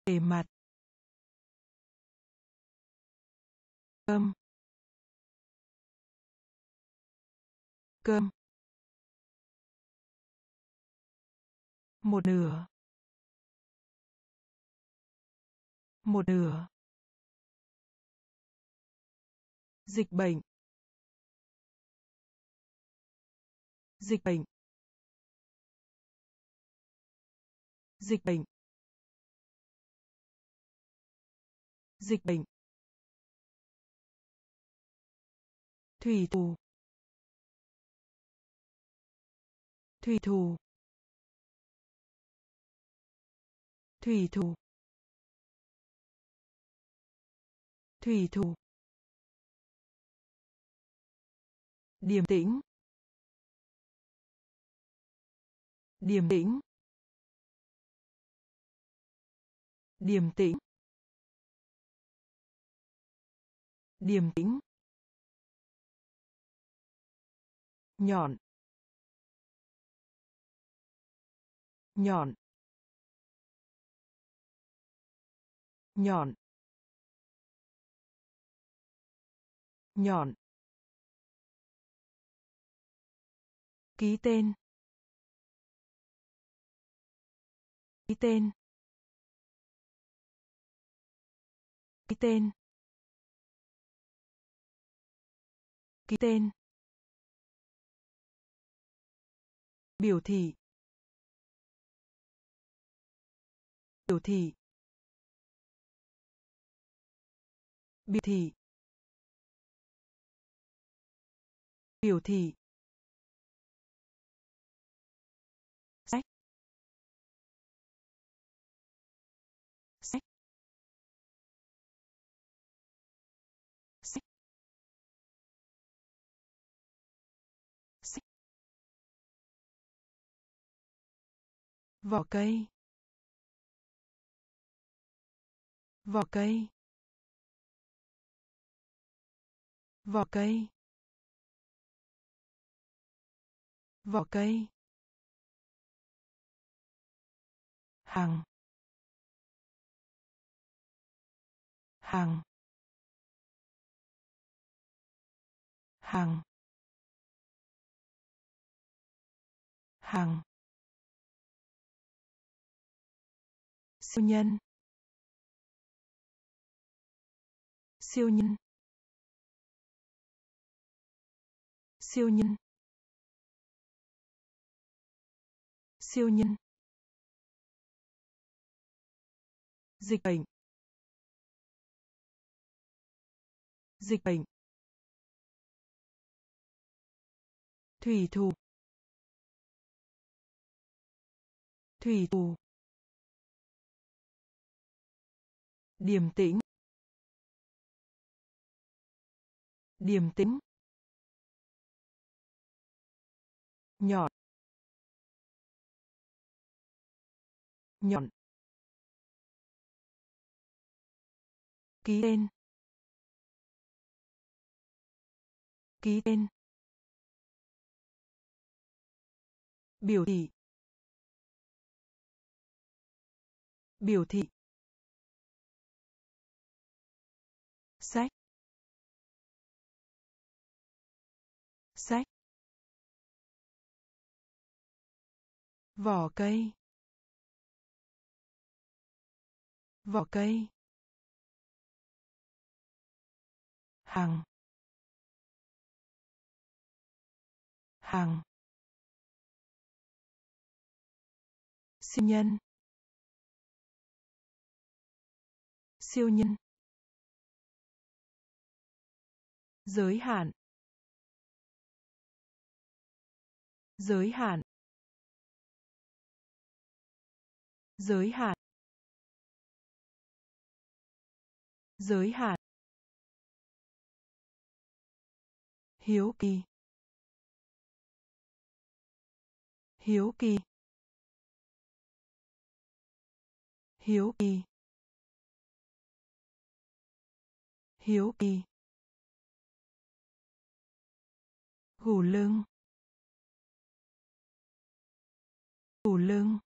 Bề mặt. Cơm. Cơm. Một nửa. Một nửa. Dịch bệnh. Dịch bệnh. Dịch bệnh. Dịch bệnh. Thủy thủ. Thủy thủ. Thủy thủ. Thủy thủ. Điềm tĩnh. Điềm tĩnh. Điềm tĩnh. Điềm tĩnh. Nhọn. Nhọn. Nhọn. Nhọn. Ký tên. Ký tên. Ký tên. Ký tên. Biểu thị. Biểu thị. Biểu thị. Biểu thị. Vỏ cây. Vỏ cây. Vỏ cây. Vỏ cây. Hàng hàng hàng hàng siêu nhân. Siêu nhân. Siêu nhân. Siêu nhân. Dịch bệnh. Dịch bệnh. Thủy thủ. Thủy thủ. Điềm tĩnh. Điềm tĩnh. Nhọn. Nhọn. Ký tên. Ký tên. Biểu thị. Biểu thị. Sách. Sách. Vỏ cây. Vỏ cây. Hàng hàng siêu nhân. Siêu nhân. Giới hạn. Giới hạn. Giới hạn. Giới hạn. Hiếu kỳ. Hiếu kỳ. Hiếu kỳ. Hiếu kỳ. Gù lưng. Gù lưng.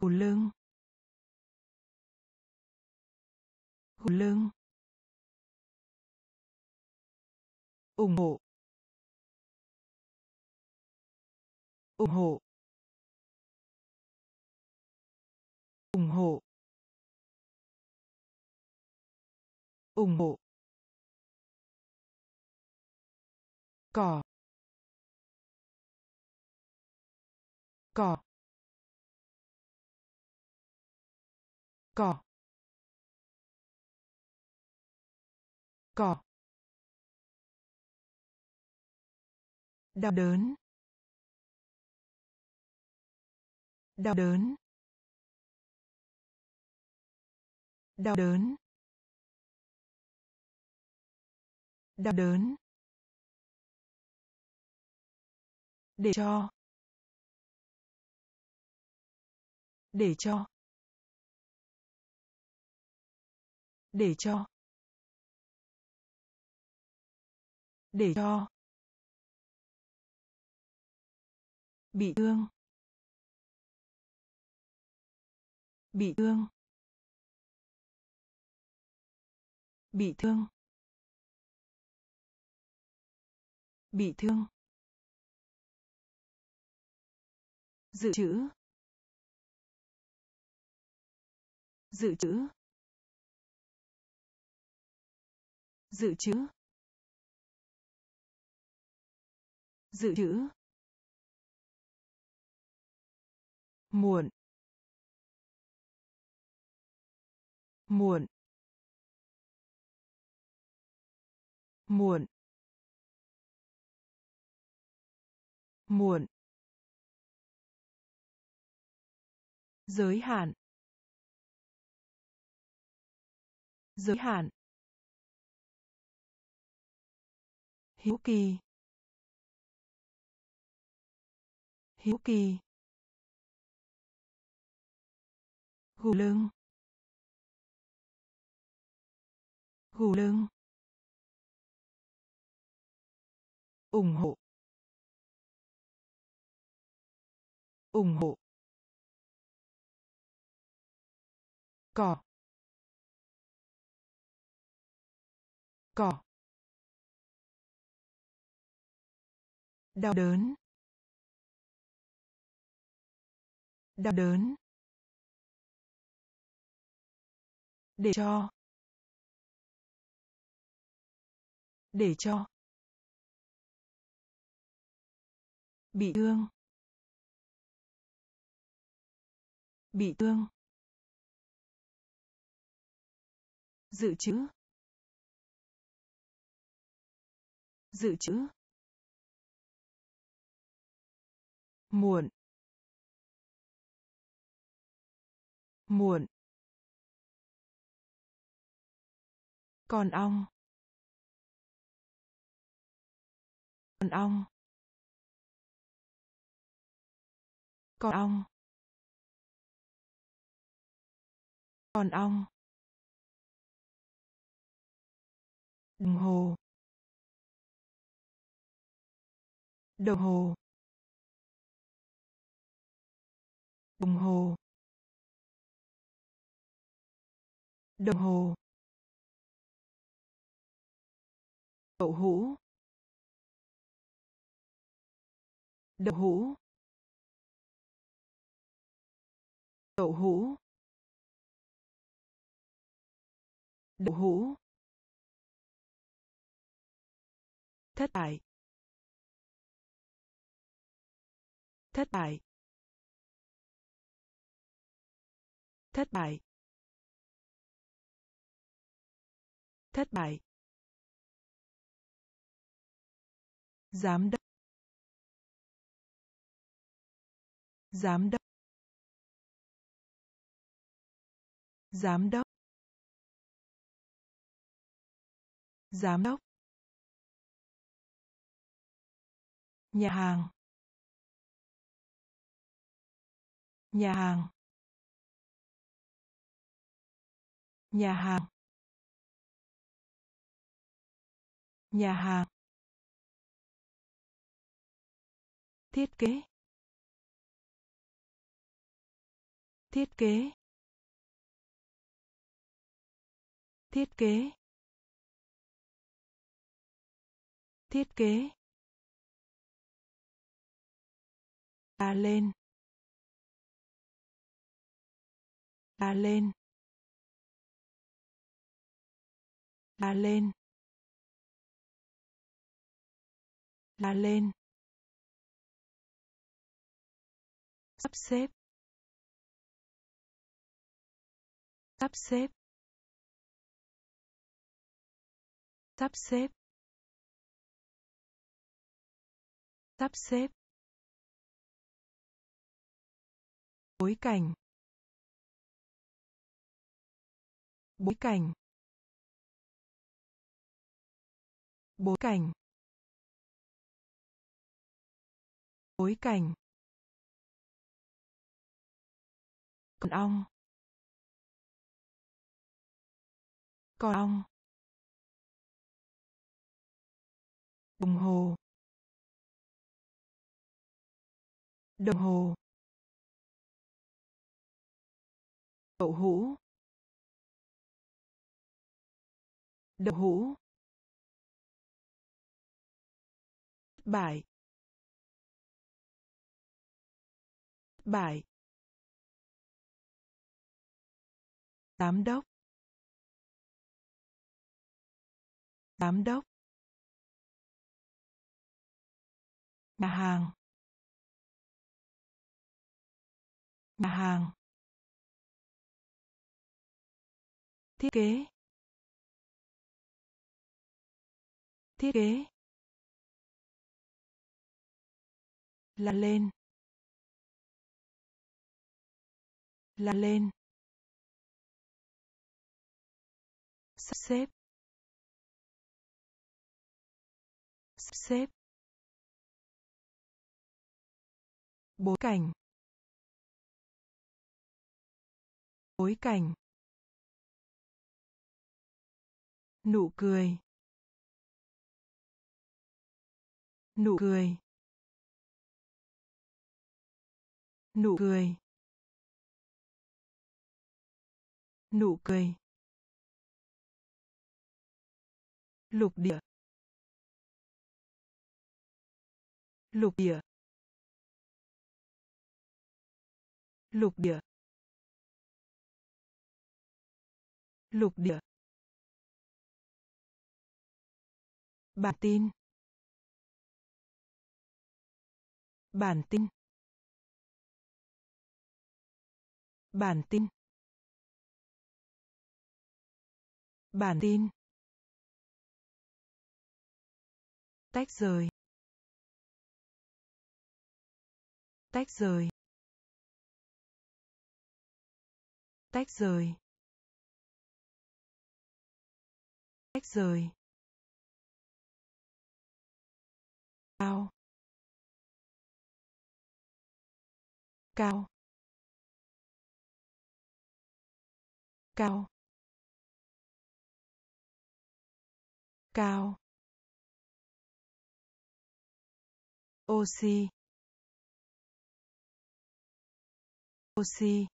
Gù lưng. Gù lưng. Ủng hộ. Ủng hộ. Ủng hộ. Ủng hộ. Cỏ cỏ cỏ cỏ. Đau đớn đau đớn. Đau đớn đau đớn. Để cho. Để cho. Để cho. Để cho. Bị thương. Bị thương. Bị thương. Bị thương. Dự trữ. Dự trữ. Dự trữ. Dự trữ. Muộn. Muộn. Muộn. Muộn. Giới hạn. Giới hạn. Hiếu kỳ. Hiếu kỳ. Gù lưng. Gù lưng. Ủng hộ. Ủng hộ. Cỏ cỏ đau đớn. Đau đớn. Để cho. Để cho. Bị thương. Bị thương. Dự trữ. Dự trữ. Muộn. Muộn. Còn ong. Còn ong. Còn ong. Còn ong. Đồng hồ. Đồng hồ. Đồng hồ. Đồng hồ. Đậu hũ. Đậu hũ. Đậu hũ. Đậu hũ. Thất bại. Thất bại. Thất bại. Thất bại. Giám đốc. Giám đốc. Giám đốc. Giám đốc. Nhà hàng. Nhà hàng. Nhà hàng. Nhà hàng. Thiết kế. Thiết kế. Thiết kế. Thiết kế. Ta lên. Ta lên. Ta lên. Ta lên. Sắp xếp. Sắp xếp. Sắp xếp. Sắp xếp. Bối cảnh. Bối cảnh. Bối cảnh. Bối cảnh. Còn ong. Còn ong. Đồng hồ. Đồng hồ. Đậu hũ. Đậu hũ. Bại bại giám đốc. Giám đốc. Nhà hàng. Nhà hàng. Thiết kế. Thiết kế. Là lên. Là lên. Sắp xếp. Sắp xếp. Bối cảnh. Bối cảnh. Nụ cười. Nụ cười. Nụ cười. Nụ cười. Lục địa. Lục địa. Lục địa. Lục địa. Bản tin. Bản tin. Bản tin. Bản tin. Tách rời. Tách rời. Tách rời. Tách rời. Cao. Cao. Cao. Cao. Oxy. Oxy.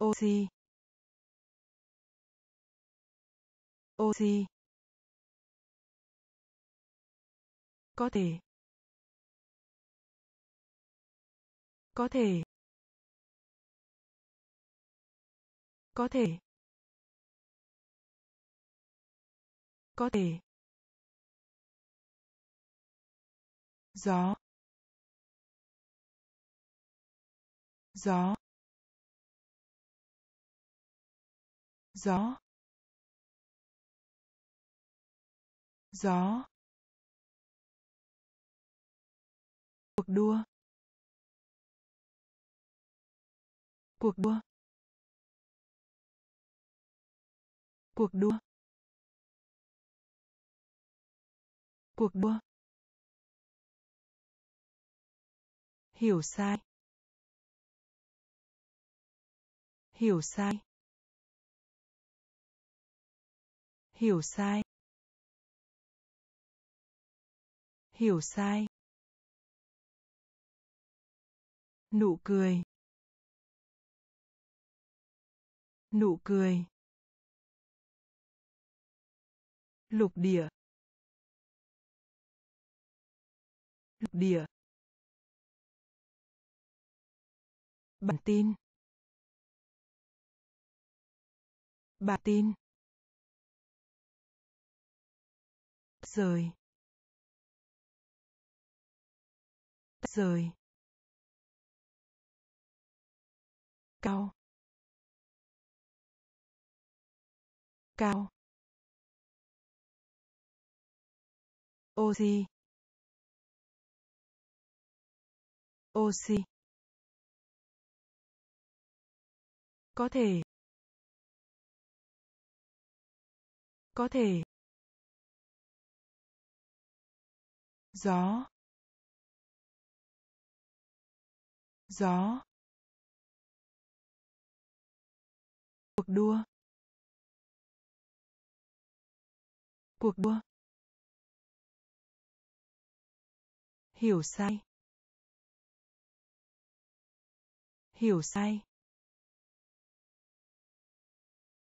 Oxy. Oxy. Có thể. Có thể. Có thể. Có thể. Gió. Gió. Gió. Gió. Cuộc đua. Cuộc đua. Cuộc đua. Cuộc đua. Hiểu sai. Hiểu sai. Hiểu sai. Hiểu sai. Nụ cười. Nụ cười. Lục địa. Lục địa. Bản tin. Bản tin. Rời. Rời. Cao. Cao. Oxy. Oxy. Có thể. Có thể. Gió. Gió. Cuộc đua. Cuộc đua. Hiểu sai. Hiểu sai.